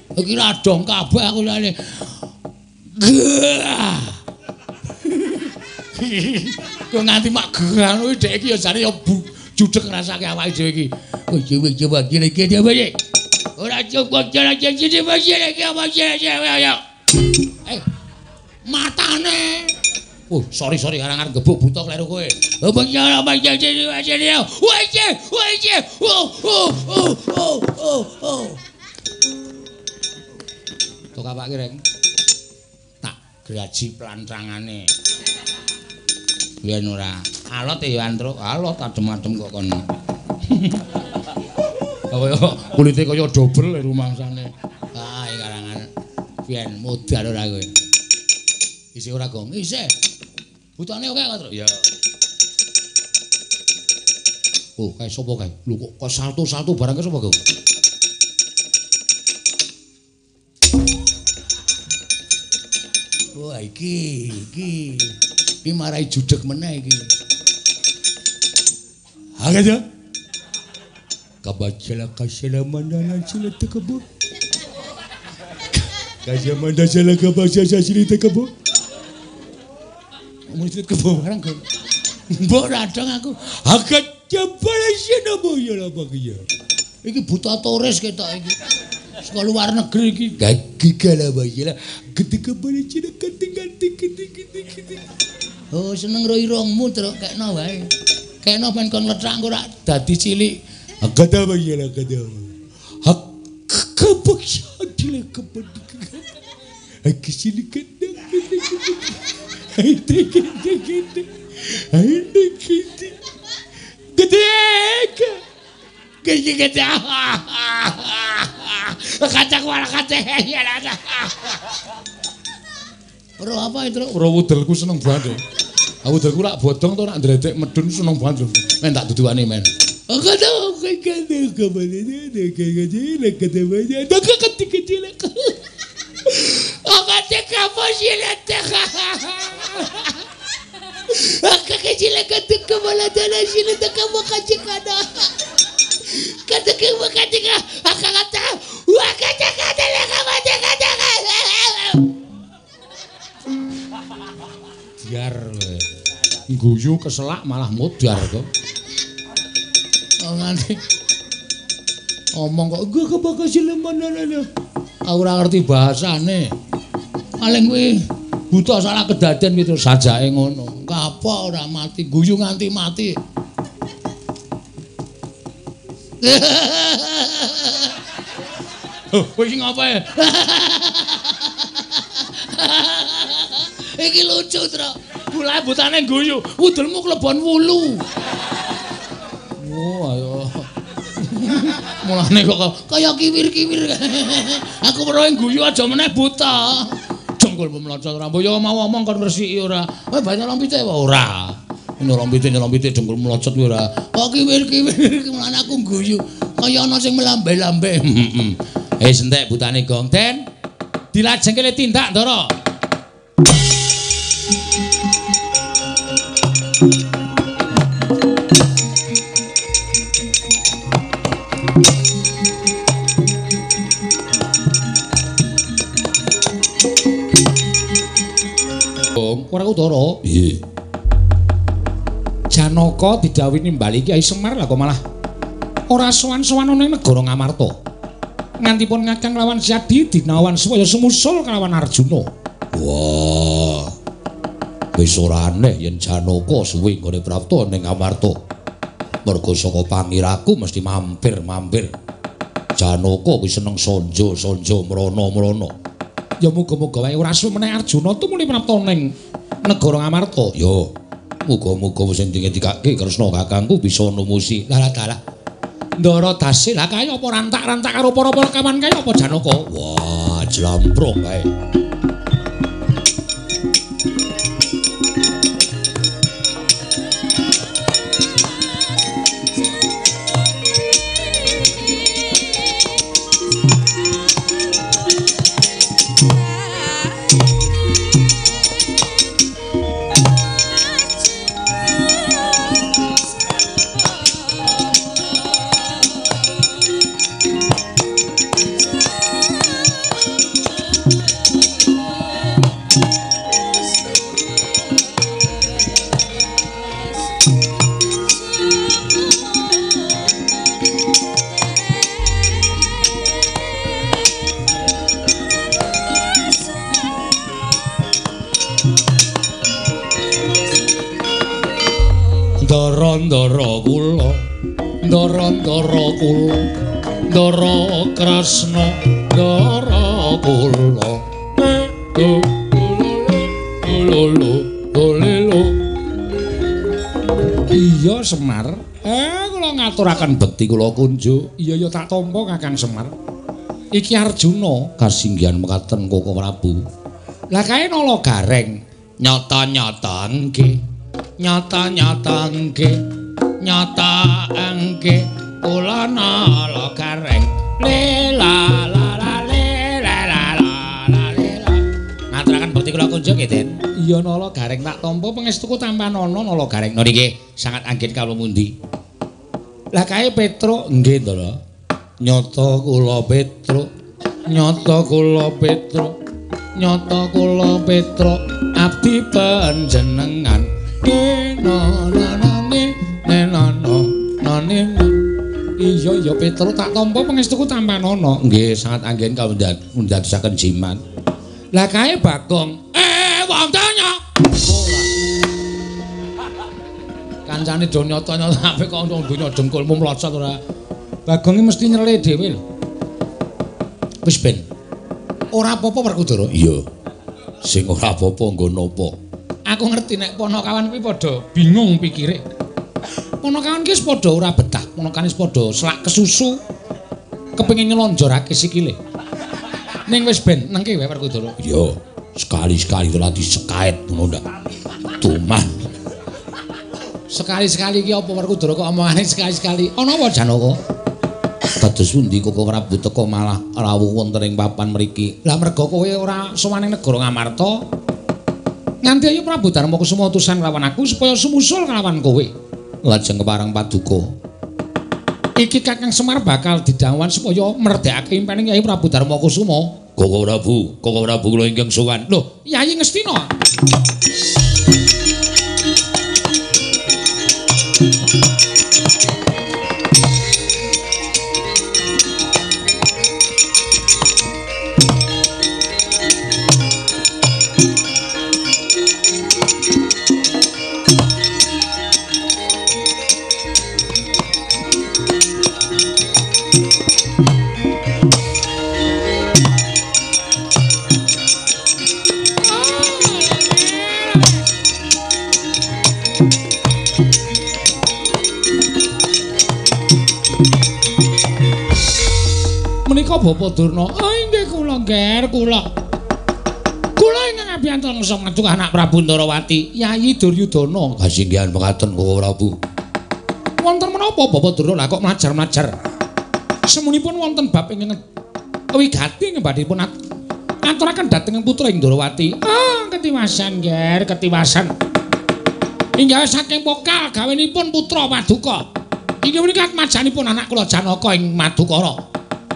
iki radong kabeh aku lali. Kok nganti mak geran kuwi dek. Iki ya jane ya judeg ngrasake awake dhewe iki. Oh coba coba kira iki dia bae ora cukup jalan janji di bae iki apa sih ya eh matane. Oh, sorry sorry. Karang arep gebuk buta kleru kowe. Oh, bangsa bangsa sini sini. Wah, wah, oh, oh, oh, oh, oh, oh. Tok apa reng tak graji plantangane Yen ora alot ya antro, alot adem-adem kok kon. Kaya kulite kaya dobel rumangsane. Ah, karangan. Biyen modal ora kowe. Isih ora gong, isih. Butane oke kok, Ya. Oh, kae sapa kae? Lho kok salto-salto barang ke sapa kok? Wah, iki, iki. Iki marai judeg meneh iki. Aga ya. Kabachala kashala mandala sila tekebo. Kasya manda sila kabachala sila tekebo. Mesti kebo barang kok. Mbok radang aku. Aga jebul sina boyo la bagiya. Iki buta Torres ketok iki. Saka luar negeri iki gagi gala bayi lah. Ketika balik cina ganti-ganti ganti-ganti. Oh seneng roi rongmu terus kekno wae. Kekno ben kon letrak kok ora dadi cilik. Agada bayi lah agada. Hak. Aku sini kendang kendang. Aite kendang kendang. Aite kendang. Gede. Gede gede. Kacak wala kacak ya lah. Ora apa itu? Ora wudelku seneng banget. Aku wudelku rak bodong to rak ndredek medun seneng banget. Men tak duduane men. Kada kada kabane de kaya kada banya. Dak kati kecil. Aga te kapo sila te. Aga kecil kata kepala tanah sila te kamu kaji kada. Kata kamu kata aga kata. Wah kata kata le kamu te kata kata. Biar guyu keselak malah modar kok. Oh nganti ngomong kok gue kebaka sileman aku ora ngerti bahasane paling kuwi buta salah kedaden gitu sajake ngono kapok ora mati guyu nganti mati Oh, kowe iki ngapa ya? iki lucu, Tro. Mulai butane guyu, wudulmu klebon wulu. Oh, ayo. Mulane kok kaya kiwir-kiwir. Aku weruh guyu aja meneh buta. Jengkul melocot ora ya mau omong kon ngresiki ora. Eh banyak lompite wae ora. Ini lompite lompite jengkul melocot kuwi ora. Kok kiwir-kiwir mulane aku guyu. Kaya ana sing melambe-lambe. Eh sentek butane gong ten. Dilajengke tindak Ndara. Gong, ora utara. Piye? Janaka didhawuhi nimbali Kyai Semar lah kok malah ora sowan-sowan ning negara Ngamarta. Ngantipun ngakang lawan Syadi dinawan supaya sumusul kelawan Arjuna. Wah. Wis ora aneh yen Janaka suwe nggone prapta ning Amarta. Mergo saka pangiraku mesti mampir-mampir. Janaka kuwi seneng sonjo-sonjo mrono-mrono. Ya muga-muga wae ora suwe meneh Arjuna tumuli prapta ning negara Ngamarta. Yo. Muga-muga wis dikake Kresna kakangku bisa numusi. Lah lah. Ndara dasil lah kaya apa rantak-rantak karo para-para kawan kaya apa Janaka? Wah, jlamprong kae. Ngaturaken bekti kula kunjuk. Iya ya tak tampa Kakang Semar. Iki Arjuna kasinggihan mekaten Koko Prabu. Lah kae nala gareng. Nyata-nyata nggih. Nyata-nyata nggih. Nyata nggih. Kula nala gareng. Lela la la lela la la la lela. Ngaturaken bekti kula kunjuk nggih, Den. Iya nala gareng tak tampa pangestuku tampanana nala gareng. Nggih, sangat anggen kawula mundi. Lah kae Petro nggih, Ndara. Nyata kula Petro. Nyata kula Petro. Nyata kula Petro abdi panjenengan. Nenanane nenano nanene. Iya iya Petro tak tampa pangestuku tampanana. Nggih, sangat anggen kawula ndadosaken jimat. Lah kae Bagong. Eh, wong donya. Kancane do nyata-nyata ape kok wong donya jengkulmu mlocot ora. Bagong mesti nyele dhewe lho. Wis ben. Ora apa-apa Werkudara. Iya. Sing ora apa-apa nggo napa? Aku ngerti nek ponokawan kuwi padha bingung pikire. Ponokawan ki wis padha ora betah, ponokan wis padha selak kesusu. Kepengin nyelonjorake sikile. Ning wis ben nengke wae Werkudara. Iya. Sekali-sekali ora disekaet ngono ndak. Tuman. Sekali-sekali ki apa Werkudara kok omongane sekali-sekali. Ana apa Janaka? Kados pundi Koko Prabu teka malah rawuh wonten ing papan mriki. Lah merga kowe ora sowan ing negara Ngamarta. Nganti ayo Prabu Darma Kusuma utusan lawan aku supaya sumusul kelawan kowe. Lajeng keparang paduka. Iki Kakang Semar bakal didhawuhan supaya merdekake impening Kyai Prabu Darma Kusuma. Koko Prabu, Koko Prabu kula ingkang sowan. Loh, Yayi Ngestina. Durna. Ah inggih kula nger kula. Kula ingkang abiyantu ngso ngeduk anak Prabu Ndarawati, Yayi Duryudana. Kasinggihan mekaten Koko Prabu. Wonten menapa Bapak Durna lah kok mlajar-mlajar? Semunipun wonten bab ingkang wigati ngembadipun at aturaken dhateng putra ing Ndarawati. Ah ketiwasan nger, ketiwasan. Inggih saking pokal gawenipun putra Paduka. Inggih menika majanipun anak kula Janaka ing Madukara.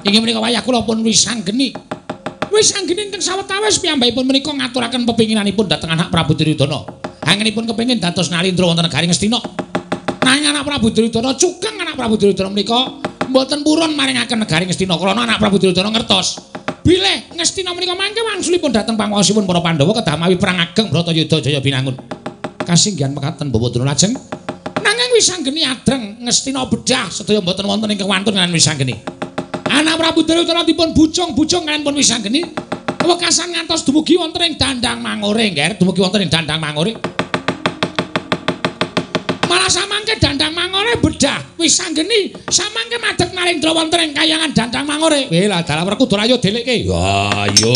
Inggih menika wayah kula pun wisanggeni. Wisanggeni ingkang sawetawis piyambakipun menika ngaturaken pepinginanipun dhateng anak Prabu Duryudana. Angenipun kepengin dados nalindra wonten negari Ngastina. Nanging anak Prabu Duryudana cukeng anak Prabu Duryudana menika mboten purun maringaken negari Ngastina krana anak Prabu Duryudana ngertos bilih Ngastina menika mangke wangsulipun dhateng panguwasipun para Pandhawa kedah mawi perang ageng Bratayuda Jaya Binangun. Kasinggihan mekaten Bapak Durna lajeng nanging wisanggeni adreng Ngastina bedah sedaya mboten wonten ingkang wantun kalian wisanggeni. Anak Prabu Duryudana dipun bujung-bujung kalian pun wisanggeni. Wekasan ngantos dumugi wonten ing Dandang Mangore, nggih, dumugi wonten ing Dandang Mangore. Malah samangke Dandang Mangore bedah wisanggeni, samangke madhek narendra wonten ing kayangan Dandang Mangore. Weh, lah dalam Werkudara ayo delekke. Ya, ayo.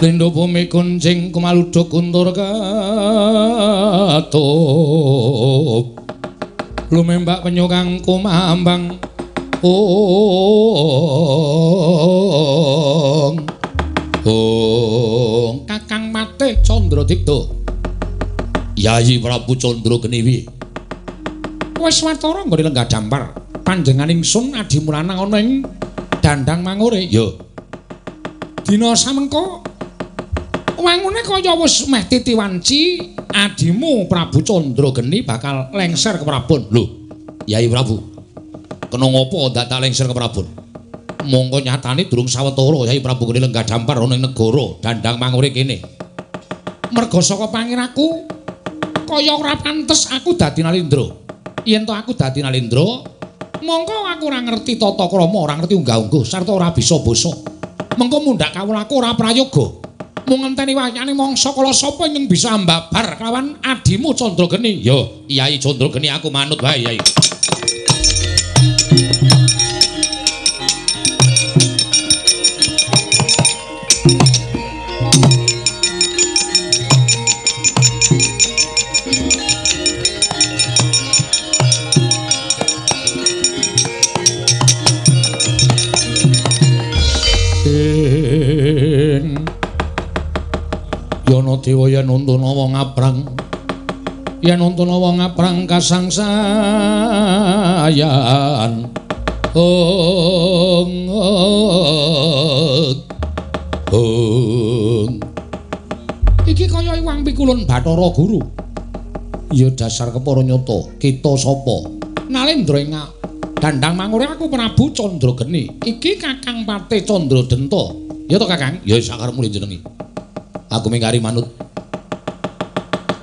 Lendo bumi kunjing kumaluduk kuntur katup. Lumembak penyu kang kumambang ong ong kakang mate candra dikta Yayi Prabu Candra Geniwi. Wis watara nggone lenggah dampar panjenengan ingsun adi mulana ana ing dandang mangure ya. Dina samengko wangune kaya wis meh titiwanci adimu Prabu Candra Geni bakal lengser ke Prabon lho Yayi Prabu kena ngopo ndak tak lengser ke Prabon mongko nyatane durung sawetara Yayi Prabu Geni lenggah dampar ana ing negara dandang mangure kene. Merga saka pangiraku kaya ora pantes aku dadi nalindra. Yen to aku dadi nalindra mongko aku ora ngerti tata krama ora ngerti unggah-ungguh sarta ora bisa basa. Mengko mundhak kawulaku ora prayoga mung ngenteni wayane mangsa kala sapa ing bisa mbabar? Kelawan adimu Candrageni yo Yai Candrageni aku manut wae Yai dewa yen untuna wong aprang yen untuna wong aprang kasangsayan ong ong iki kaya iwang pikulun Bathara Guru. Ya dasar kepara nyata kita sapa? Nalendra ing dandang mangure aku Prabu Candrageni iki Kakang Pate Candradenta ya to Kakang? Ya sakarepmu jenengi aku mingkari manut.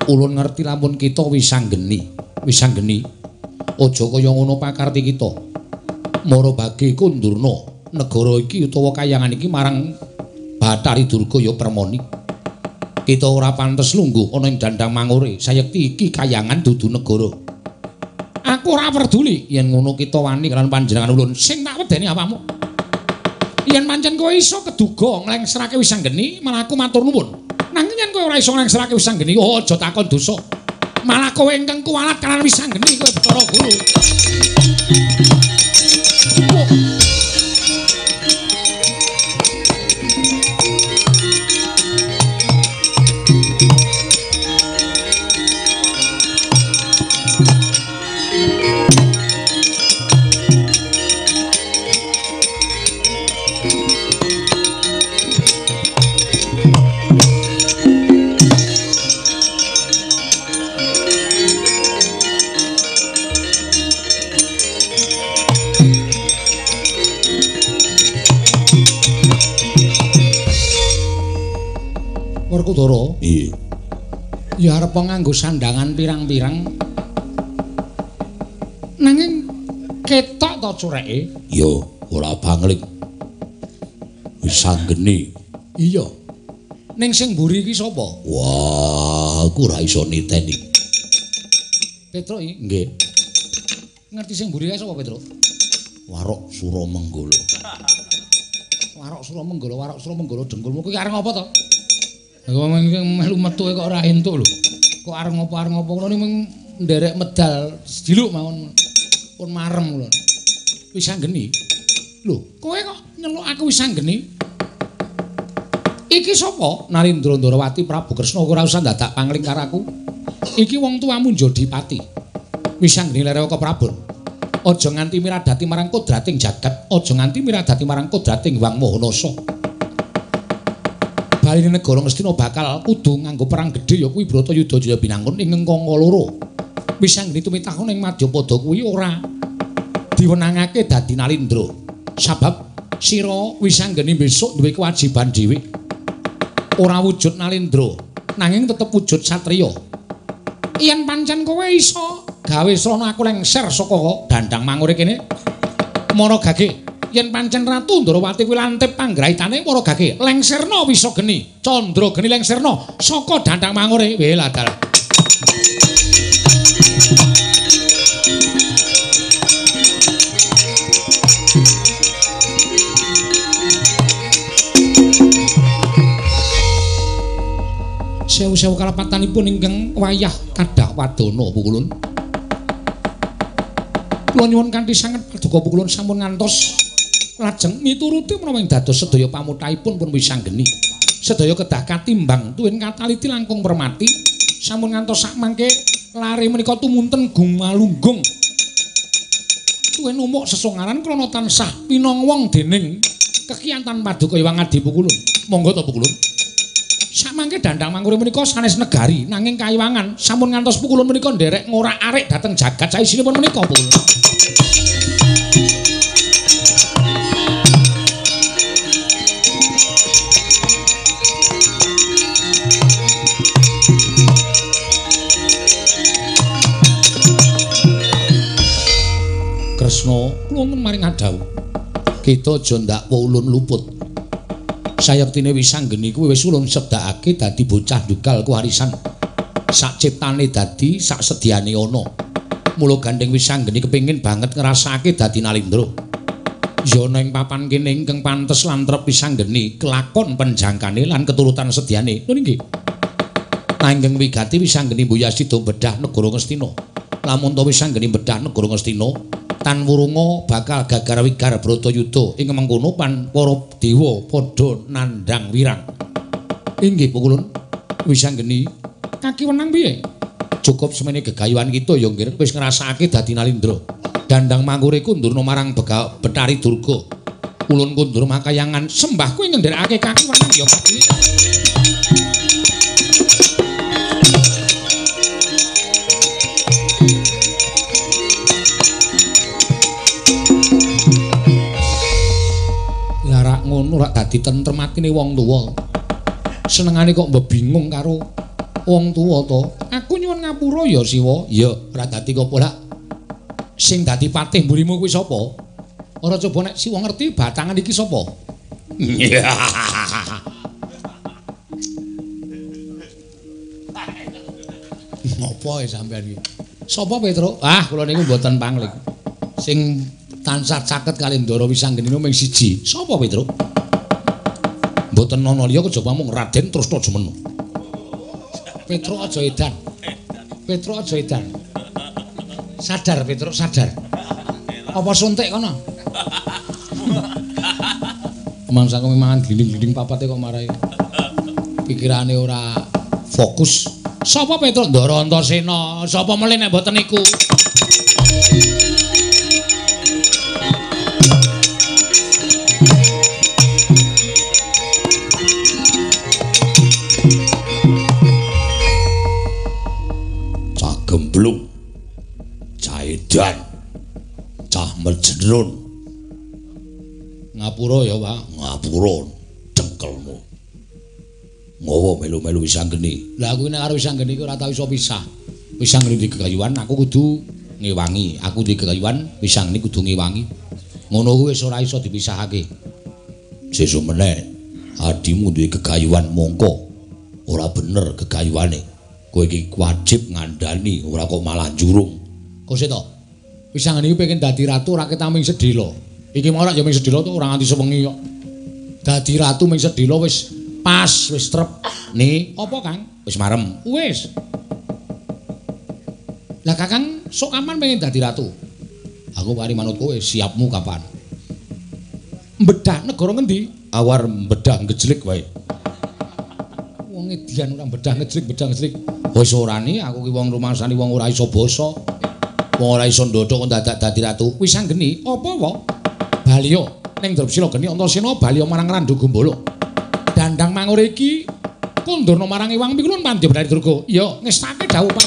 Ulun ngerti lamun kita wisanggeni wisanggeni. Aja kaya ngono pakarti kita. Mara bagi kundurna negara iki utawa kayangan iki marang Bathari Durga ya permoni. Kita ora pantes lungguh ana ing dandang mangure sayekti iki kayangan dudu negara. Aku ora peduli yen ngono kita wani kan panjenengan ulun. Sing tak wedeni apamu yen pancen kowe iso keduga nglengserake wisanggeni malah aku matur nuwun. Nanging yen kowe ora iso nglengserake wisanggeni oh aja takon dosa. Malah kowe ingkang kuwalat kalan wisanggeni kowe Bathara Guru ya arep nganggo sandangan pirang-pirang nanging ketok to cureke? Yo ora banglik. Wisanggeni iya. Ning sing mburi iki sapa? Wah aku ora iso niteni. Petro iki? Nggih. Ngerti sing mburi kae sapa Petro warok suramenggala warok suramenggala warok suramenggala dengkulmu. Kuwi arep ngopo to Aku melu metu kok ora entuk lho. Kok arep ngopo arep ngopo ngono mung nderek medal sediluk mawon. Pun marem kula. Wis anggeni. Lho, kowe kok nyeluk aku wis anggeni? Iki sapa? Narendra Ndarawati Prabu Kresna ora usah dadak pangling karo aku. Iki wong tuamu Jodipati. Wis anggeni lere kok Prabon. Aja nganti miradati marang kodrating jagat, aja nganti miradati marang kodrating Wang Mahanasa. Baline negara Ngastina bakal kudu nganggo perang gedhe ya kuwi Bratayuda Jaya Binangun ing Ngkanga loro. Wis anggene tumitahun ing Madyapada kuwi ora diwenangake dadi nalindra. Sabab sira wis anggene besok duwe kewajiban dhewe. Ora wujud nalindra, nanging tetep wujud satriya. Yen pancen kowe iso gawe srana aku lengser saka dandang mangure kene. Mara gage yen pancen Ratu Ndarawati kuwi lantip panggraitane para gage lengserna wisa geni Candra geni lengserna saka dandang mangure wela dal Sewu-sewu kalapatanipun ingkang wayah kadah wadana pukulun. Kula nyuwun kanthi sanget paduka pukulun sampun ngantos lajeng mituruti menawa ing dados sedaya pamutaipun pun wisanggeni. Sedaya kedah katimbang tuwin kataliti langkung permati sampun ngantos sak mangke lare menika tumunten gumalunggung. Tuwin umuk sesongaran krana tansah pinongwong dening kekiyantan paduka Hyang Adi Pukulun. Monggo to Pukulun. Samangke dandang mangkure menika sanes negari nanging kayiwangan sampun ngantos pukulun menika nderek ngorak-arik dhateng jagat saisinipun menika pukulun. Kresna wonten maring adawu. Kita aja ndak ulun luput. sayektine wisanggeni kuwi wis ulun sedakake dadi bocah dugal kuwarisan. Sak ciptane dadi sak sediane ana. Mula gandeng wisanggeni kepengin banget ngrasake dadi nalindra. Ya ning papan kene ingkang pantes lan trep wisanggeni kelakon penjangkane lan keturutan sediane. Lho nggih. Nanging wigati wisanggeni mbuyasi do bedah negara Ngastina. Lamun to wisanggeni bedah negara Ngastina, tan wurunga bakal gagar wigar Bratayuda ing mengkono pan para dewa padha nandhang wirang. Inggih pukulun wisanggeni kaki wenang piye? Cukup semene gegayuhan kita ya nggih wis ngrasakake dadi nalindra. Dandang mangkure kundurna marang Betari Durga. Ulun kundur makayangan sembah kowe ngendherekake kaki wenang ya ngono rak dadi tentrem atine wong tuwa. Senengane kok mbok bingung karo wong tuwa to. Aku nyuwun ngapura ya Siwa. Ya, ora dadi kok ora. Sing dadi patih mburimu kuwi sapa? Ora coba nek Siwa ngerti batangan iki sapa? Ngopo e sampean iki? Sapa Petro? Ah, kula niku mboten panglik. Sing tansah caket kali Ndara Wisanggeni mung siji. Sapa Petro? Mboten ana liya kejaba mung Raden Trusna Jumena. Petro aja edan. Petro aja edan. Sadar Petro, sadar. Apa suntik kono? Mangsa kok mangan glinding-glinding papate kok marai. Pikirane ora fokus. Sapa Petro Ndara Antasena? Sapa meneh nek mboten iku? Merjenrun ngapura ya Pak? Ngapura cengkelmu. Ngowo melu-melu wisanggeni lah aku nek karo wisanggeni iki ora tau iso pisah. Wisanggeni di kegayuan aku kudu ngewangi. Aku di kegayuan wisanggeni kudu ngewangi. Ngono kuwi wis ora iso dipisahake. Sesuk meneh adimu duwe kegayuan mongko. Ora bener kegayuane kowe iki wajib ngandani ora kok malah jurung kok to Pisangan iki pengen dadi ratu ora ketaming sedhela. Iki mau ya ming sedhela to ora nganti sewengi kok. Dadi ratu ming sedhela wis pas, wis trep. Ni, apa Kang? Wis marem. Wis. Lah Kakang sok aman pengen dadi ratu. Aku mari manut kowe, siapmu kapan? Mbedah negara ngendi? Awar mbedah ngejlik wae. Wong edian ora mbedah ngejlik, bedah ngejlik. Wis ora ni, aku ki wong rumangsani wong ora iso basa. Wong ora iso ndodok kok dadak dadi ratu. Wis anggeni apa wae baliyo ning drepsila geni antasena baliyo marang randu gumbala dandang mangure iki kundurna marang iwang pikulun pandya bali durga. Iya ngestake dawuh pak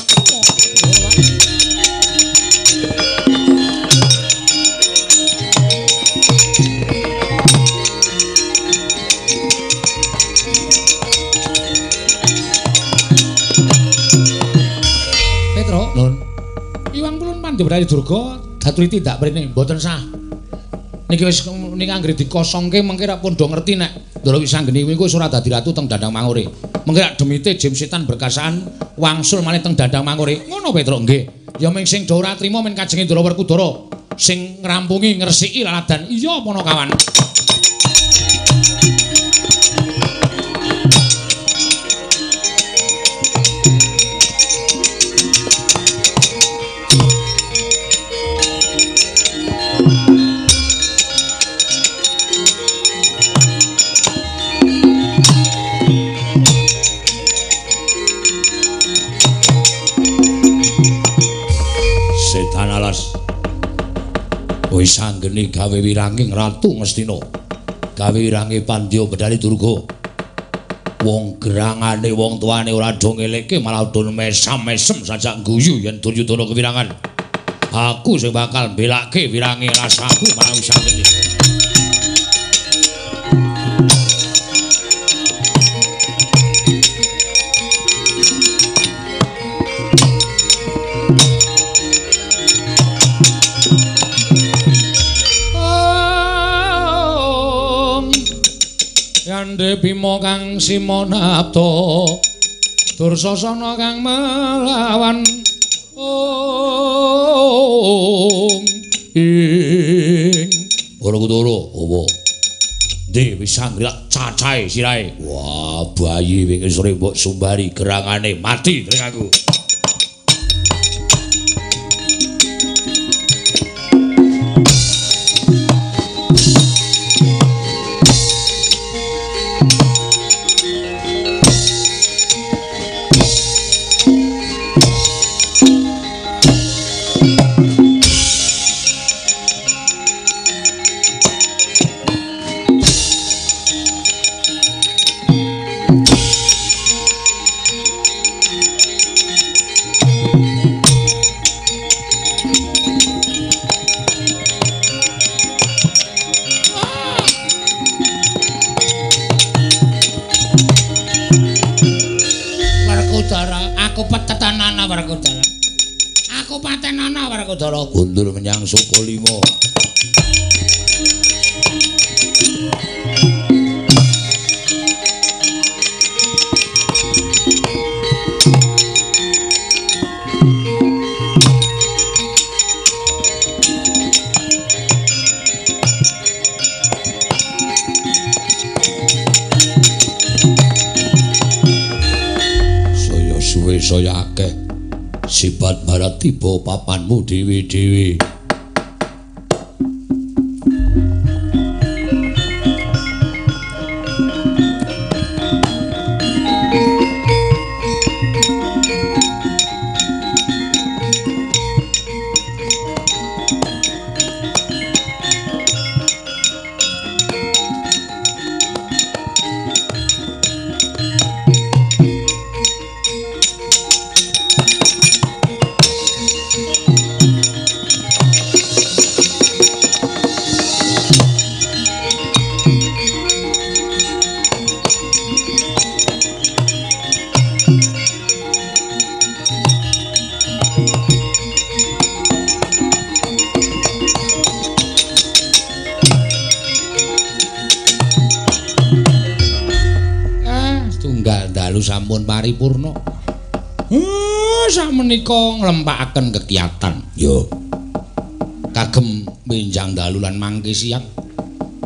Jembrani Durga daturi tindak mrene mboten sah. Niki wis ning anggere dikosongke mengke ra pondo ngerti nek Ndara Wisanggeni kuwi wis ora dadi ratu teng Dandang Mangure. Mengke rak demite Jim Setan berkasaan wangsul malih teng Dandang Mangure. Ngono Petro nggih. Ya ming sing do ora trima men kajenge Ndara Werkudara sing ngrampungi ngresiki laladan. Iya apa kawan? Wis anggeni gawe wiranging ratu Ngastina. Gawe wirange Pandya Bedari Durga. Wong gerangane wong tuane ora do ngelekke malah do mesam-mesem sajak guyu yen Duryudana kewirangan. Aku sing bakal mbelake wirange rasaku marang wis Bima kang Simonapta Dursasana kang melawan Om ing Ora kuturu, apa? Ndi wis anggrak cacahe sirahe. Wah, bayi wingi sore mbok sumbari gerangane mati ring aku.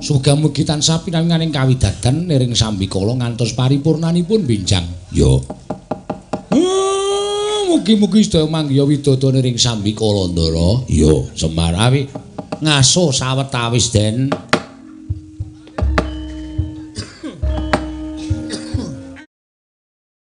Muga-mugi tansah pinanganing kawidadan niring sambikala ngantos paripurnanipun benjang. yo. Eh, Mugi-mugi sedaya manggiya widodha niring sambikala ndara. Yo, Semar awi ngaso sawetawis den